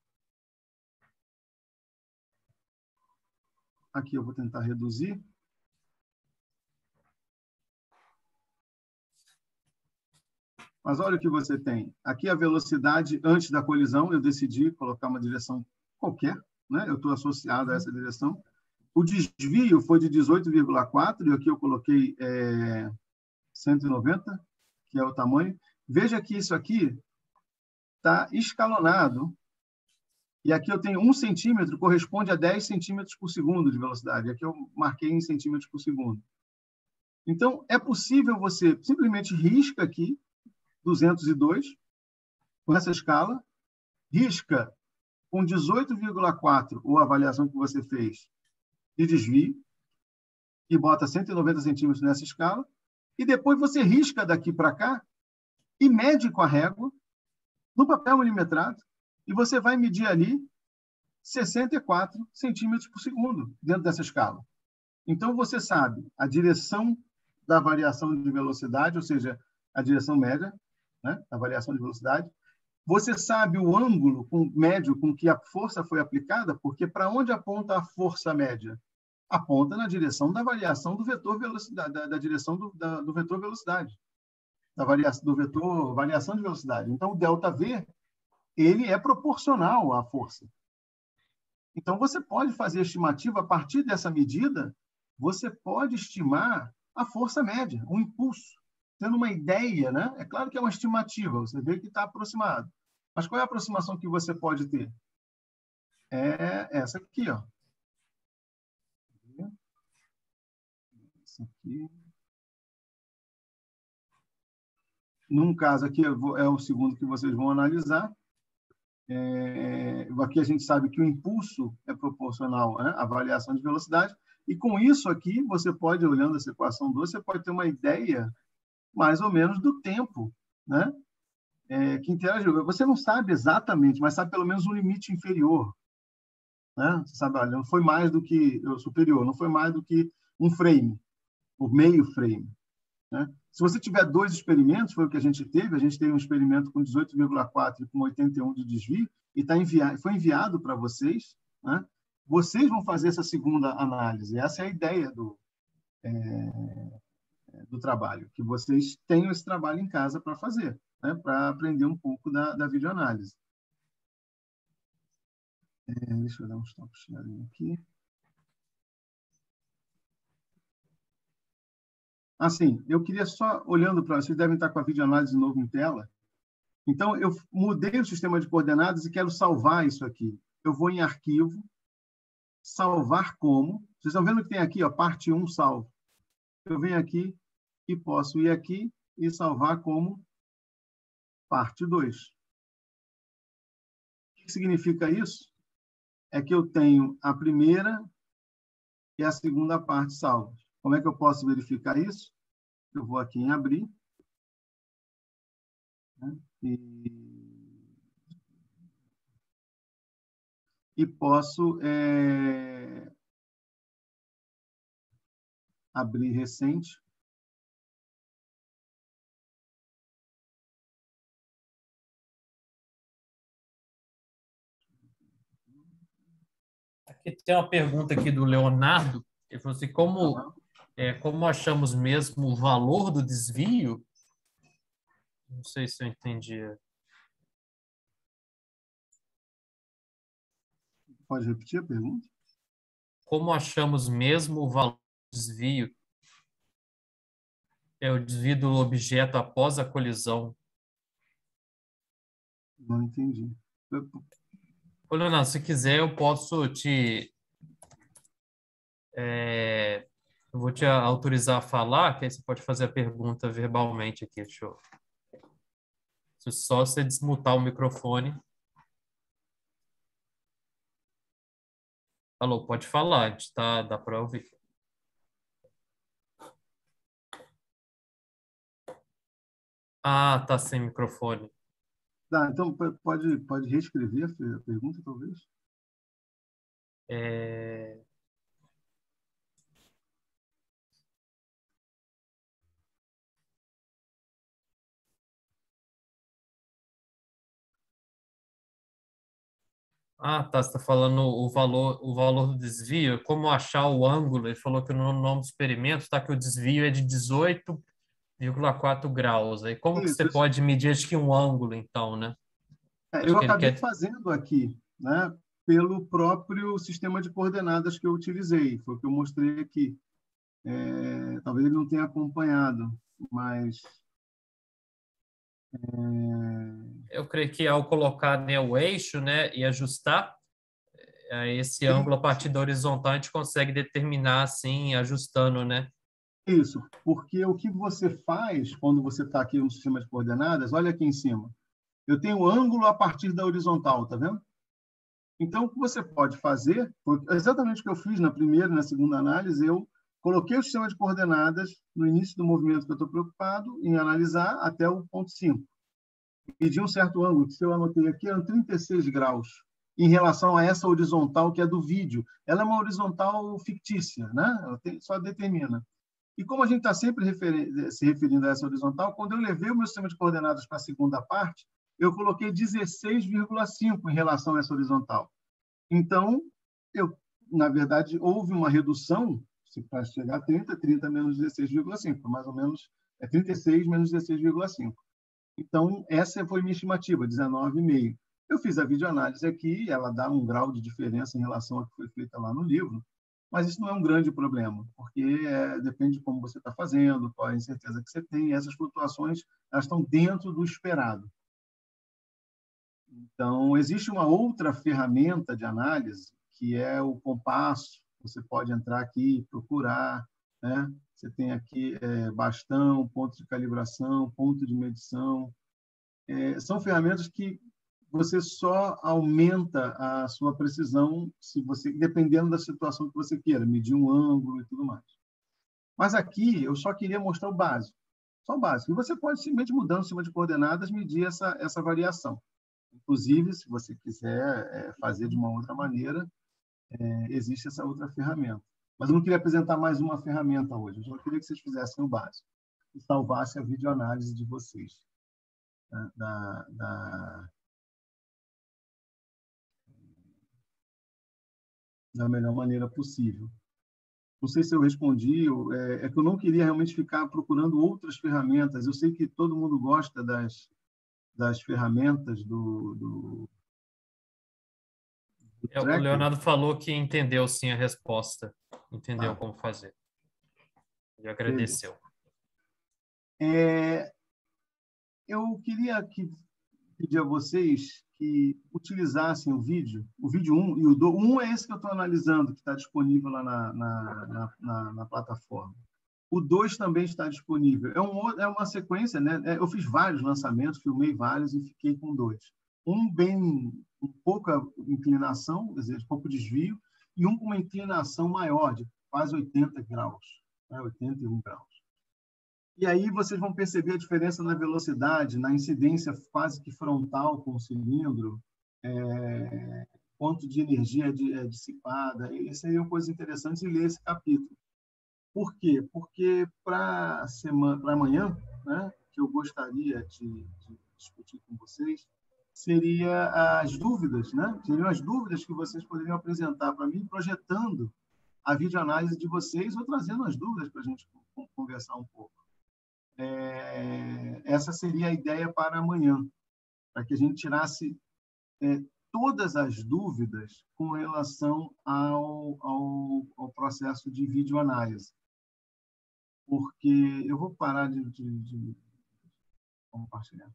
Aqui eu vou tentar reduzir. Mas olha o que você tem. Aqui a velocidade antes da colisão, eu decidi colocar uma direção qualquer, né? eu estou associado a essa direção. O desvio foi de 18,4, e aqui eu coloquei é, 190, que é o tamanho. Veja que isso aqui está escalonado, e aqui eu tenho um centímetro, corresponde a 10 centímetros por segundo de velocidade. Aqui eu marquei em centímetros por segundo. Então, é possível você simplesmente risca aqui 202, com essa escala, risca com 18,4 ou a avaliação que você fez de desvio e bota 190 centímetros nessa escala e depois você risca daqui para cá e mede com a régua no papel milimetrado e você vai medir ali 64 centímetros por segundo dentro dessa escala. Então, você sabe a direção da variação de velocidade, ou seja, a direção média, né, a variação de velocidade. Você sabe o ângulo com, médio com que a força foi aplicada, porque para onde aponta a força média? Aponta na direção da variação do vetor velocidade, da, da direção do, da, do vetor velocidade, da variação do vetor variação de velocidade. Então, o delta v ele é proporcional à força. Então, você pode fazer estimativa a partir dessa medida você pode estimar a força média, o impulso, tendo uma ideia, né? É claro que é uma estimativa, você vê que está aproximado. Mas qual é a aproximação que você pode ter? É essa aqui, ó. Essa aqui. Num caso aqui, é o segundo que vocês vão analisar. É, aqui a gente sabe que o impulso é proporcional né, à variação de velocidade. E com isso aqui, você pode, olhando essa equação 2, você pode ter uma ideia mais ou menos do tempo né? É, que interagiu. Você não sabe exatamente, mas sabe pelo menos um limite inferior. Né? Você sabe, olha, não foi mais do que superior, não foi mais do que um frame, o meio frame. Né? Se você tiver dois experimentos, foi o que a gente teve, a gente teve um experimento com 18,4 e com 81 de desvio, e tá enviado, foi enviado para vocês, né? vocês vão fazer essa segunda análise. Essa é a ideia do, é, do trabalho, que vocês tenham esse trabalho em casa para fazer, né? para aprender um pouco da, da videoanálise. É, deixa eu dar um sharing aqui. Assim, eu queria só, olhando para... Vocês devem estar com a videoanálise de novo em tela. Então, eu mudei o sistema de coordenadas e quero salvar isso aqui. Eu vou em arquivo, salvar como. Vocês estão vendo que tem aqui, ó, parte 1 salvo. Eu venho aqui e posso ir aqui e salvar como parte 2. O que significa isso? É que eu tenho a primeira e a segunda parte salvas. Como é que eu posso verificar isso? Eu vou aqui em abrir. Né? E e posso é, abrir recente. Aqui tem uma pergunta aqui do Leonardo. Ele falou assim, como, é, como achamos mesmo o valor do desvio? Não sei se eu entendi. Pode repetir a pergunta? Como achamos mesmo o valor desvio? É o desvio do objeto após a colisão. Não entendi. Ô, Leonardo, se quiser, eu posso te. É, eu vou te autorizar a falar, que aí você pode fazer a pergunta verbalmente aqui. Deixa eu. Só você desmutar o microfone. Alô, pode falar, a gente tá, dá para ouvir. Ah, tá sem microfone. Tá, então pode, pode reescrever a pergunta, talvez? É... Ah, tá. Você está falando o valor, o valor do desvio, como achar o ângulo. Ele falou que no nome do experimento está que o desvio é de 18,4 graus. Aí como Isso. que você pode medir acho que um ângulo, então, né? É, eu acabei quer... fazendo aqui, né? Pelo próprio sistema de coordenadas que eu utilizei. Foi o que eu mostrei aqui. É, talvez ele não tenha acompanhado, mas eu creio que ao colocar né, o eixo né, e ajustar é, esse Sim. ângulo a partir da horizontal, a gente consegue determinar assim, ajustando, né? Isso, porque o que você faz quando você está aqui no sistema de coordenadas, olha aqui em cima, eu tenho ângulo a partir da horizontal, tá vendo? Então, o que você pode fazer, exatamente o que eu fiz na primeira e na segunda análise, eu coloquei o sistema de coordenadas no início do movimento que eu estou preocupado em analisar até o ponto 5. Medi um certo ângulo, que se eu anotei aqui, eram 36 graus, em relação a essa horizontal que é do vídeo. Ela é uma horizontal fictícia, né? Ela tem, só determina. E como a gente está sempre se referindo a essa horizontal, quando eu levei o meu sistema de coordenadas para a segunda parte, eu coloquei 16,5 em relação a essa horizontal. Então, eu, na verdade, houve uma redução, para chegar a 30, 30 menos 16,5, mais ou menos é 36 menos 16,5. Então, essa foi minha estimativa, 19,5. Eu fiz a videoanálise aqui, ela dá um grau de diferença em relação a que foi feita lá no livro, mas isso não é um grande problema, porque é, depende de como você está fazendo, qual é a incerteza que você tem, essas flutuações elas estão dentro do esperado. Então, existe uma outra ferramenta de análise, que é o compasso. Você pode entrar aqui procurar. Né? Você tem aqui é, bastão, ponto de calibração, ponto de medição. É, são ferramentas que você só aumenta a sua precisão se você dependendo da situação que você queira, medir um ângulo e tudo mais. Mas aqui eu só queria mostrar o básico, só o básico. E você pode simplesmente mudando o sistema de coordenadas medir essa essa variação. Inclusive, se você quiser é, fazer de uma outra maneira, é, existe essa outra ferramenta. Mas eu não queria apresentar mais uma ferramenta hoje. Eu só queria que vocês fizessem o básico e salvassem a videoanálise de vocês. Né, da, da, da melhor maneira possível. Não sei se eu respondi, é, é, que eu não queria realmente ficar procurando outras ferramentas. Eu sei que todo mundo gosta das, das ferramentas do, do, do é, o Leonardo falou que entendeu sim a resposta, entendeu ah. como fazer. E agradeceu. É, eu queria que, pedir a vocês que utilizassem o vídeo, o vídeo 1 e o 2. Um é esse que eu estou analisando, que está disponível lá na, na, na, na plataforma. O 2 também está disponível. É, um, é uma sequência, né? É, eu fiz vários lançamentos, filmei vários e fiquei com dois. Um bem com pouca inclinação, quer dizer, pouco desvio, e um com uma inclinação maior, de quase 80 graus, né? 81 graus. E aí vocês vão perceber a diferença na velocidade, na incidência quase que frontal com o cilindro, é, quanto de energia é dissipada. E seriam coisas interessantes de ler esse capítulo. Por quê? Porque para amanhã, né, que eu gostaria de, de, discutir com vocês, seria as dúvidas, né? Seriam as dúvidas que vocês poderiam apresentar para mim, projetando a videoanálise de vocês ou trazendo as dúvidas para a gente conversar um pouco. É, essa seria a ideia para amanhã, para que a gente tirasse é, todas as dúvidas com relação ao, ao, ao processo de videoanálise porque eu vou parar de, de, de compartilhar.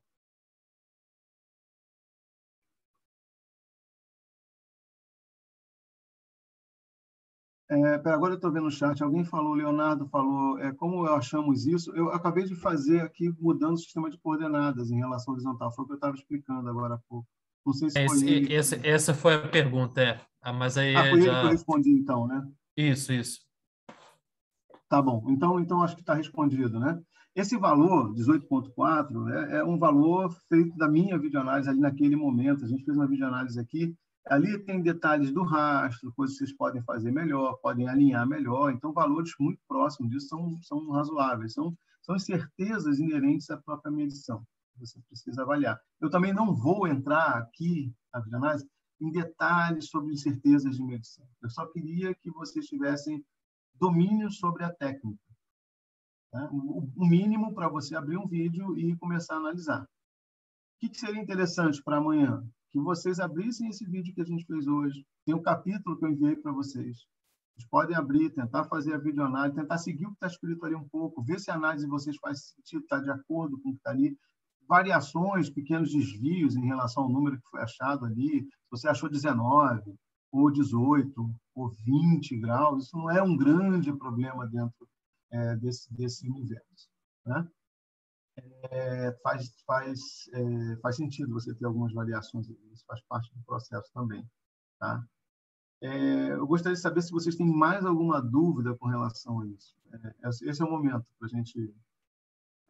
É, agora eu estou vendo o chat, alguém falou, Leonardo falou, é, como achamos isso? Eu acabei de fazer aqui, mudando o sistema de coordenadas em relação ao horizontal, foi o que eu estava explicando agora há pouco. Não sei se é, foi esse, ele. Essa, essa foi a pergunta, é. Ah, mas aí ah, foi já... ele que eu respondi, então, né? Isso, isso. Tá bom, então, então acho que está respondido, né? Esse valor, 18.4, é, é um valor feito da minha videoanálise ali naquele momento. A gente fez uma videoanálise aqui, ali tem detalhes do rastro, coisas que vocês podem fazer melhor, podem alinhar melhor. Então, valores muito próximos disso são, são razoáveis, são, são incertezas inerentes à própria medição. Você precisa avaliar. Eu também não vou entrar aqui, na videoanálise, em detalhes sobre incertezas de medição. Eu só queria que vocês tivessem domínio sobre a técnica. Né? O mínimo para você abrir um vídeo e começar a analisar. O que, que seria interessante para amanhã? Que vocês abrissem esse vídeo que a gente fez hoje. Tem um capítulo que eu enviei para vocês. Vocês podem abrir, tentar fazer a videoanálise, tentar seguir o que está escrito ali um pouco, ver se a análise de vocês faz sentido, está de acordo com o que está ali. Variações, pequenos desvios em relação ao número que foi achado ali. Você achou 19, ou 18, ou 20 graus, isso não é um grande problema dentro é, desse, desse universo. Né? Faz, faz, é, faz sentido você ter algumas variações, isso faz parte do processo também. Tá? É, eu gostaria de saber se vocês têm mais alguma dúvida com relação a isso. É, esse é o momento para gente,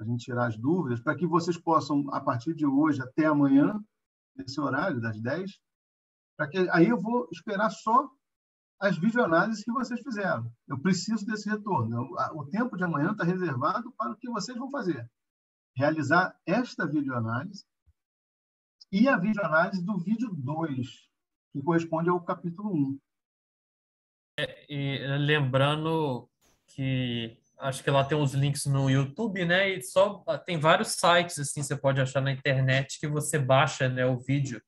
a gente tirar as dúvidas, para que vocês possam, a partir de hoje até amanhã, nesse horário, das 10, para que aí eu vou esperar só as videoanálises que vocês fizeram. Eu preciso desse retorno. O tempo de amanhã está reservado para o que vocês vão fazer. Realizar esta videoanálise e a videoanálise do vídeo 2, que corresponde ao capítulo 1. É, e lembrando que acho que lá tem uns links no YouTube, né? E só tem vários sites assim, você pode achar na internet que você baixa, né, o vídeo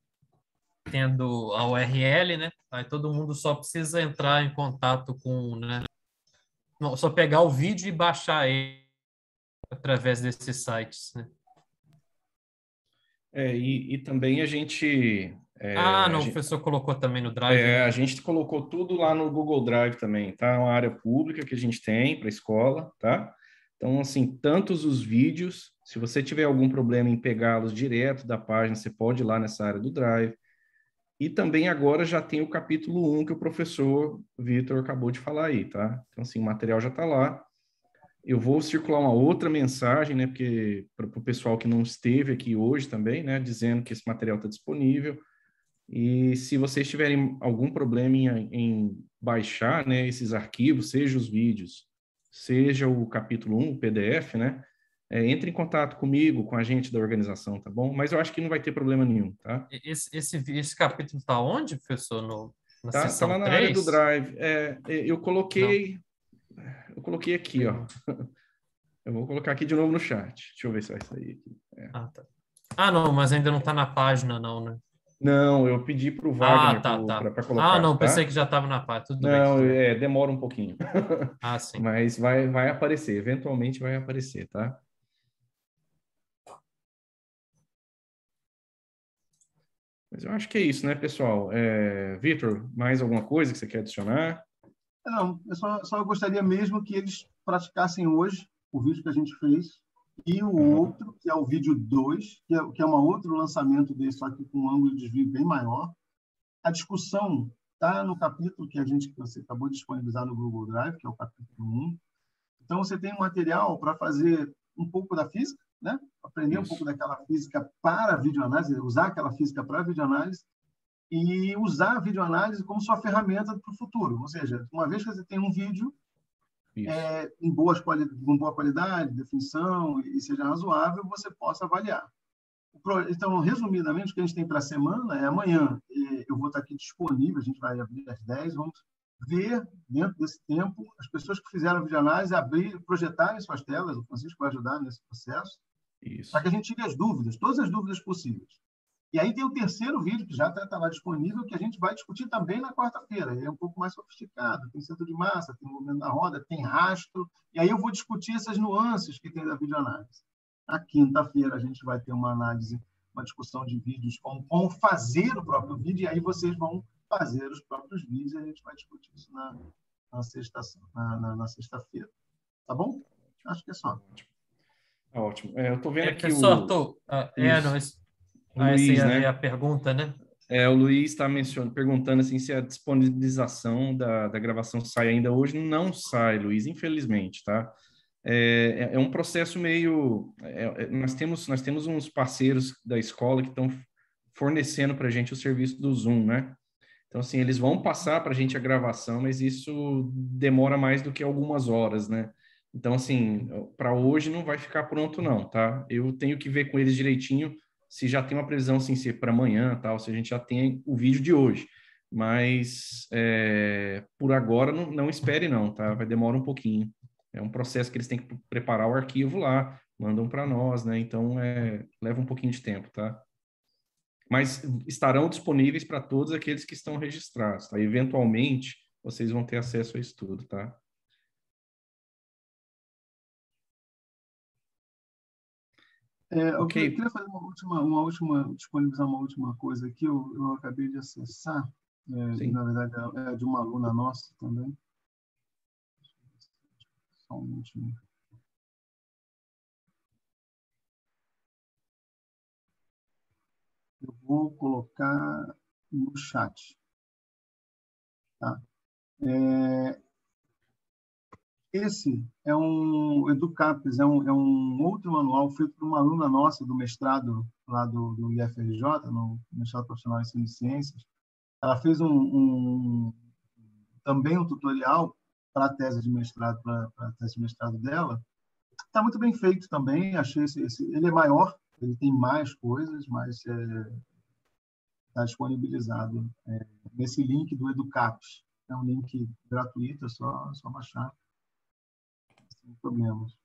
tendo a URL, né? Aí todo mundo só precisa entrar em contato com, né? Não, só pegar o vídeo e baixar ele através desses sites, né? É, e, e também a gente é, ah, não, gente, o professor colocou também no Drive. É, né? a gente colocou tudo lá no Google Drive também, tá? Uma área pública que a gente tem para a escola, tá? Então, assim, tantos os vídeos, se você tiver algum problema em pegá-los direto da página, você pode ir lá nessa área do Drive. E também agora já tem o capítulo 1 que o professor Vitor acabou de falar aí, tá? Então, assim, o material já está lá. Eu vou circular uma outra mensagem, né? Porque para o pessoal que não esteve aqui hoje também, né? Dizendo que esse material está disponível e se vocês tiverem algum problema em, em baixar né, esses arquivos, seja os vídeos, seja o capítulo 1, o PDF, né? É, entre em contato comigo, com a gente da organização, tá bom? Mas eu acho que não vai ter problema nenhum, tá? Esse, esse, esse capítulo está onde, professor? No, na tá, tá lá na 3? área do Drive. É, é, eu coloquei... Não. Coloquei aqui, ó. Eu vou colocar aqui de novo no chat. Deixa eu ver se vai sair aqui. É. Ah, tá. ah, não, mas ainda não está na página, não, né? Não, eu pedi para o Wagner ah, tá, tá. para colocar. Ah, não, tá? pensei que já estava na parte. Tudo não, bem, é, demora um pouquinho. Ah, sim. Mas vai, vai aparecer, eventualmente vai aparecer, tá? Mas eu acho que é isso, né, pessoal? É, Vitor, mais alguma coisa que você quer adicionar? Não, eu só, só gostaria mesmo que eles praticassem hoje o vídeo que a gente fez e o uhum. outro, que é o vídeo 2, que é, que é um outro lançamento desse, só que com um ângulo de desvio bem maior. A discussão está no capítulo que a gente que você acabou de disponibilizar no Google Drive, que é o capítulo 1. Então, você tem um material para fazer um pouco da física, né? aprender Isso. um pouco daquela física para videoanálise, usar aquela física para videoanálise, e usar a videoanálise como sua ferramenta para o futuro. Ou seja, uma vez que você tem um vídeo, é, em boas com boa qualidade, definição e seja razoável, você possa avaliar. Então, resumidamente, o que a gente tem para a semana é amanhã. Eu vou estar aqui disponível, a gente vai abrir às 10, vamos ver, dentro desse tempo, as pessoas que fizeram a videoanálise abrir, projetarem suas telas, o Francisco vai ajudar nesse processo, para que a gente tire as dúvidas, todas as dúvidas possíveis. E aí tem o terceiro vídeo, que já está tá lá disponível, que a gente vai discutir também na quarta-feira. Ele é um pouco mais sofisticado, tem centro de massa, tem movimento da roda, tem rastro. E aí eu vou discutir essas nuances que tem da videoanálise. Na quinta-feira a gente vai ter uma análise, uma discussão de vídeos com como fazer o próprio vídeo, e aí vocês vão fazer os próprios vídeos e a gente vai discutir isso na, na sexta-feira. Na, na, na sexta tá bom? Acho que é só. Ótimo. É, eu estou vendo é, aqui o... Tô, uh, é, não, ah, Luiz, essa é né? a pergunta, né? É, o Luiz está perguntando assim se a disponibilização da, da gravação sai ainda hoje. Não sai, Luiz, infelizmente, tá? É, é, é um processo meio. É, é, nós, temos, nós temos uns parceiros da escola que estão fornecendo para a gente o serviço do Zoom, né? Então, assim, eles vão passar para a gente a gravação, mas isso demora mais do que algumas horas, né? Então, assim, para hoje não vai ficar pronto, não, tá? Eu tenho que ver com eles direitinho se já tem uma previsão assim, se para amanhã, tal, se a gente já tem o vídeo de hoje. Mas é, por agora não, não espere não, tá? Vai demorar um pouquinho. É um processo que eles têm que preparar o arquivo lá, mandam para nós, né? Então é, leva um pouquinho de tempo, tá? Mas estarão disponíveis para todos aqueles que estão registrados, tá? Eventualmente vocês vão ter acesso a isso tudo, tá? É. Eu queria fazer uma última, uma última, disponibilizar uma última coisa aqui. Eu, eu acabei de acessar, é, na verdade é, é de uma aluna nossa também. Só um último. Eu vou colocar no chat. Tá? É, esse é um Educapes, é um, é um outro manual feito por uma aluna nossa do mestrado lá do, do IFRJ, no mestrado profissional em ciências. Ela fez um, um também um tutorial para a tese de mestrado, para a tese de mestrado dela. Está muito bem feito também. Achei esse, esse, ele é maior, ele tem mais coisas, mas está é, tá disponibilizado é, nesse link do Educaps. É um link gratuito, é só, só baixar, sem problemas.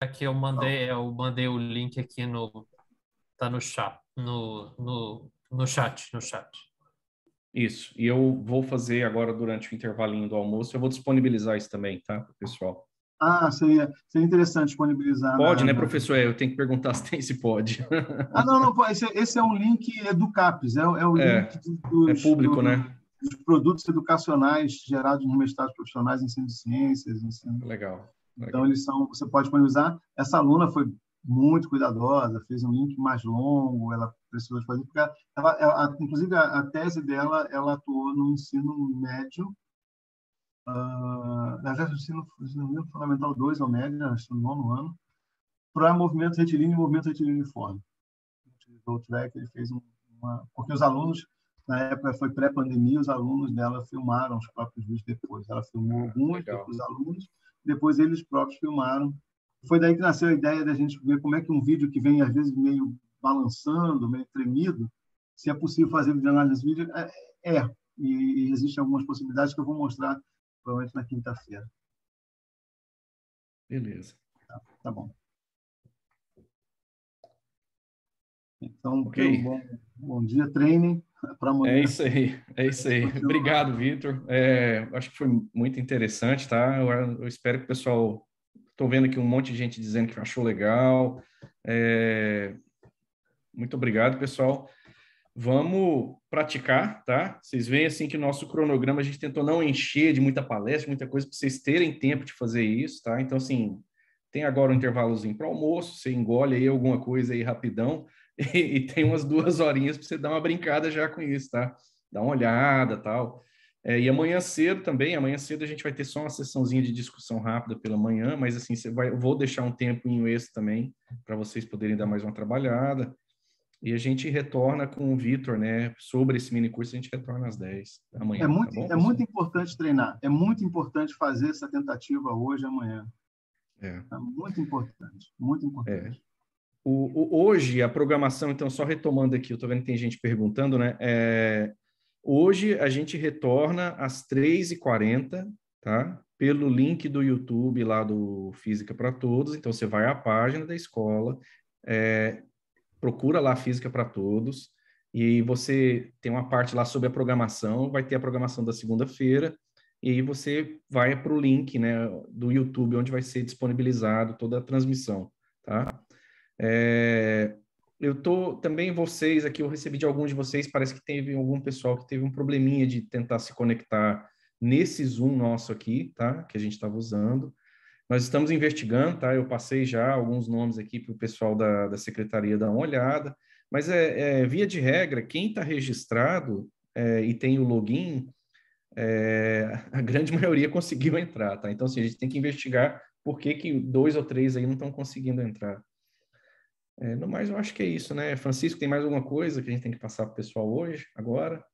Aqui eu mandei, eu mandei o link aqui no tá no chat, no, no, no chat, no chat. Isso. E eu vou fazer agora durante o intervalinho do almoço, eu vou disponibilizar isso também, tá, pessoal? Ah, seria, seria interessante disponibilizar. Pode, na... né, professor? É, eu tenho que perguntar se tem, se pode. ah, não, não, esse, esse é um link Educapes, é, é o é, link dos, é público, do, né? Dos produtos educacionais gerados nos universidades profissionais, ensino de ciências, ensino. Legal. Legal. Então, eles são, você pode disponibilizar. Essa aluna foi muito cuidadosa, fez um link mais longo, ela precisou fazer, porque ela, ela inclusive a, a, tese dela, ela atuou no ensino médio, uh, na verdade, ensino, ensino fundamental 2 ou médio, no nono ano, para movimento retilíneo e movimento retilíneo-uniforme. O track, ele fez uma... Porque os alunos, na época, foi pré-pandemia, os alunos dela filmaram os próprios vídeos depois. Ela filmou ah, alguns para os alunos, depois eles próprios filmaram foi daí que nasceu a ideia da gente ver como é que um vídeo que vem, às vezes, meio balançando, meio tremido, se é possível fazer vídeo análise de vídeo. É, é, e, e existem algumas possibilidades que eu vou mostrar provavelmente na quinta-feira. Beleza. Tá, tá, bom. Então, okay. bom, bom dia, treinem para amanhã. É isso aí, é isso aí. Obrigado, Vitor. É, acho que foi muito interessante, tá? Eu, eu espero que o pessoal Estou vendo aqui um monte de gente dizendo que achou legal. É... Muito obrigado, pessoal. Vamos praticar, tá? Vocês veem assim que o nosso cronograma a gente tentou não encher de muita palestra, muita coisa, para vocês terem tempo de fazer isso, tá? Então, assim, tem agora um intervalozinho para almoço, você engole aí alguma coisa aí rapidão e, e tem umas duas horinhas para você dar uma brincada já com isso, tá? Dá uma olhada tal. É, e amanhã cedo também, amanhã cedo a gente vai ter só uma sessãozinha de discussão rápida pela manhã, mas assim, você vai, eu vou deixar um tempo em extra também para vocês poderem dar mais uma trabalhada. E a gente retorna com o Vitor, né? Sobre esse mini curso, a gente retorna às 10 da manhã. É muito, tá bom, é muito importante treinar. É muito importante fazer essa tentativa hoje amanhã. É. é muito importante. Muito importante. É. O, o, hoje, a programação, então, só retomando aqui, eu estou vendo que tem gente perguntando, né? É, Hoje a gente retorna às 3h40, tá? Pelo link do YouTube lá do Física para Todos. Então você vai à página da escola, é, procura lá Física para Todos, e você tem uma parte lá sobre a programação, vai ter a programação da segunda-feira, e aí você vai para o link né, do YouTube, onde vai ser disponibilizado toda a transmissão? É, eu tô também vocês aqui, eu recebi de alguns de vocês, parece que teve algum pessoal que teve um probleminha de tentar se conectar nesse Zoom nosso aqui, tá? Que a gente estava usando. Nós estamos investigando, tá? Eu passei já alguns nomes aqui para o pessoal da, da secretaria dar uma olhada, mas é, é via de regra, quem está registrado é, e tem o login, é, a grande maioria conseguiu entrar, tá? Então, assim, a gente tem que investigar por que, que dois ou três aí não estão conseguindo entrar. É, no mais, eu acho que é isso, né? Francisco, tem mais alguma coisa que a gente tem que passar para o pessoal hoje, agora?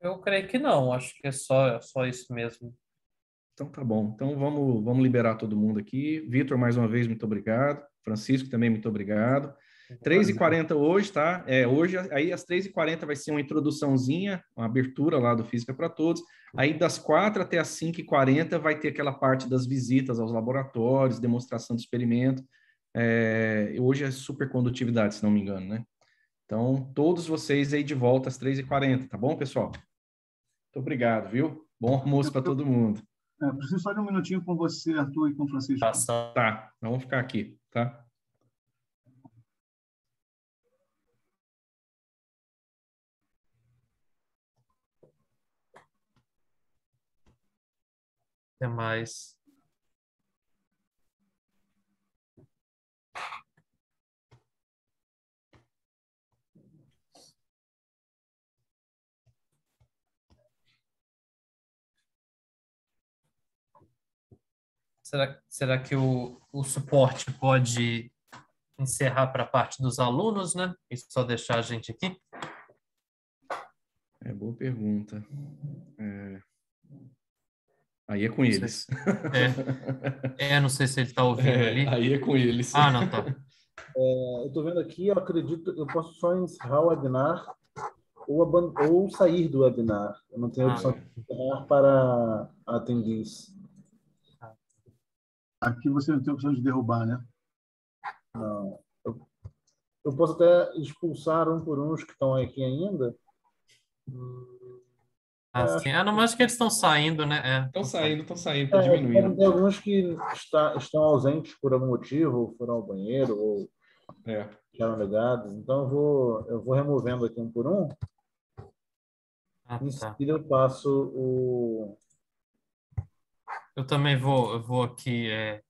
Eu creio que não, acho que é só, só isso mesmo. Então tá bom. Então vamos, vamos liberar todo mundo aqui. Vitor, mais uma vez, muito obrigado. Francisco, também muito obrigado. 3h40 hoje, tá? É, hoje, aí às 3h40 vai ser uma introduçãozinha, uma abertura lá do Física para Todos. Aí das 4 até as 5h40 vai ter aquela parte das visitas aos laboratórios, demonstração do experimento. É, hoje é supercondutividade, se não me engano, né? Então, todos vocês aí de volta às 3h40, tá bom, pessoal? Muito obrigado, viu? Bom almoço para todo mundo. É, preciso só de um minutinho com você, Arthur, e com o Francisco. Tá, tá. Vamos ficar aqui, tá? Até mais. Será, será que o, o suporte pode encerrar para a parte dos alunos, né? E só deixar a gente aqui? É boa pergunta. É... Aí é com eles. É. é, não sei se ele está ouvindo é, ali. Aí é com eles. Ah, não, tá. É, eu estou vendo aqui, eu acredito, eu posso só encerrar o webinar ou, ou sair do webinar. Eu não tenho ah, opção de encerrar para atendentes. Aqui você não tem opção de derrubar, né? Não. Eu, eu posso até expulsar um por uns que estão aqui ainda. Ah, sim. Ah, não, mas acho que eles estão saindo, né? Estão é. saindo, estão saindo, estão é, diminuindo. Tem alguns que está, estão ausentes por algum motivo, foram ao banheiro ou é. ficaram ligados. Então eu vou, eu vou removendo aqui um por um. Ah, em tá. seguida eu passo o, eu também vou, eu vou aqui. É...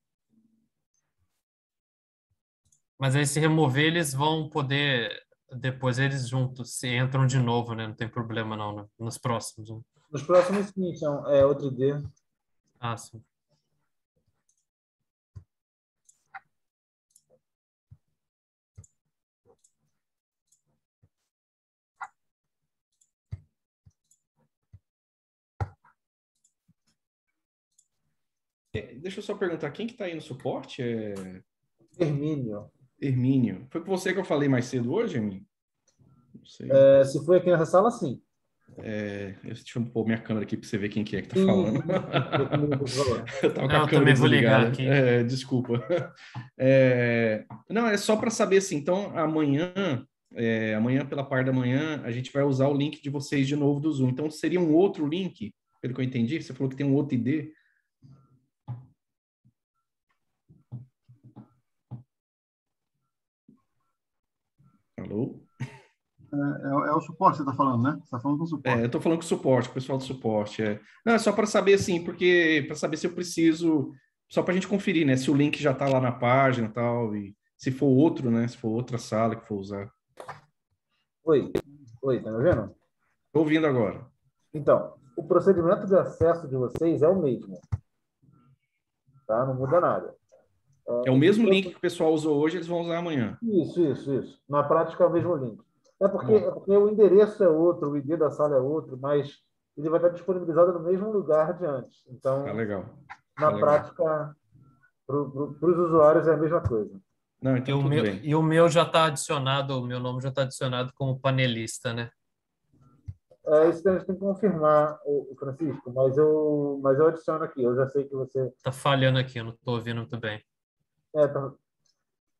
Mas aí, se remover, eles vão poder. Depois eles juntos se entram de novo, né? Não tem problema, não, né? Nos próximos. Né? Nos próximos, sim, são, é outro ID. Ah, sim. Deixa eu só perguntar, quem que está aí no suporte? É... Hermínio. Hermínio. Foi com você que eu falei mais cedo hoje, Hermínio? É, se foi aqui nessa sala, sim. É, deixa eu pôr minha câmera aqui para você ver quem que é que está falando. eu tava com a câmera desligada. É, desculpa. É, não, é só para saber assim. Então, amanhã, é, amanhã pela parte da manhã, a gente vai usar o link de vocês de novo do Zoom. Então, seria um outro link, pelo que eu entendi. Você falou que tem um outro ID. Alô? É, é, é, o suporte que você está falando, né? Você está falando com o suporte. É, eu estou falando com o suporte, o pessoal do suporte. É. Não, é só para saber, assim, porque para saber se eu preciso, só para a gente conferir, né? Se o link já está lá na página e tal, e se for outro, né? Se for outra sala que for usar. Oi, oi, tá me ouvindo? Estou ouvindo agora. Então, o procedimento de acesso de vocês é o mesmo. Tá? Não muda nada. É o mesmo link que o pessoal usou hoje, eles vão usar amanhã. Isso, isso, isso. Na prática é o mesmo link. É porque, é porque o endereço é outro, o ID da sala é outro, mas ele vai estar disponibilizado no mesmo lugar de antes. Então, tá legal. na tá prática, para os usuários é a mesma coisa. Não, então e, o meu, bem. e o meu já está adicionado, o meu nome já está adicionado como panelista, né? É, isso a gente tem que confirmar, o Francisco, mas eu, mas eu adiciono aqui, eu já sei que você. Está falhando aqui, eu não estou ouvindo muito bem. É, tá.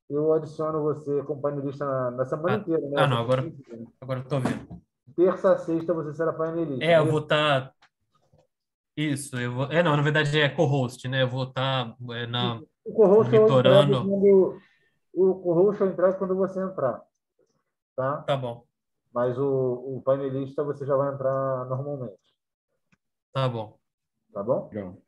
Eu adiciono você como painelista na, na semana ah, inteira, né? Ah, não, agora, agora eu tô vendo. Terça a sexta você será painelista. É, eu vou estar. Tá... Isso, eu vou. É, não, na verdade é co-host, né? Eu vou estar tá, é, na. O co-host monitorando. Quando... O co-host eu entrar quando você entrar. Tá? Tá bom. Mas o, o painelista você já vai entrar normalmente. Tá bom. Tá bom? Legal.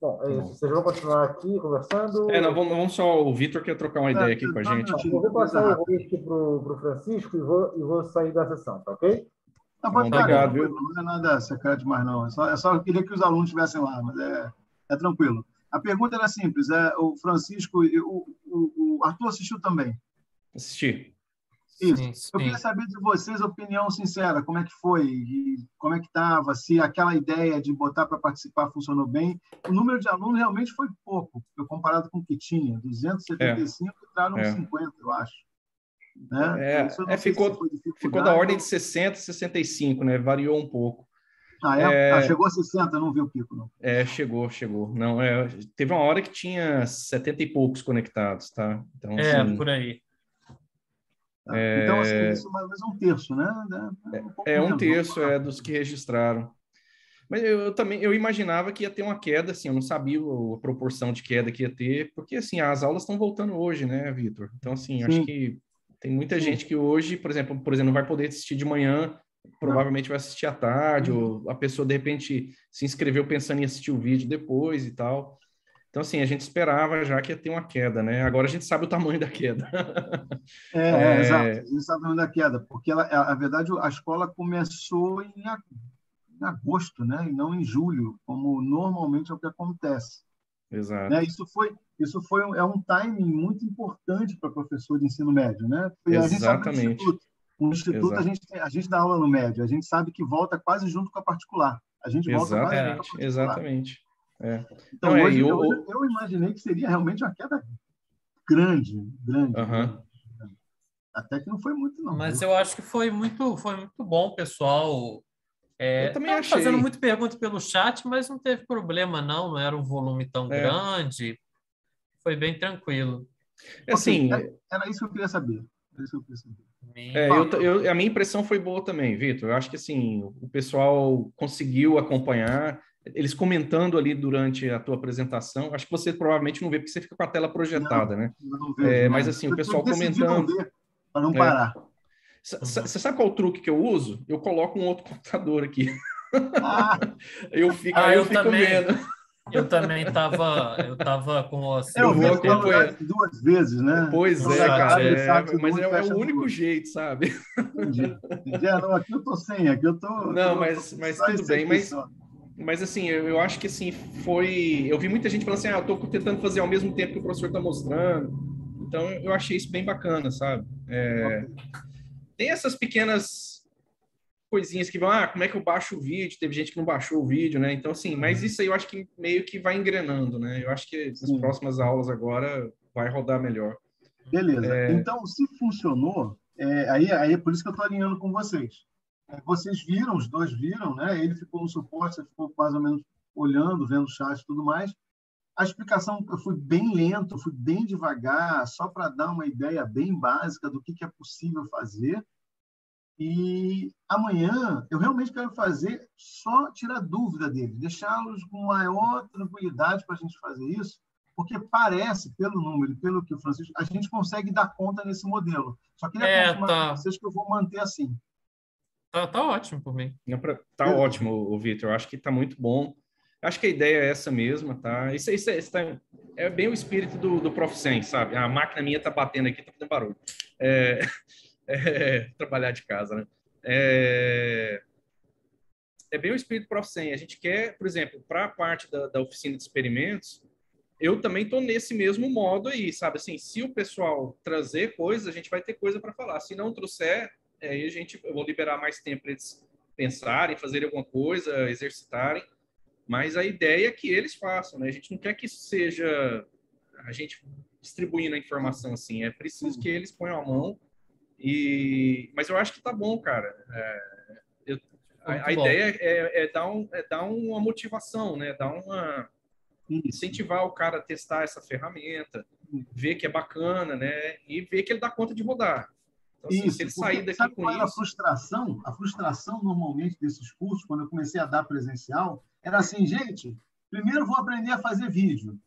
Bom, é isso. Vocês vão continuar aqui conversando? É, não, vamos, vamos só. O Vitor quer trocar uma ideia aqui com a gente. Eu vou passar o host para o Francisco e vou, e vou sair da sessão, tá ok? Tá bom, Obrigado, viu? Não é nada secreto mais, não. É só, é só eu queria que os alunos estivessem lá, mas é, é tranquilo. A pergunta era simples. É, o Francisco, o, o, o Arthur assistiu também? Assisti. Isso. Sim, sim. Eu queria saber de vocês a opinião sincera, como é que foi, e como é que estava, se aquela ideia de botar para participar funcionou bem. O número de alunos realmente foi pouco, comparado com o que tinha, 275 é. entraram é. 50, eu acho. Né? É, é ficou, ficou da ordem de 60, 65, né? Variou um pouco. Ah, é? é... Ah, chegou a 60, não viu o pico, não. É, chegou, chegou. Não, é, teve uma hora que tinha 70 e poucos conectados, tá? Então, é, assim, por aí. É... Então, assim, isso mais ou menos um terço, né? É, um, é um terço é, dos que registraram. Mas eu, eu, também eu imaginava que ia ter uma queda, assim, eu não sabia a proporção de queda que ia ter, porque assim, as aulas estão voltando hoje, né, Vitor? Então, assim, Sim. acho que tem muita Sim. gente que hoje, por exemplo, por exemplo, não vai poder assistir de manhã, provavelmente vai assistir à tarde, ou a pessoa de repente se inscreveu pensando em assistir o vídeo depois e tal. Então, assim, a gente esperava já que ia ter uma queda, né? Agora a gente sabe o tamanho da queda. é, é, exato. A gente sabe o tamanho da queda, porque, ela, a, a verdade, a escola começou em, em agosto, né? E não em julho, como normalmente é o que acontece. Exato. Né? Isso foi isso foi um, é um timing muito importante para professor de ensino médio, né? Porque Exatamente. A instituto, no instituto a gente a gente dá aula no médio, a gente sabe que volta quase junto com a particular. A gente volta exatamente, quase junto com a particular. Exatamente. É. Então, Não, hoje, é, eu, eu, eu, imaginei que seria realmente uma queda grande, grande. Uhum. Até que não foi muito, não. Mas eu acho que foi muito, foi muito bom, pessoal. É, eu também achei. fazendo muita pergunta pelo chat, mas não teve problema, não. Não era um volume tão é. grande. Foi bem tranquilo. Assim, okay, era isso que eu queria saber. Era isso que eu queria saber. É, eu, eu, a minha impressão foi boa também, Vitor. Eu acho que assim o pessoal conseguiu acompanhar eles comentando ali durante a tua apresentação. Acho que você provavelmente não vê porque você fica com a tela projetada, não, né? Não vejo, é, mas assim, o pessoal comentando. Para não parar. Você sabe qual o truque que eu uso? Eu coloco um outro computador aqui. Ah. eu fico, ah, eu, eu fico também. vendo. Eu também estava, eu tava com assim, eu vou acompanhar duas vezes, né? Pois é, cara. É, mas é, é, o único jeito, sabe? Entendi. Entendi. Ah, não, aqui eu tô sem, aqui eu tô. Não, tô, mas, mas tudo bem. Mas, só. Mas assim, eu, eu, acho que assim foi. Eu vi muita gente falando assim, ah, eu tô tentando fazer ao mesmo tempo que o professor está mostrando. Então eu achei isso bem bacana, sabe? É, tem essas pequenas coisinhas que vão, ah, como é que eu baixo o vídeo? Teve gente que não baixou o vídeo, né? Então, assim, mas isso aí eu acho que meio que vai engrenando, né? Eu acho que nas Sim. próximas aulas agora vai rodar melhor. Beleza. É... Então, se funcionou, é, aí, aí é por isso que eu estou alinhando com vocês. É, vocês viram, os dois viram, né? Ele ficou no suporte, você ficou mais ou menos olhando, vendo o chat e tudo mais. A explicação, eu fui bem lento, fui bem devagar, só para dar uma ideia bem básica do que, que é possível fazer e amanhã eu realmente quero fazer só tirar dúvida deles, deixá-los com maior tranquilidade para a gente fazer isso, porque parece, pelo número, pelo que o Francisco, a gente consegue dar conta nesse modelo. Só queria é, confirmar tá. vocês que eu vou manter assim. Tá, tá ótimo por mim. Tá é. ótimo, Vitor. Eu acho que tá muito bom. Acho que a ideia é essa mesma, tá? Isso, isso, isso tá, é bem o espírito do, do Prof. Sen, sabe? A máquina minha tá batendo aqui, tá fazendo barulho. É, é, trabalhar de casa, né? É, é bem o espírito Prof100. A gente quer, por exemplo, para a parte da, da, oficina de experimentos, eu também estou nesse mesmo modo aí, sabe? Assim, se o pessoal trazer coisas, a gente vai ter coisa para falar. Se não trouxer, aí a gente, eu vou liberar mais tempo para eles pensarem, fazerem alguma coisa, exercitarem. Mas a ideia é que eles façam, né? A gente não quer que isso seja a gente distribuindo a informação assim. É preciso que eles ponham a mão e, mas eu acho que tá bom, cara. É, eu, a, a ideia é, é, dar um, é dar uma motivação, né? Dar uma incentivar o cara a testar essa ferramenta, ver que é bacana, né? E ver que ele dá conta de rodar. Então, isso, se ele sair daqui sabe com qual isso... a frustração? A frustração normalmente desses cursos, quando eu comecei a dar presencial, era assim, gente, primeiro vou aprender a fazer vídeo.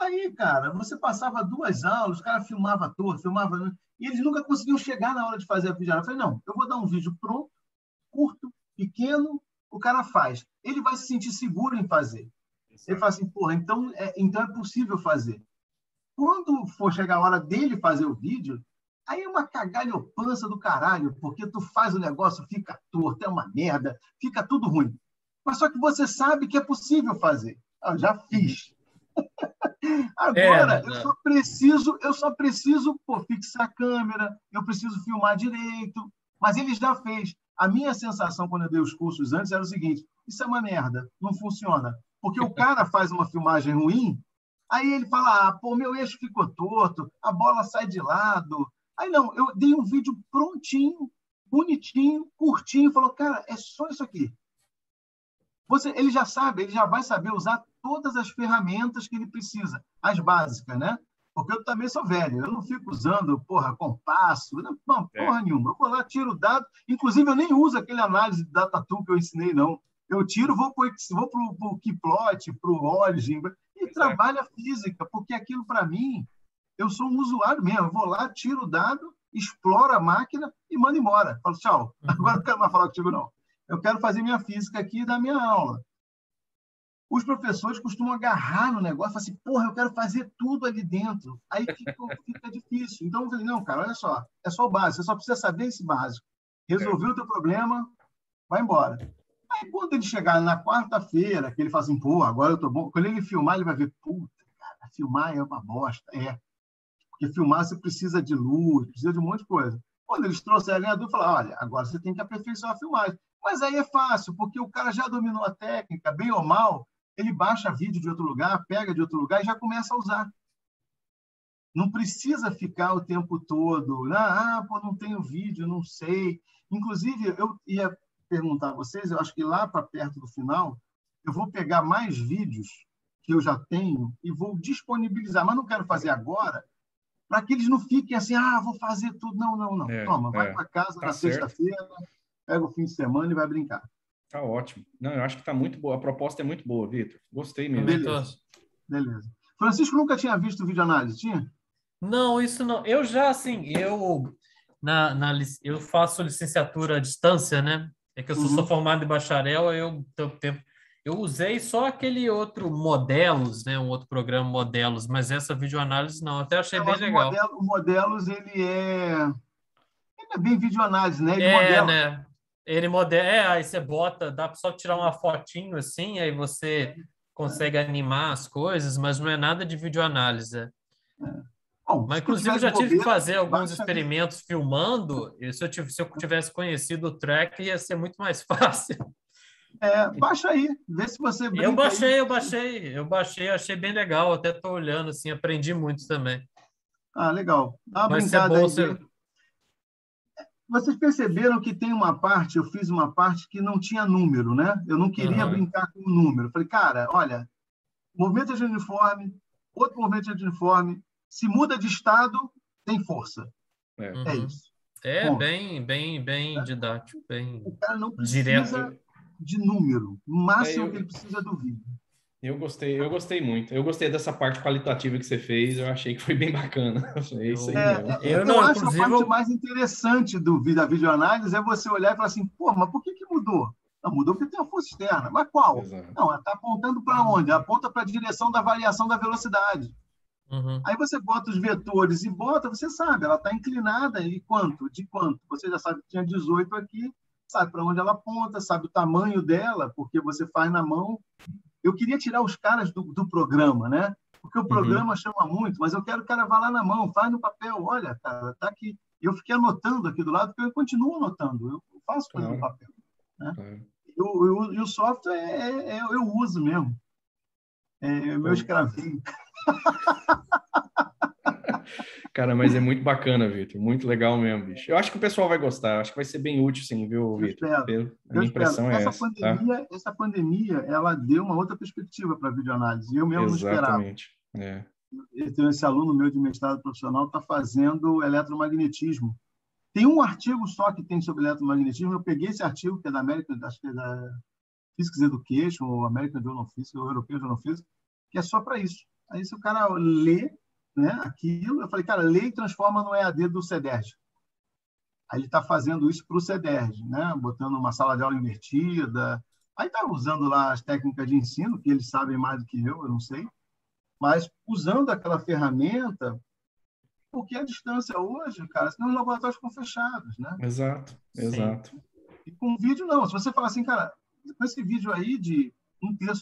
Aí, cara, você passava duas aulas, o cara filmava todo, filmava. Né? E eles nunca conseguiam chegar na hora de fazer a videoaula. Eu falei, não, eu vou dar um vídeo pronto, curto, pequeno, o cara faz. Ele vai se sentir seguro em fazer. Ele fala assim, porra, então é, então é possível fazer. Quando for chegar a hora dele fazer o vídeo, aí é uma cagalhopança do caralho, porque tu faz o negócio, fica torto, é uma merda, fica tudo ruim. Mas só que você sabe que é possível fazer. Eu já fiz. Agora, é, eu só preciso, eu só preciso pô, fixar a câmera, eu preciso filmar direito. Mas ele já fez. A minha sensação quando eu dei os cursos antes era o seguinte: isso é uma merda, não funciona. Porque o cara faz uma filmagem ruim, aí ele fala: ah, pô, meu eixo ficou torto, a bola sai de lado. Aí não, eu dei um vídeo prontinho, bonitinho, curtinho, falou: cara, é só isso aqui. Você, ele já sabe, ele já vai saber usar todas as ferramentas que ele precisa, as básicas, né? Porque eu também sou velho, eu não fico usando, porra, compasso, não, não é. porra é. nenhuma. Eu vou lá, tiro o dado, inclusive eu nem uso aquele análise de data tool que eu ensinei, não. Eu tiro, vou para vou o Keyplot, para o Origin, e Exato. trabalho a física, porque aquilo, para mim, eu sou um usuário mesmo. Eu vou lá, tiro o dado, exploro a máquina e mando embora. Falo, tchau, uhum. agora não quero mais falar contigo, não. Eu quero fazer minha física aqui e dar minha aula os professores costumam agarrar no negócio e falar assim, porra, eu quero fazer tudo ali dentro. Aí fica, fica difícil. Então, eu falei, não, cara, olha só, é só o básico, você só precisa saber esse básico. Resolveu o teu problema, vai embora. Aí quando ele chegar na quarta-feira, que ele fala assim, pô, agora eu tô bom. Quando ele filmar, ele vai ver, puta, cara, filmar é uma bosta. É. Porque filmar você precisa de luz, precisa de um monte de coisa. Quando eles trouxerem a dúvida, falar, olha, agora você tem que aperfeiçoar a filmagem. Mas aí é fácil, porque o cara já dominou a técnica, bem ou mal, ele baixa vídeo de outro lugar, pega de outro lugar e já começa a usar. Não precisa ficar o tempo todo, ah pô, não tenho vídeo, não sei. Inclusive, eu ia perguntar a vocês, eu acho que lá para perto do final, eu vou pegar mais vídeos que eu já tenho e vou disponibilizar, mas não quero fazer agora, para que eles não fiquem assim, ah, vou fazer tudo. Não, não, não. É, Toma, vai é. para casa tá na sexta-feira, pega o fim de semana e vai brincar. Tá ótimo. Não, eu acho que tá muito boa. A proposta é muito boa, Vitor. Gostei mesmo. Beleza. Beleza. Francisco nunca tinha visto vídeo análise, tinha? Não, isso não. Eu já, assim, eu na, na eu faço licenciatura à distância, né? É que eu sou, uhum. sou formado em bacharel, eu tempo eu usei só aquele outro Modelos, né? Um outro programa Modelos, mas essa videoanálise não, até achei bem legal. Modelo, o Modelos, ele é... Ele é bem videoanálise, né? Ele é, modela. né? Ele modela... É, aí você bota, dá só tirar uma fotinho assim, aí você consegue animar as coisas, mas não é nada de videoanálise. É. Bom, mas, inclusive, eu já tive que fazer alguns experimentos filmando, e se eu tivesse conhecido o track, ia ser muito mais fácil. É, baixa aí, vê se você Eu baixei, aí. eu baixei, eu baixei, achei bem legal, até estou olhando, assim, aprendi muito também. Ah, legal. Dá uma brincada aí. Você... Vocês perceberam que tem uma parte, eu fiz uma parte que não tinha número, né? Eu não queria uhum. brincar com o número. Falei, cara, olha, movimento de uniforme, outro movimento de uniforme, se muda de estado, tem força. É, é uhum. isso. É Bom, bem, bem, bem didático, bem o cara não precisa direto de número. O máximo é, eu, que ele precisa do vídeo. Eu gostei, eu gostei muito. Eu gostei dessa parte qualitativa que você fez. Eu achei que foi bem bacana. É isso aí é, eu, eu, não, acho a parte mais interessante do, da videoanálise é você olhar e falar assim, pô, mas por que, que mudou? Não, mudou porque tem a força externa. Mas qual? Exato. Não, ela está apontando para onde? Aponta para a direção da variação da velocidade. Uhum. Aí você bota os vetores e bota, você sabe, ela está inclinada e quanto? De quanto? Você já sabe que tinha 18 aqui, sabe para onde ela aponta, sabe o tamanho dela, porque você faz na mão. Eu queria tirar os caras do, do programa, né? Porque o uhum. programa uhum. chama muito, mas eu quero que o cara vá lá na mão, faz no papel, olha, cara, tá aqui. Eu fiquei anotando aqui do lado, porque eu continuo anotando, eu faço coisa no papel. Né? Eu, eu, e o software é, é, é, eu uso mesmo. É meu escravinho. Cara, mas é muito bacana, Vitor. Muito legal mesmo, bicho. Eu acho que o pessoal vai gostar. Acho que vai ser bem útil, sim, viu, Vitor? A minha impressão é essa. essa tá? pandemia, tá? essa pandemia, ela deu uma outra perspectiva para a videoanálise. Eu mesmo Exatamente. não esperava. É. Eu tenho esse aluno meu de mestrado profissional está fazendo eletromagnetismo. Tem um artigo só que tem sobre eletromagnetismo. Eu peguei esse artigo, que é da América, acho que é da Physics Education, ou American Journal of Physics, ou European Journal of Physics, que é só para isso. Aí se o cara lê né, aquilo, eu falei, cara, e transforma no EAD do CEDERJ. Aí ele está fazendo isso para o CEDERJ, né, botando uma sala de aula invertida. Aí está usando lá as técnicas de ensino, que eles sabem mais do que eu, eu não sei, mas usando aquela ferramenta, porque a distância hoje, cara, senão os laboratórios ficam fechados, né? Exato, exato. E com vídeo, não. Se você falar assim, cara, com esse vídeo aí de um terço